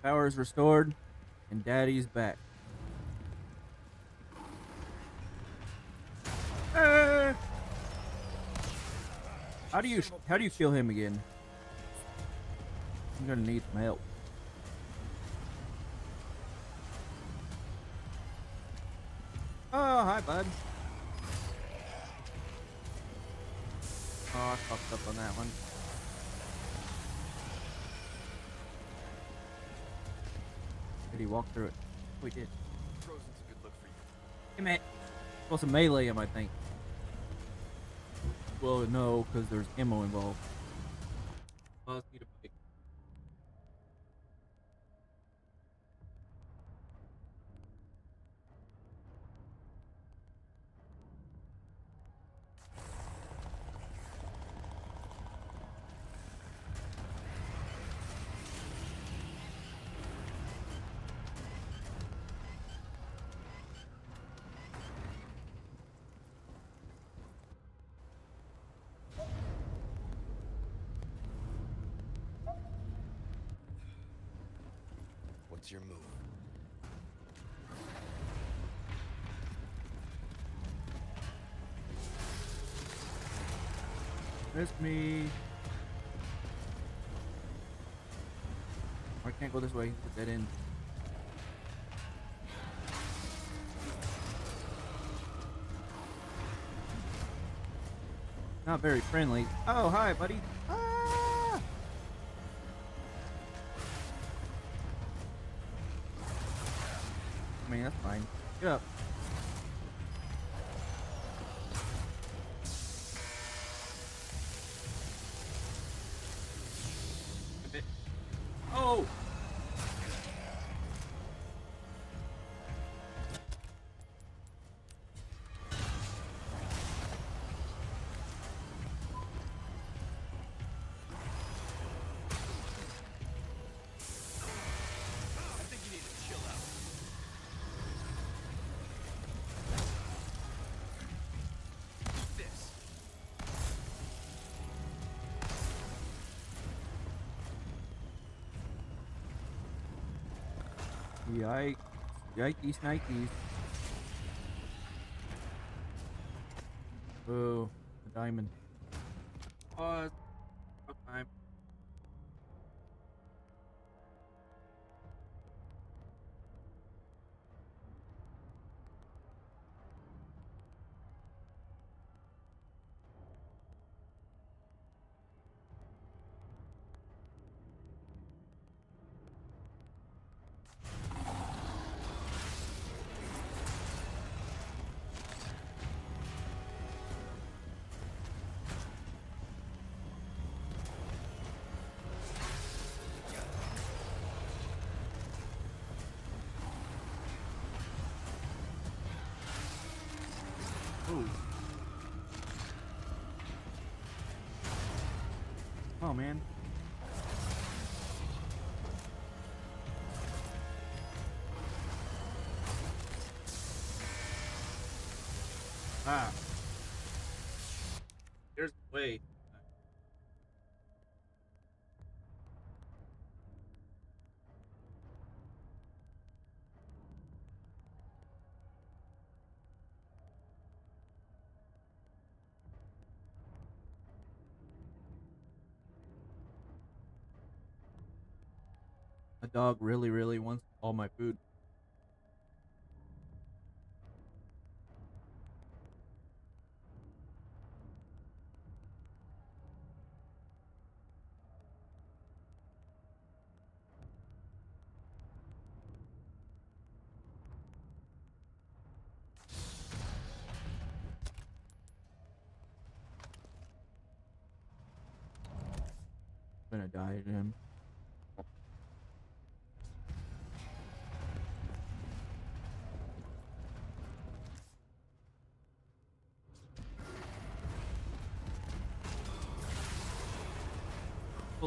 Power is restored, and Daddy's back. Ah! How do you how do you kill him again? I'm gonna need some help. Oh, hi, bud. Did he walk through it? We did. Frozen's a good look for you. Hey, man. Supposed to melee him, I think. Well, no, because there's ammo involved. Can't go this way. Put that in. Not very friendly. Oh, hi, buddy. Ah! I mean, that's fine. Get up. Yikes. Yikes, Nikes. Dog really, really wants all my food. I'm gonna die to him.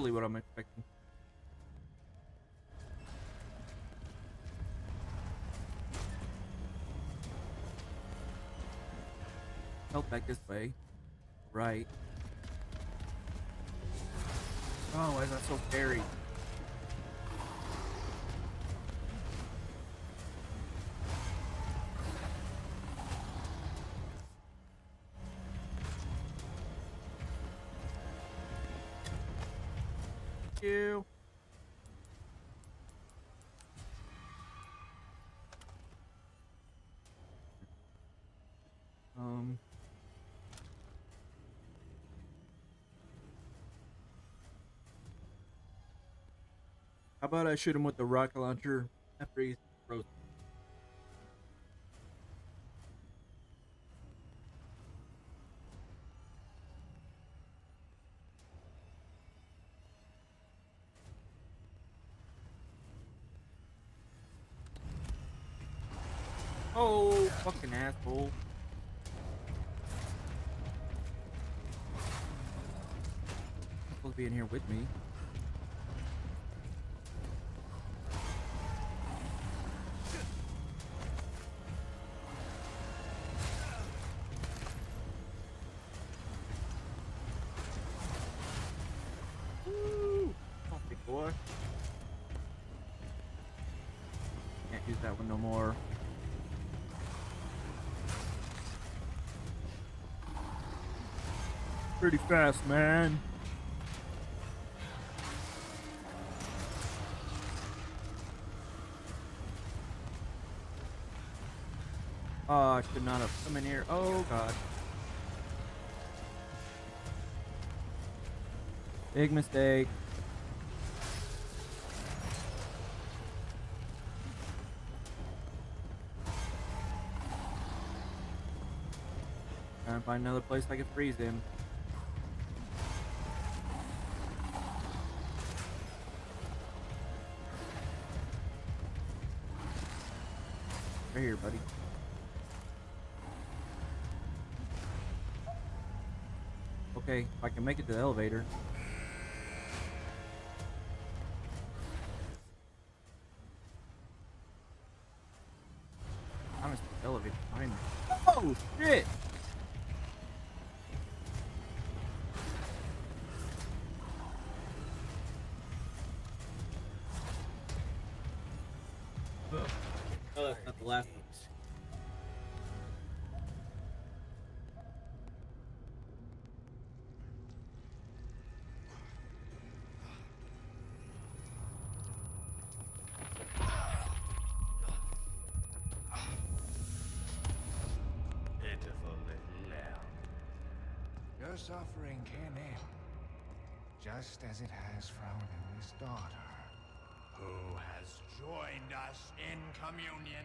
Fully what I'm expecting. Help back this way. Right. Oh, why is that so scary? about I shoot him with the rocket launcher after he's frozen? Oh, fucking asshole. Supposed to be in here with me. Pretty fast, man. Oh, I should not have come in here. Oh, God. Big mistake. Trying to find another place I can freeze him. Buddy. Okay, I can make it to the elevator. Suffering came in, just as it has for our daughter. Who has joined us in communion,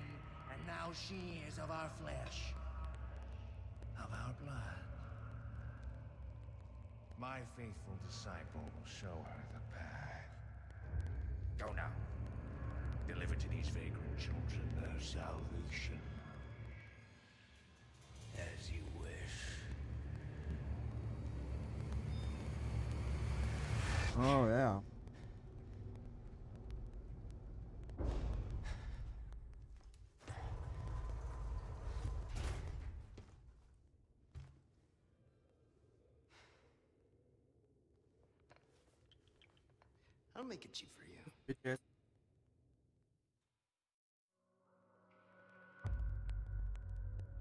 and now she is of our flesh, of our blood. My faithful disciple will show her the path. Go now. Deliver to these vagrant children their salvation. Oh yeah. I'll make it cheap for you. Bitch.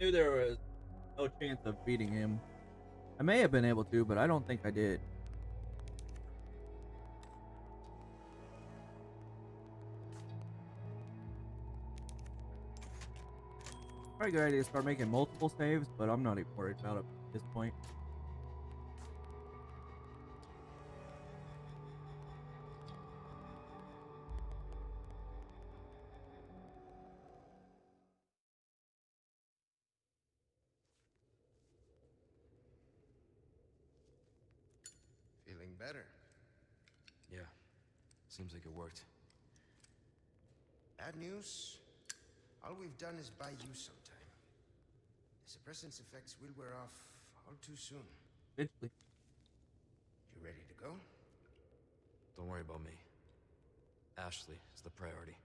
Knew there was no chance of beating him. I may have been able to, but I don't think I did. Probably a good idea to start making multiple saves, but I'm not even worried about it at this point. Feeling better. Yeah. Seems like it worked. Bad news. All we've done is buy you some time. The suppressant's effects will wear off all too soon. Eventually. You ready to go? Don't worry about me. Ashley is the priority.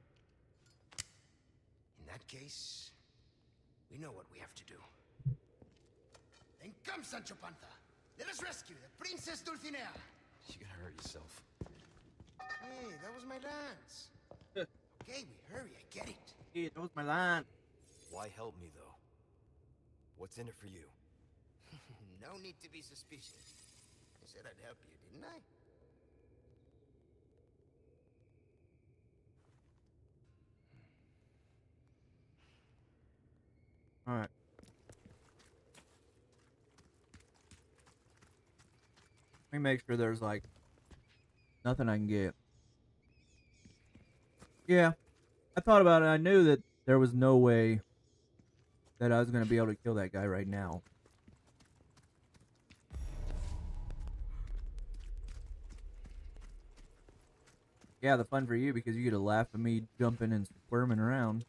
In that case, we know what we have to do. Then come, Sancho Panza! Let us rescue the Princess Dulcinea! You're gonna hurt yourself. Hey, that was my dance. okay, we hurry, I get it. Hey, that was my line. Why help me, though? What's in it for you? no need to be suspicious. I said I'd help you, didn't I? Alright. Let me make sure there's like nothing I can get. Yeah. I thought about it. I knew that there was no way that I was gonna be able to kill that guy right now. Yeah, the fun for you because you get a laugh at me jumping and squirming around.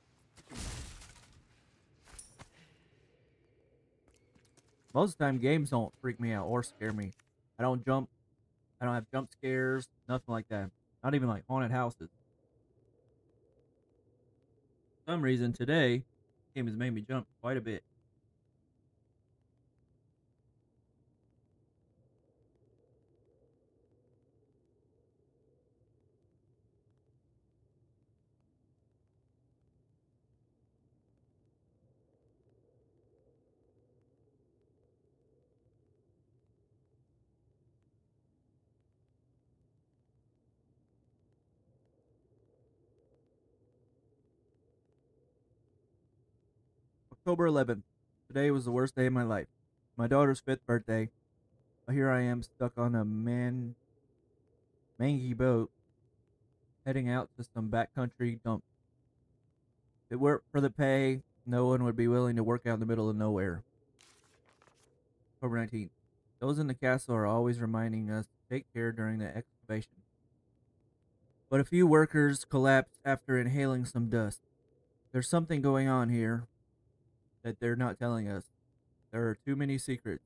Most of the time, games don't freak me out or scare me. I don't jump. I don't have jump scares, nothing like that. Not even like haunted houses. For some reason today, game has made me jump quite a bit. October 11th. Today was the worst day of my life. My daughter's fifth birthday. Here I am stuck on a man mangy boat heading out to some backcountry dump. If it weren't for the pay, no one would be willing to work out in the middle of nowhere. October 19th. Those in the castle are always reminding us to take care during the excavation. But a few workers collapsed after inhaling some dust. There's something going on here that they're not telling us. There are too many secrets.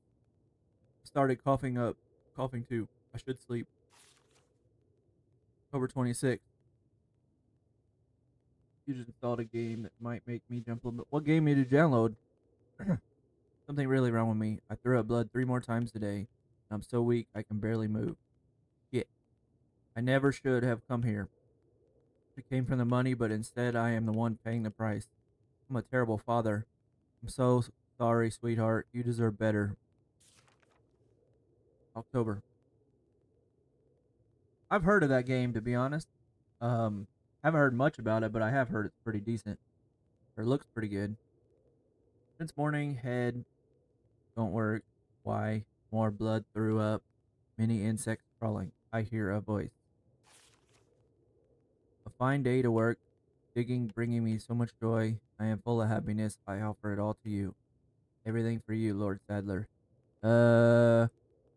Started coughing up, coughing too. I should sleep. October 26th. You just installed a game that might make me jump a little bit. What game did you download? Something really wrong with me. I threw up blood three more times today. I'm so weak I can barely move. Shit. I never should have come here. It came from the money, but instead I am the one paying the price. I'm a terrible father. I'm so sorry, sweetheart. You deserve better. October. I've heard of that game, to be honest. Um, haven't heard much about it, but I have heard it's pretty decent. Or it looks pretty good. Since morning, head don't work. Why? More blood threw up. Many insects crawling. I hear a voice. A fine day to work. Digging, bringing me so much joy. I am full of happiness. I offer it all to you. Everything for you, Lord Saddler. Uh,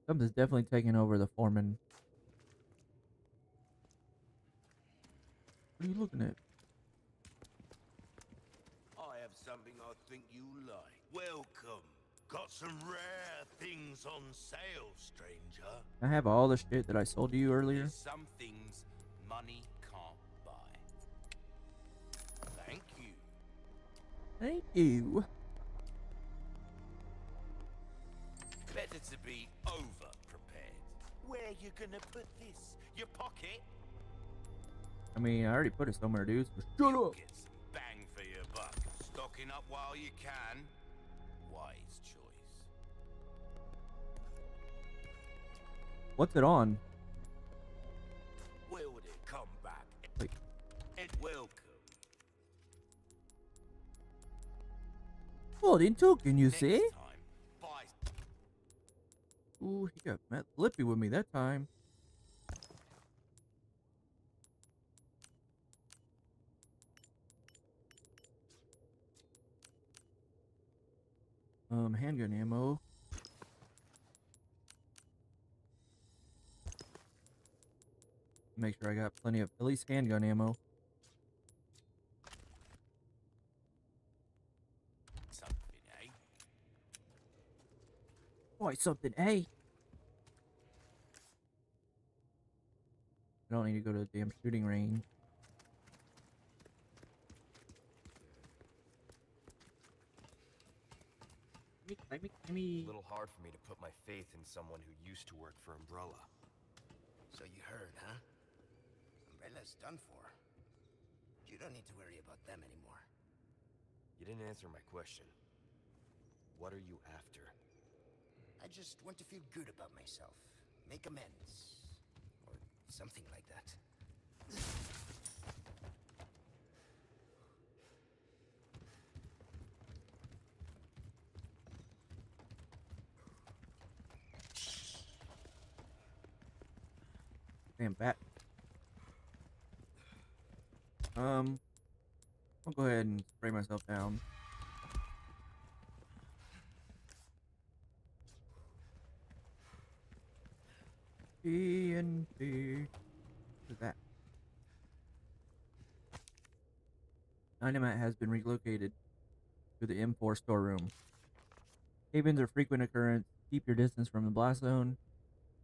something's definitely taking over the foreman. What are you looking at? I have something I think you like. Welcome. Got some rare things on sale, stranger. I have all the shit that I sold you earlier. There's some things money Thank you. Better to be over prepared. Where you gonna put this? Your pocket? I mean, I already put it somewhere, dude. So shut up. Get some bang for your buck. Stocking up while you can. Wise choice. What's it on? Will it come back? Wait. And welcome. Golden token, you see? Ooh, he got Matt Lippy with me that time. Um, handgun ammo. Make sure I got plenty of at least handgun ammo. something, eh? Boy, something, hey. I don't need to go to the damn shooting range. Let me, let me, A little hard for me to put my faith in someone who used to work for Umbrella. So you heard, huh? Umbrella's done for. You don't need to worry about them anymore. You didn't answer my question. What are you after? I just want to feel good about myself. Make amends. Or something like that. damn bat. Um, I'll go ahead and spray myself down. TNT. What is that? Dynamite has been relocated to the M4 storeroom. Cave-ins are frequent occurrence. Keep your distance from the blast zone.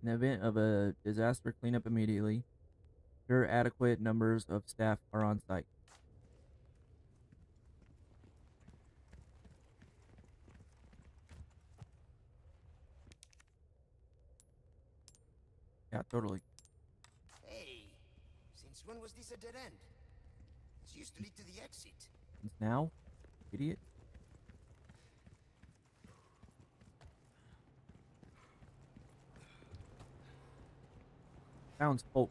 In the event of a disaster, clean up immediately. Sure adequate numbers of staff are on site. Yeah, totally. Hey, since when was this a dead end? To lead to the exit. Now, idiot. Sounds folk.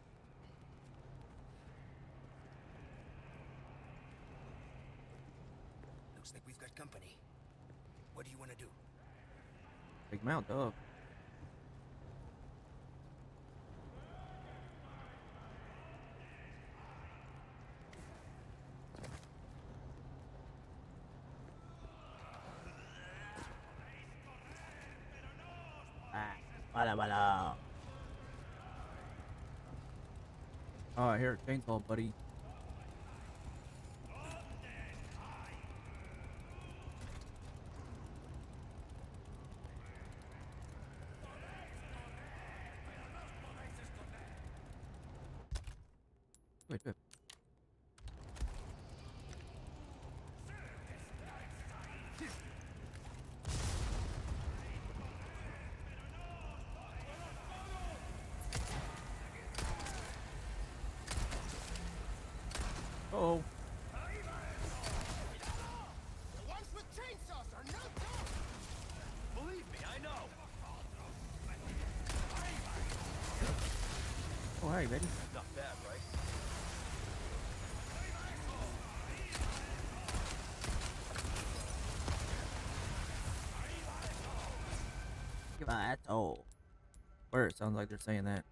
Looks like we've got company. What do you want to do? Big mount, dog. Bala bala. Oh, I chainsaw, buddy. Wait, wait. Oh. The ones with chainsaws are no joke! Believe me, I know. Oh, hey, buddy. Not bad, right? Give my asshole. Where it sounds like they're saying that.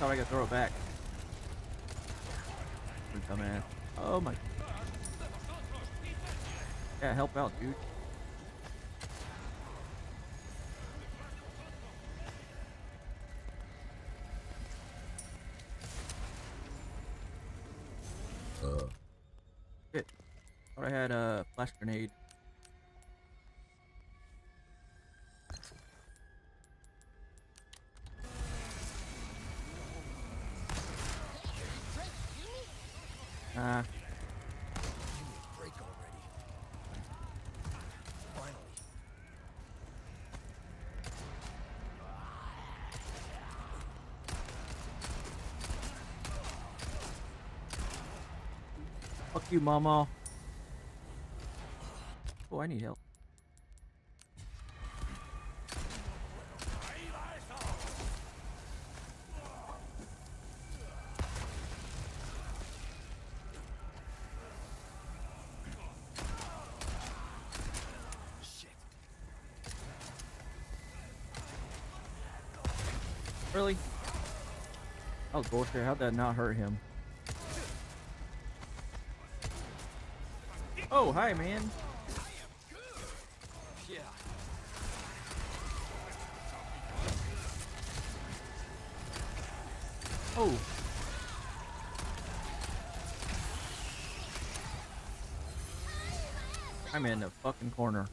Thought I could throw it back. Dumbass. Oh my. Yeah, help out, dude. Uh. Shit. Thought I had a flash grenade. Fuck you, mama. Oh, I need help. Really? That was bullshit. How'd that not hurt him? Oh, hi, man. Oh. I'm in the fucking corner.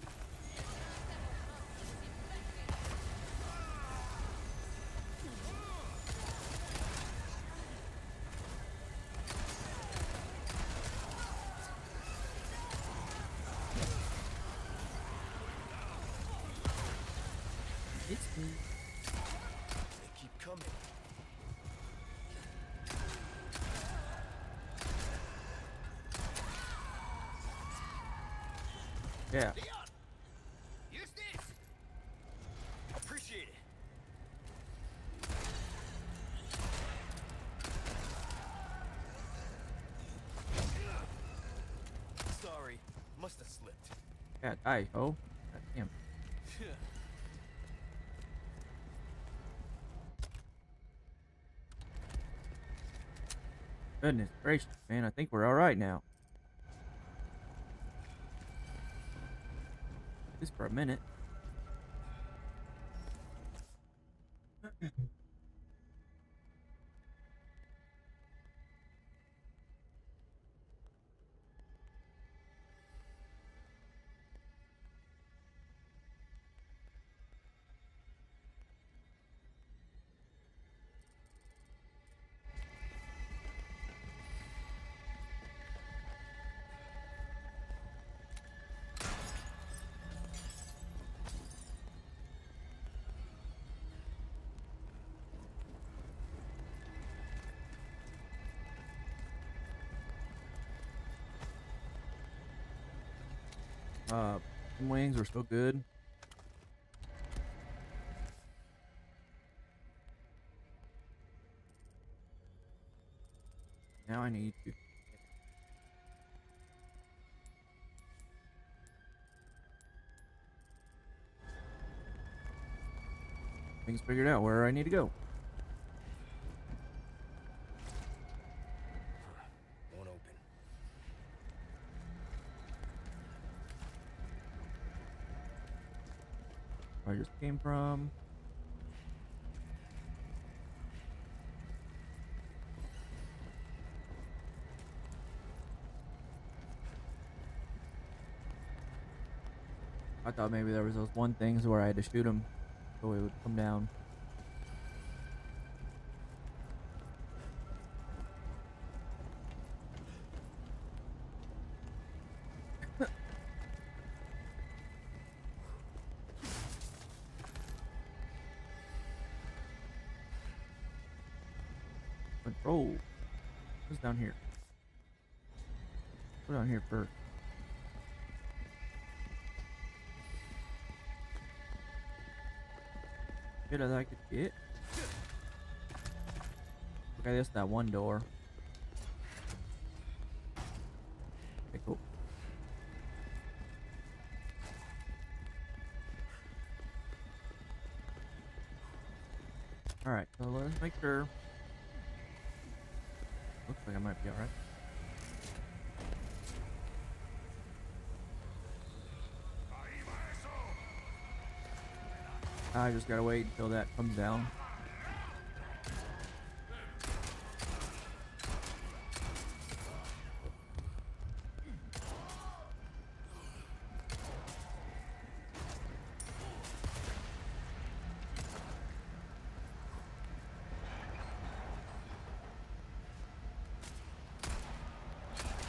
die. Oh, damn. Goodness gracious, man. I think we're all right now. Just for a minute. Are still good. Now I need to. Things figured out where I need to go. Won't open. Where I just came from. I thought maybe there was those one things where I had to shoot him so it would come down. As I could get. Okay, that's that one door. Okay, cool. Alright, so let's make sure. Looks like I might be alright. I just gotta wait until that comes down.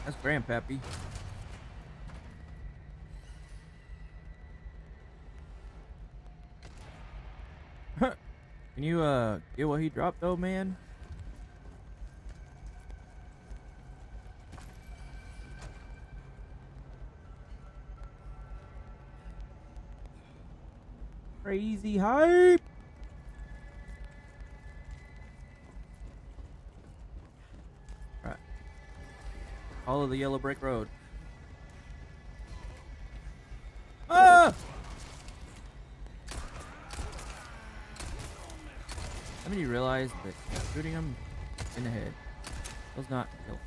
That's Grandpappy. Can you uh get what he dropped though, man? Crazy hype. Right. Follow the yellow brick road. Ah! Realize that shooting him in the head does not kill.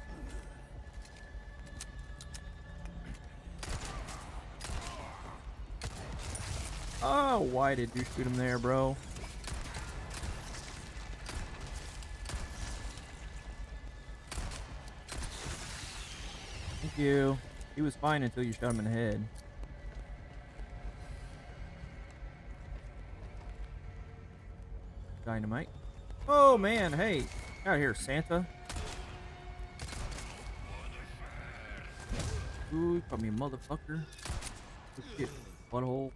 Oh, ah, why did you shoot him there, bro? Thank you. He was fine until you shot him in the head. Dynamite. Oh man, hey, out here, Santa. Ooh, you called me a motherfucker. Good shit, butthole.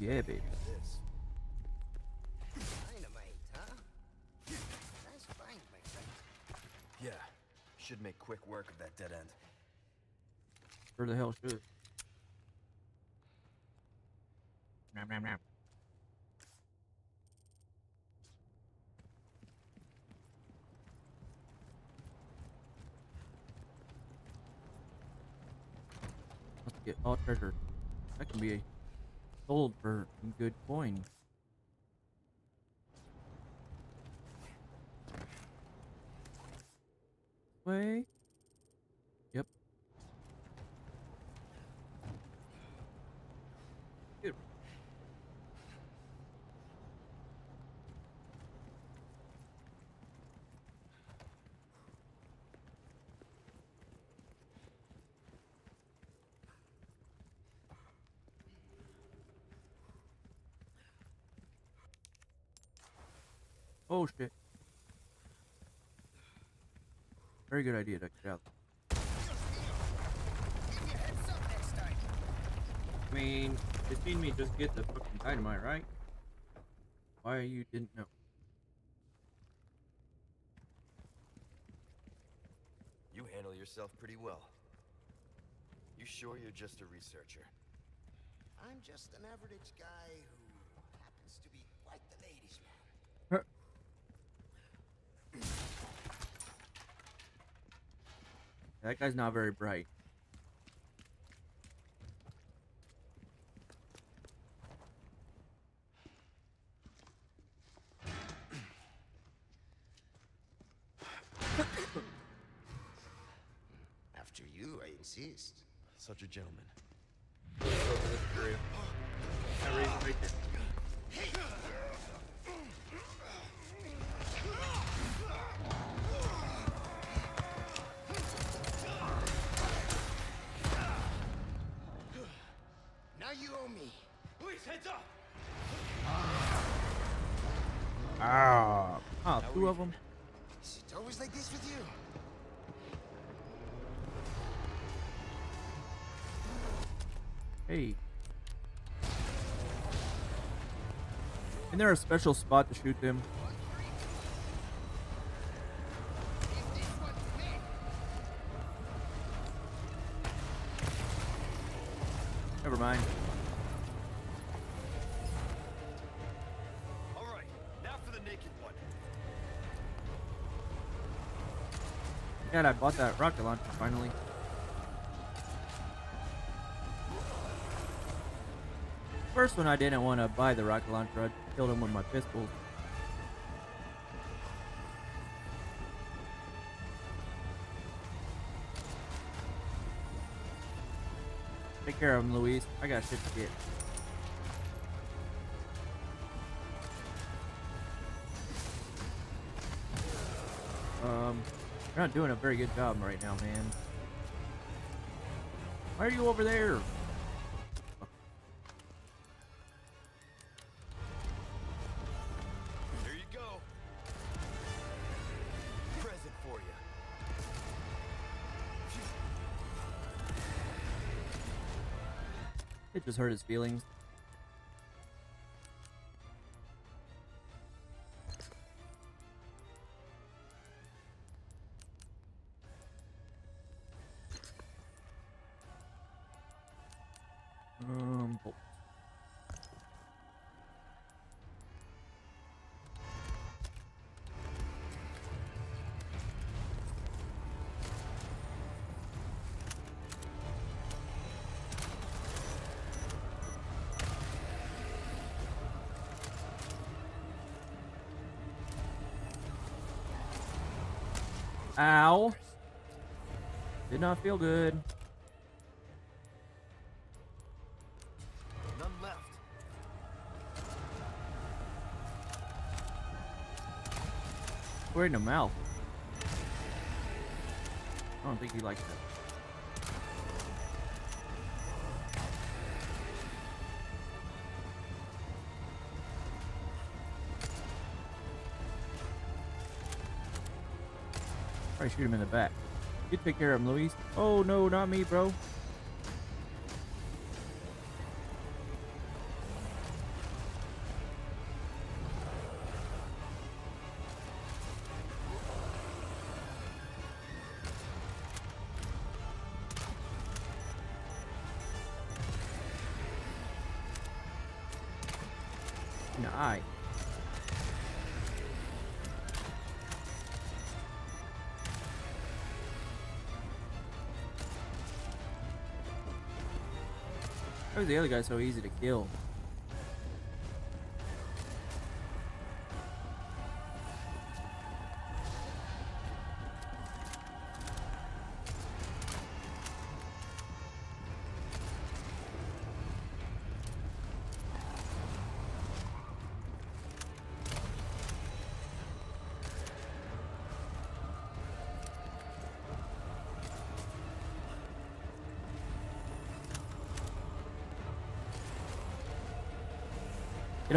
Yeah, baby. Dynamite, huh? Nice find, my friend. Yeah. Should make quick work of that dead end. Where the hell should? Nom, nom, nom. treasure. That can be sold for good coin. Way. Oh shit. Very good idea to get out. I mean, you seen me just get the fucking dynamite, right? Why you didn't know? You handle yourself pretty well. You sure you're just a researcher? I'm just an average guy who happens to be quite the ladies' man. That guy's not very bright. After you, I insist. Such a gentleman. Now two of them. Is it always like this with you? Hey. Isn't there a special spot to shoot them? That rocket launcher finally. First one I didn't want to buy the rocket launcher, I killed him with my pistol. Take care of him, Luis. I got shit to get. You're not doing a very good job right now, man. Why are you over there? There you go. Present for you. It just hurt his feelings. Ow. Did not feel good. None left. In the mouth. I don't think he likes that. Shoot him in the back. You take care of him, Luis. Oh no, not me, bro. The other guy so easy to kill?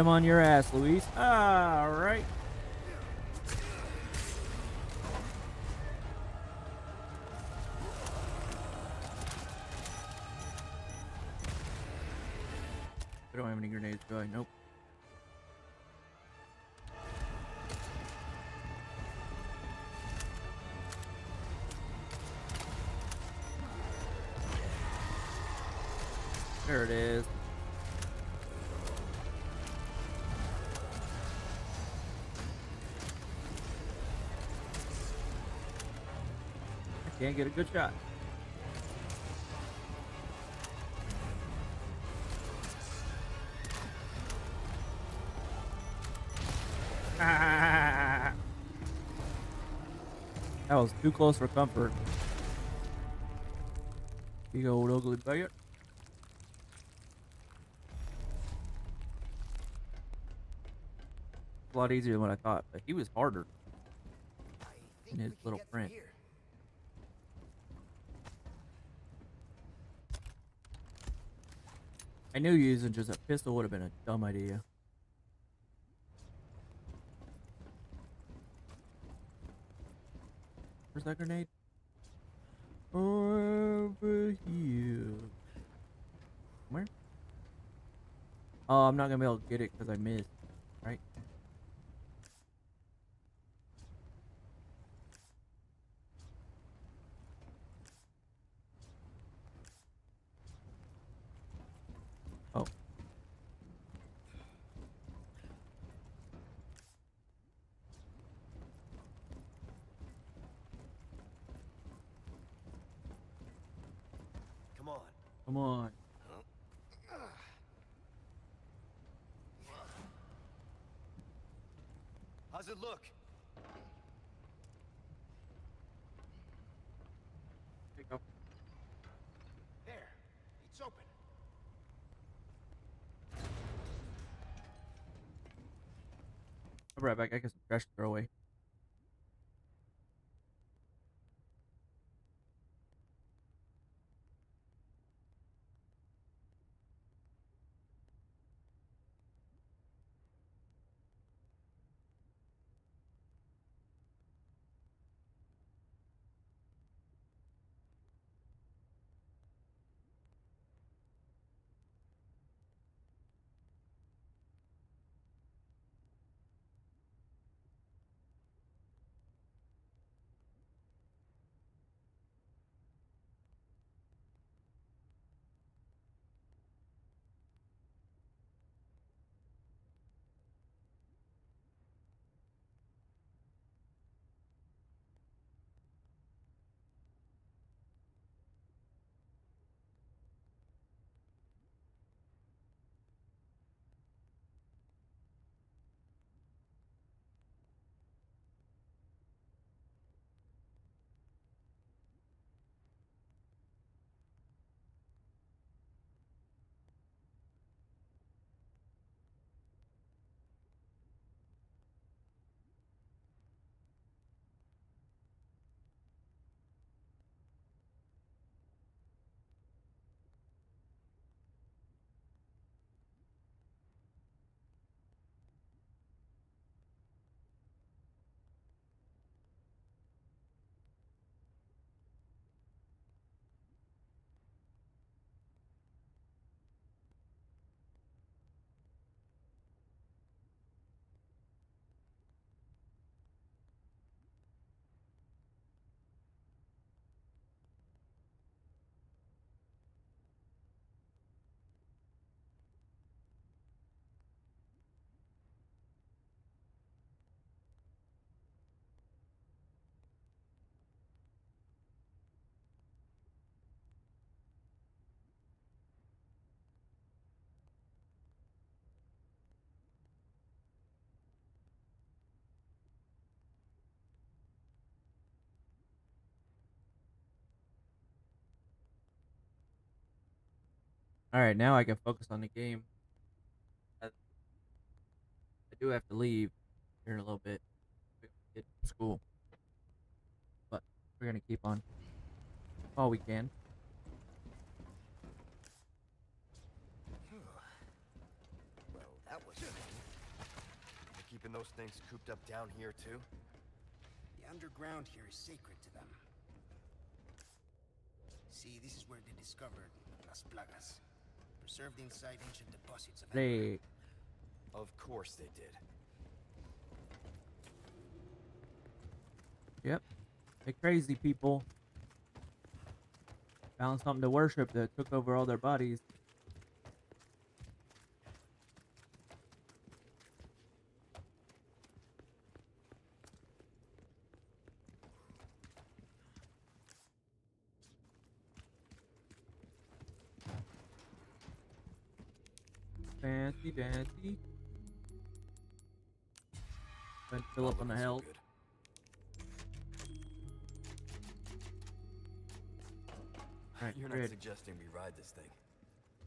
Him on your ass, Luis. All right. Can't get a good shot. That was too close for comfort. Big old ugly bear. A lot easier than what I thought, but he was harder than his little friend. I knew using just a pistol would have been a dumb idea. Where's that grenade? Over here. Where? Oh, I'm not gonna be able to get it because I missed. Right? Oh. Come on. Come on. How's it look? There you go. There. It's open. I'll be right back. I got Alright, now I can focus on the game. I, I do have to leave here in a little bit. Get to school. But we're gonna keep on all we can. Well, That was They're keeping those things cooped up down here, too? The underground here is sacred to them. See, this is where they discovered Las Plagas. Preserved inside ancient deposits of They Of course they did. Yep. They crazy people. Found something to worship that took over all their bodies. Fancy dancy. Then fill up on the health. Alright, You're not suggesting we ride this thing.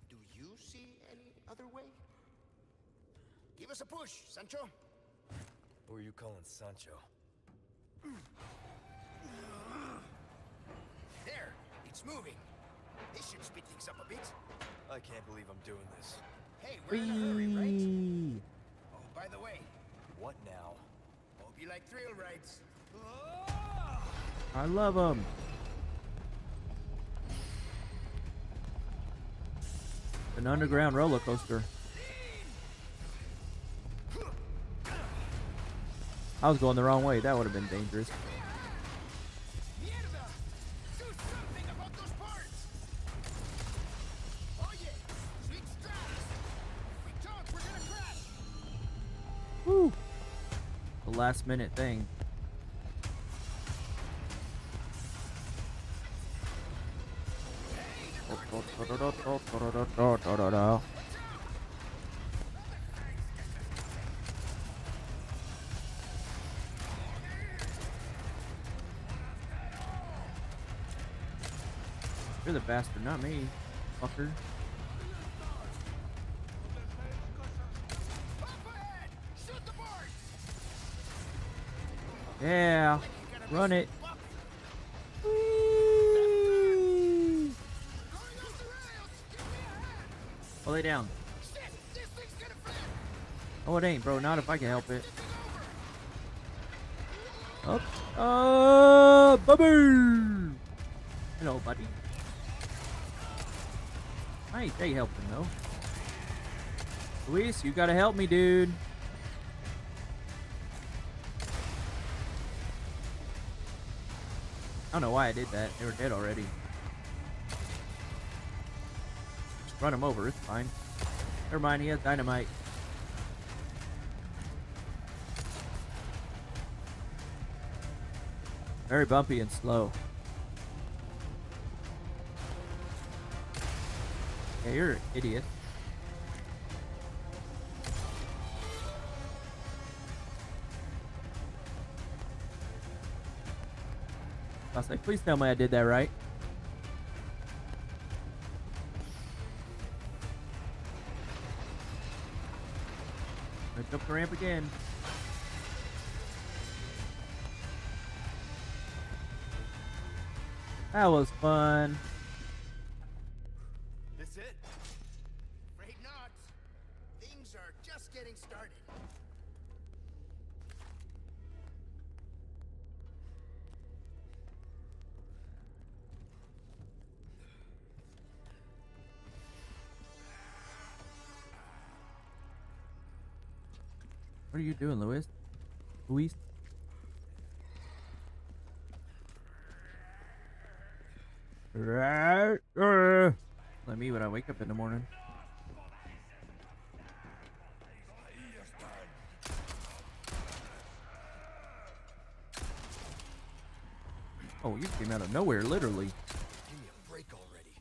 Do you see any other way? Give us a push, Sancho. Who are you calling Sancho? There, it's moving. This should speed things up a bit. I can't believe I'm doing this. Hey, we're in a hurry, right? Oh, by the way, What now? hope you like thrill rides. I love them. An underground roller coaster. I was going the wrong way. That would have been dangerous. Last minute thing. You're the bastard, not me, fucker. Yeah, run it. Whee! Going the rails! Give me a hand! Lay down. Oh, it ain't, bro. Not if I can help it. Up. Uh, baby. Hello, buddy. I ain't they helping though. Luis, you gotta help me, dude. Don't know why I did that. They were dead already. Just run him over. It's fine. Never mind. He has dynamite. Very bumpy and slow. Yeah, you're an idiot. I was like, please tell me I did that right. I jumped the ramp again. That was fun. You doing, Luis? Luis? Right. uh, Like me when I wake up in the morning. Oh, you came out of nowhere, literally. Give me a break already.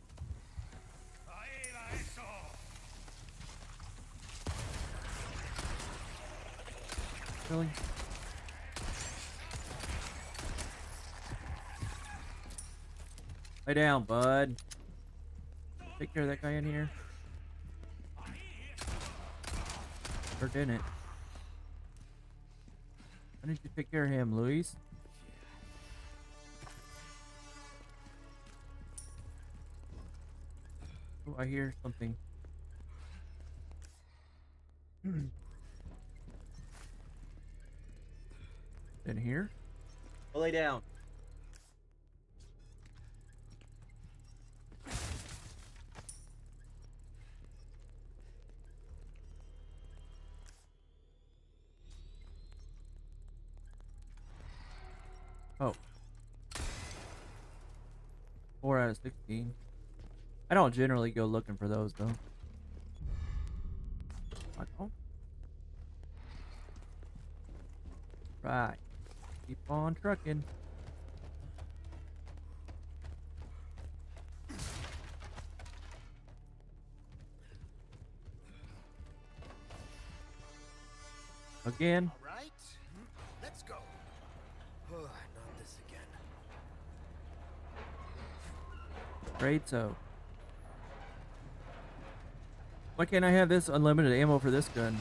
Really? Lay down, bud. Take care of that guy in here. Or didn't? Why didn't you take care of him, Luis? Oh, I hear something. Don't generally go looking for those though. I don't. Right. Keep on trucking. Again. All right, let's go. Oh, not this again. Great so. Why can't I have this unlimited ammo for this gun?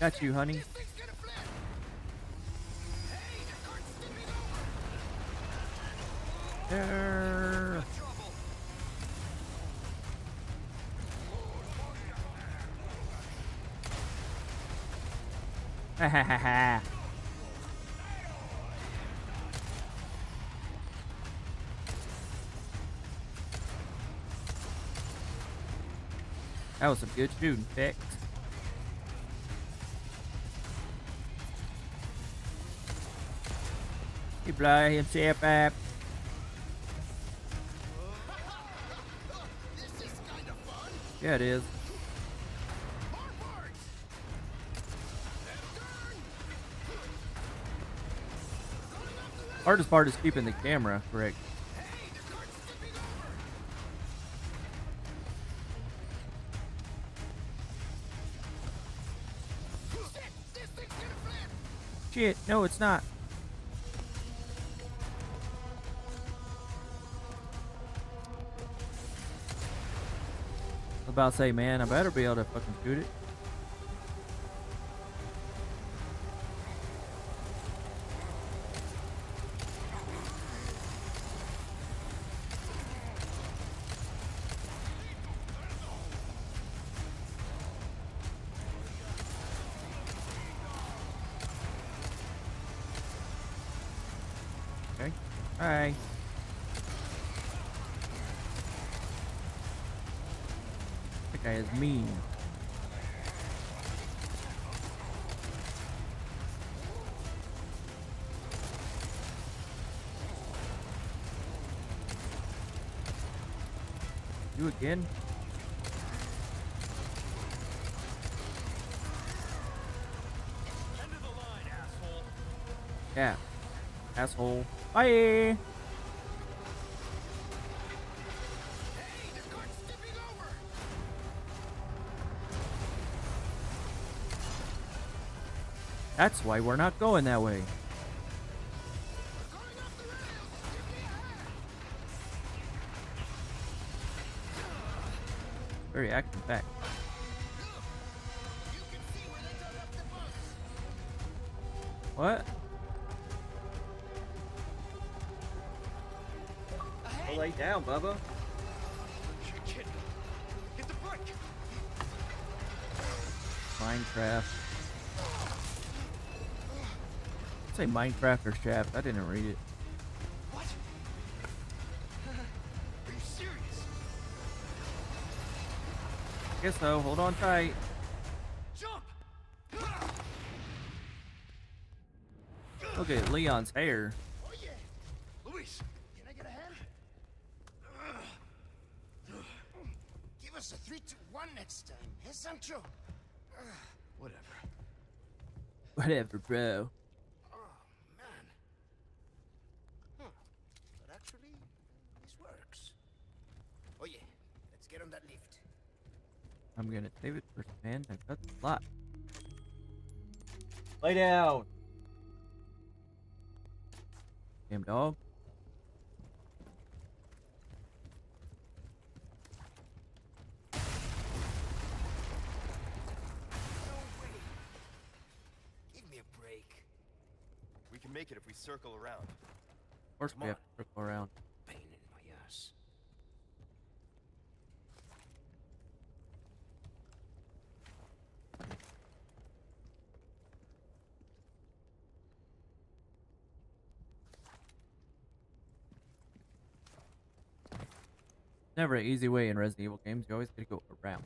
Got you, honey. There. Ha ha ha ha. Was some good shooting, Vic. Blow himself up. Yeah, it is. Hardest part is keeping the camera correct. Shit, no, it's not. about to say, man, I better be able to fucking shoot it. Asshole. Bye. That's why we're not going that way. Very active back. What? Down, Bubba. Minecraft. Say Minecraft or Shaft. I didn't read it. What? Are you serious? Guess so. Hold on tight. Jump! Look at Leon's hair. Oh yeah. Luis, can I get a hand? Give us a three, two, one next time, eh, Sancho? Whatever. Whatever, bro. Oh man. Huh. But actually, this works. Oh yeah. Let's get on that lift. I'm gonna save it for man. I've got a lot. Lay down. Damn dog. No way. Give me a break. We can make it if we course we have to circle around. Pain in my ass. Never an easy way in Resident Evil games. You always gotta go around.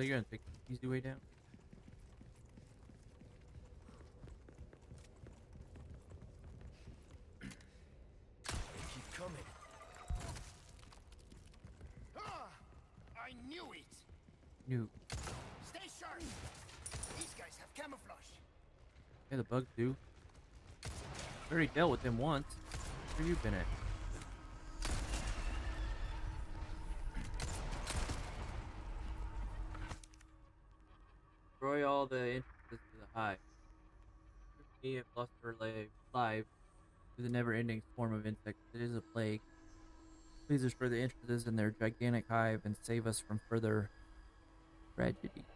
You're gonna take the easy way down? Keep coming. Ah! I knew it! New. Stay sharp! These guys have camouflage. Yeah, the bugs do. Already dealt with them once. Where you been at? 5 to the never-ending swarm of insects. It is a plague. Please destroy the entrances in their gigantic hive and save us from further tragedy.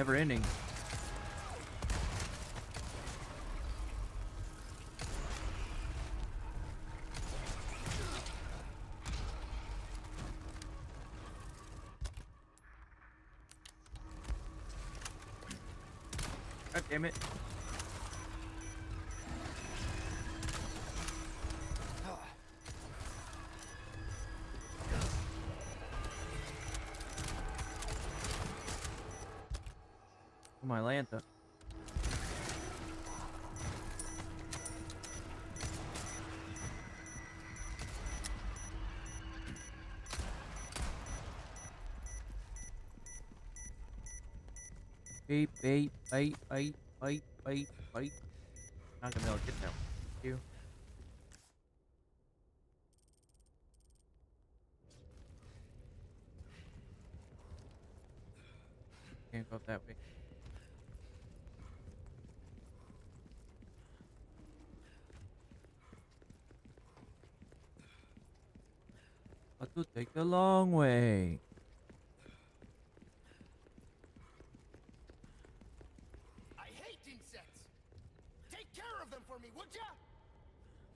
Never ending. God damn it. Bait, bait, bait, bait, bait, bait, bait. Not gonna be able to get that one. You. Can't go that way. To take the long way. I hate insects! Take care of them for me, would ya?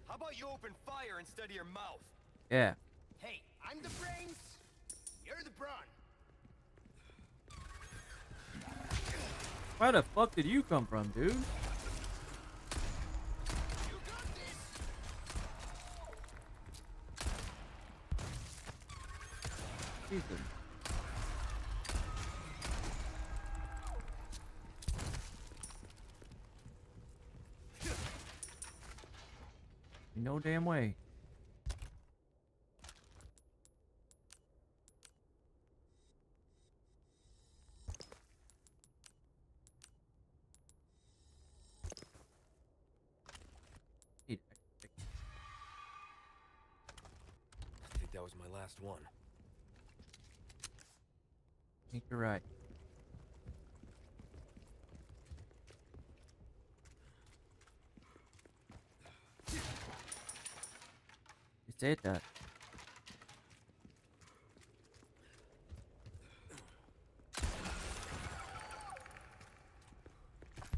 How about you open fire instead of your mouth? Yeah. Hey, I'm the brains. You're the brawn. Where the fuck did you come from, dude? You! Jesus. No damn way. Need extra pick- I think that was my last one. I think you're right. Said that.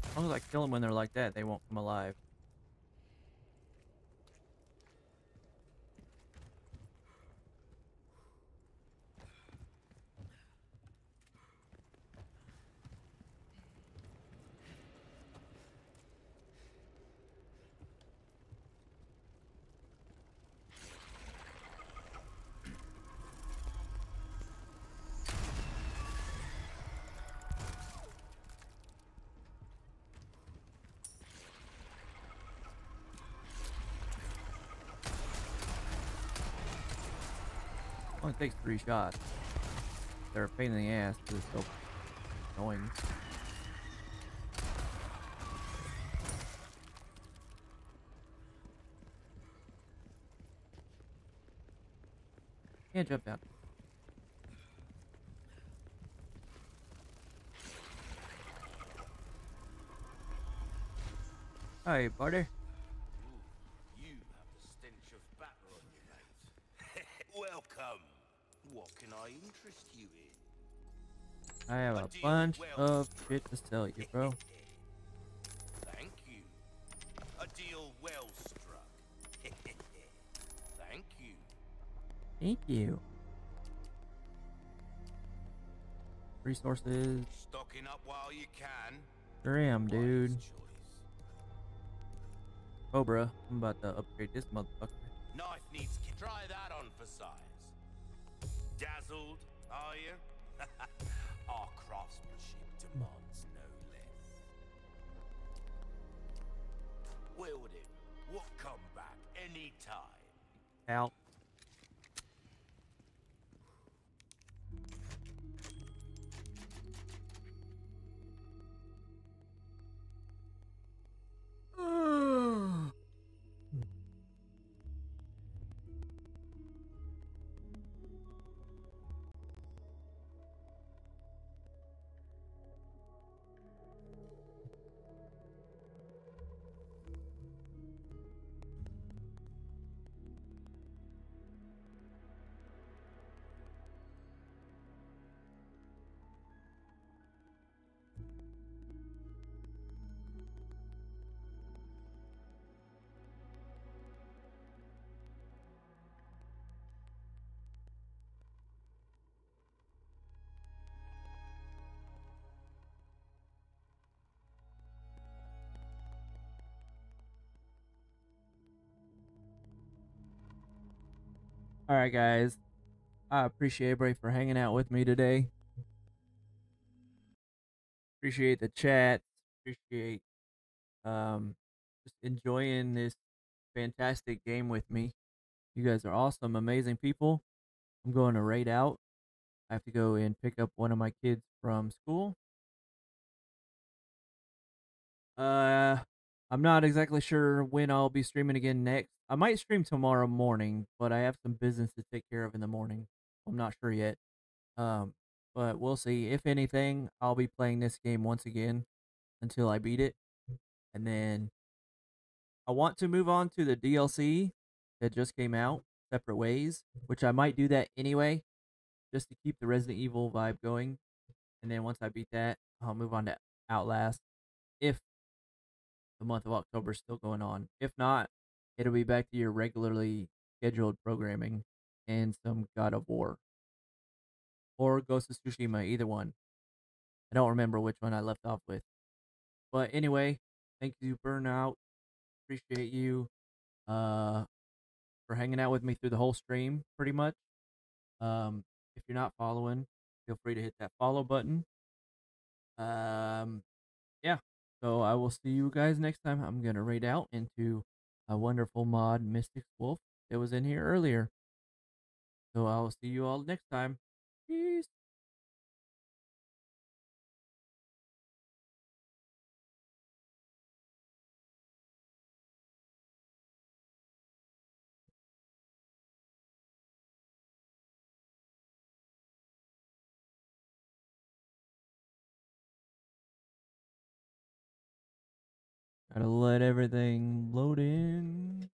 As long as I kill them when they're like that, they won't come alive. Takes three shots. They're a pain in the ass because it's so annoying. Can't jump down. Hi, buddy. You have the stench of batter on you, mate. Welcome. What can I interest you in? I have A bunch well of shit to sell you, bro. Thank you. A deal well struck. Thank you. Thank you. Resources. Stocking up while you can. Sure dude. Cobra, oh, I'm about to upgrade this motherfucker. Knife needs Try that on for size. Dazzled, are you? Wielding, what come back any time. Out. All right, guys. I appreciate everybody for hanging out with me today. Appreciate the chat. Appreciate um just enjoying this fantastic game with me. You guys are awesome, amazing people. I'm going to raid out. I have to go and pick up one of my kids from school. Uh I'm not exactly sure when I'll be streaming again next. I might stream tomorrow morning, but I have some business to take care of in the morning. I'm not sure yet. Um, but we'll see. If anything, I'll be playing this game once again until I beat it. And then I want to move on to the DLC that just came out, Separate Ways, which I might do that anyway, just to keep the Resident Evil vibe going. And then once I beat that, I'll move on to Outlast. If the month of October is still going on. If not, it'll be back to your regularly scheduled programming and some God of War or Ghost of Tsushima, either one. I don't remember which one I left off with. But anyway, thank you, Burnout. Appreciate you uh, for hanging out with me through the whole stream, pretty much. Um, if you're not following, feel free to hit that follow button. Um, yeah. So I will see you guys next time. I'm gonna raid out into a wonderful mod, Mystic's Wolf, that was in here earlier. So I'll see you all next time. Gotta let everything load in.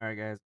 All right, guys.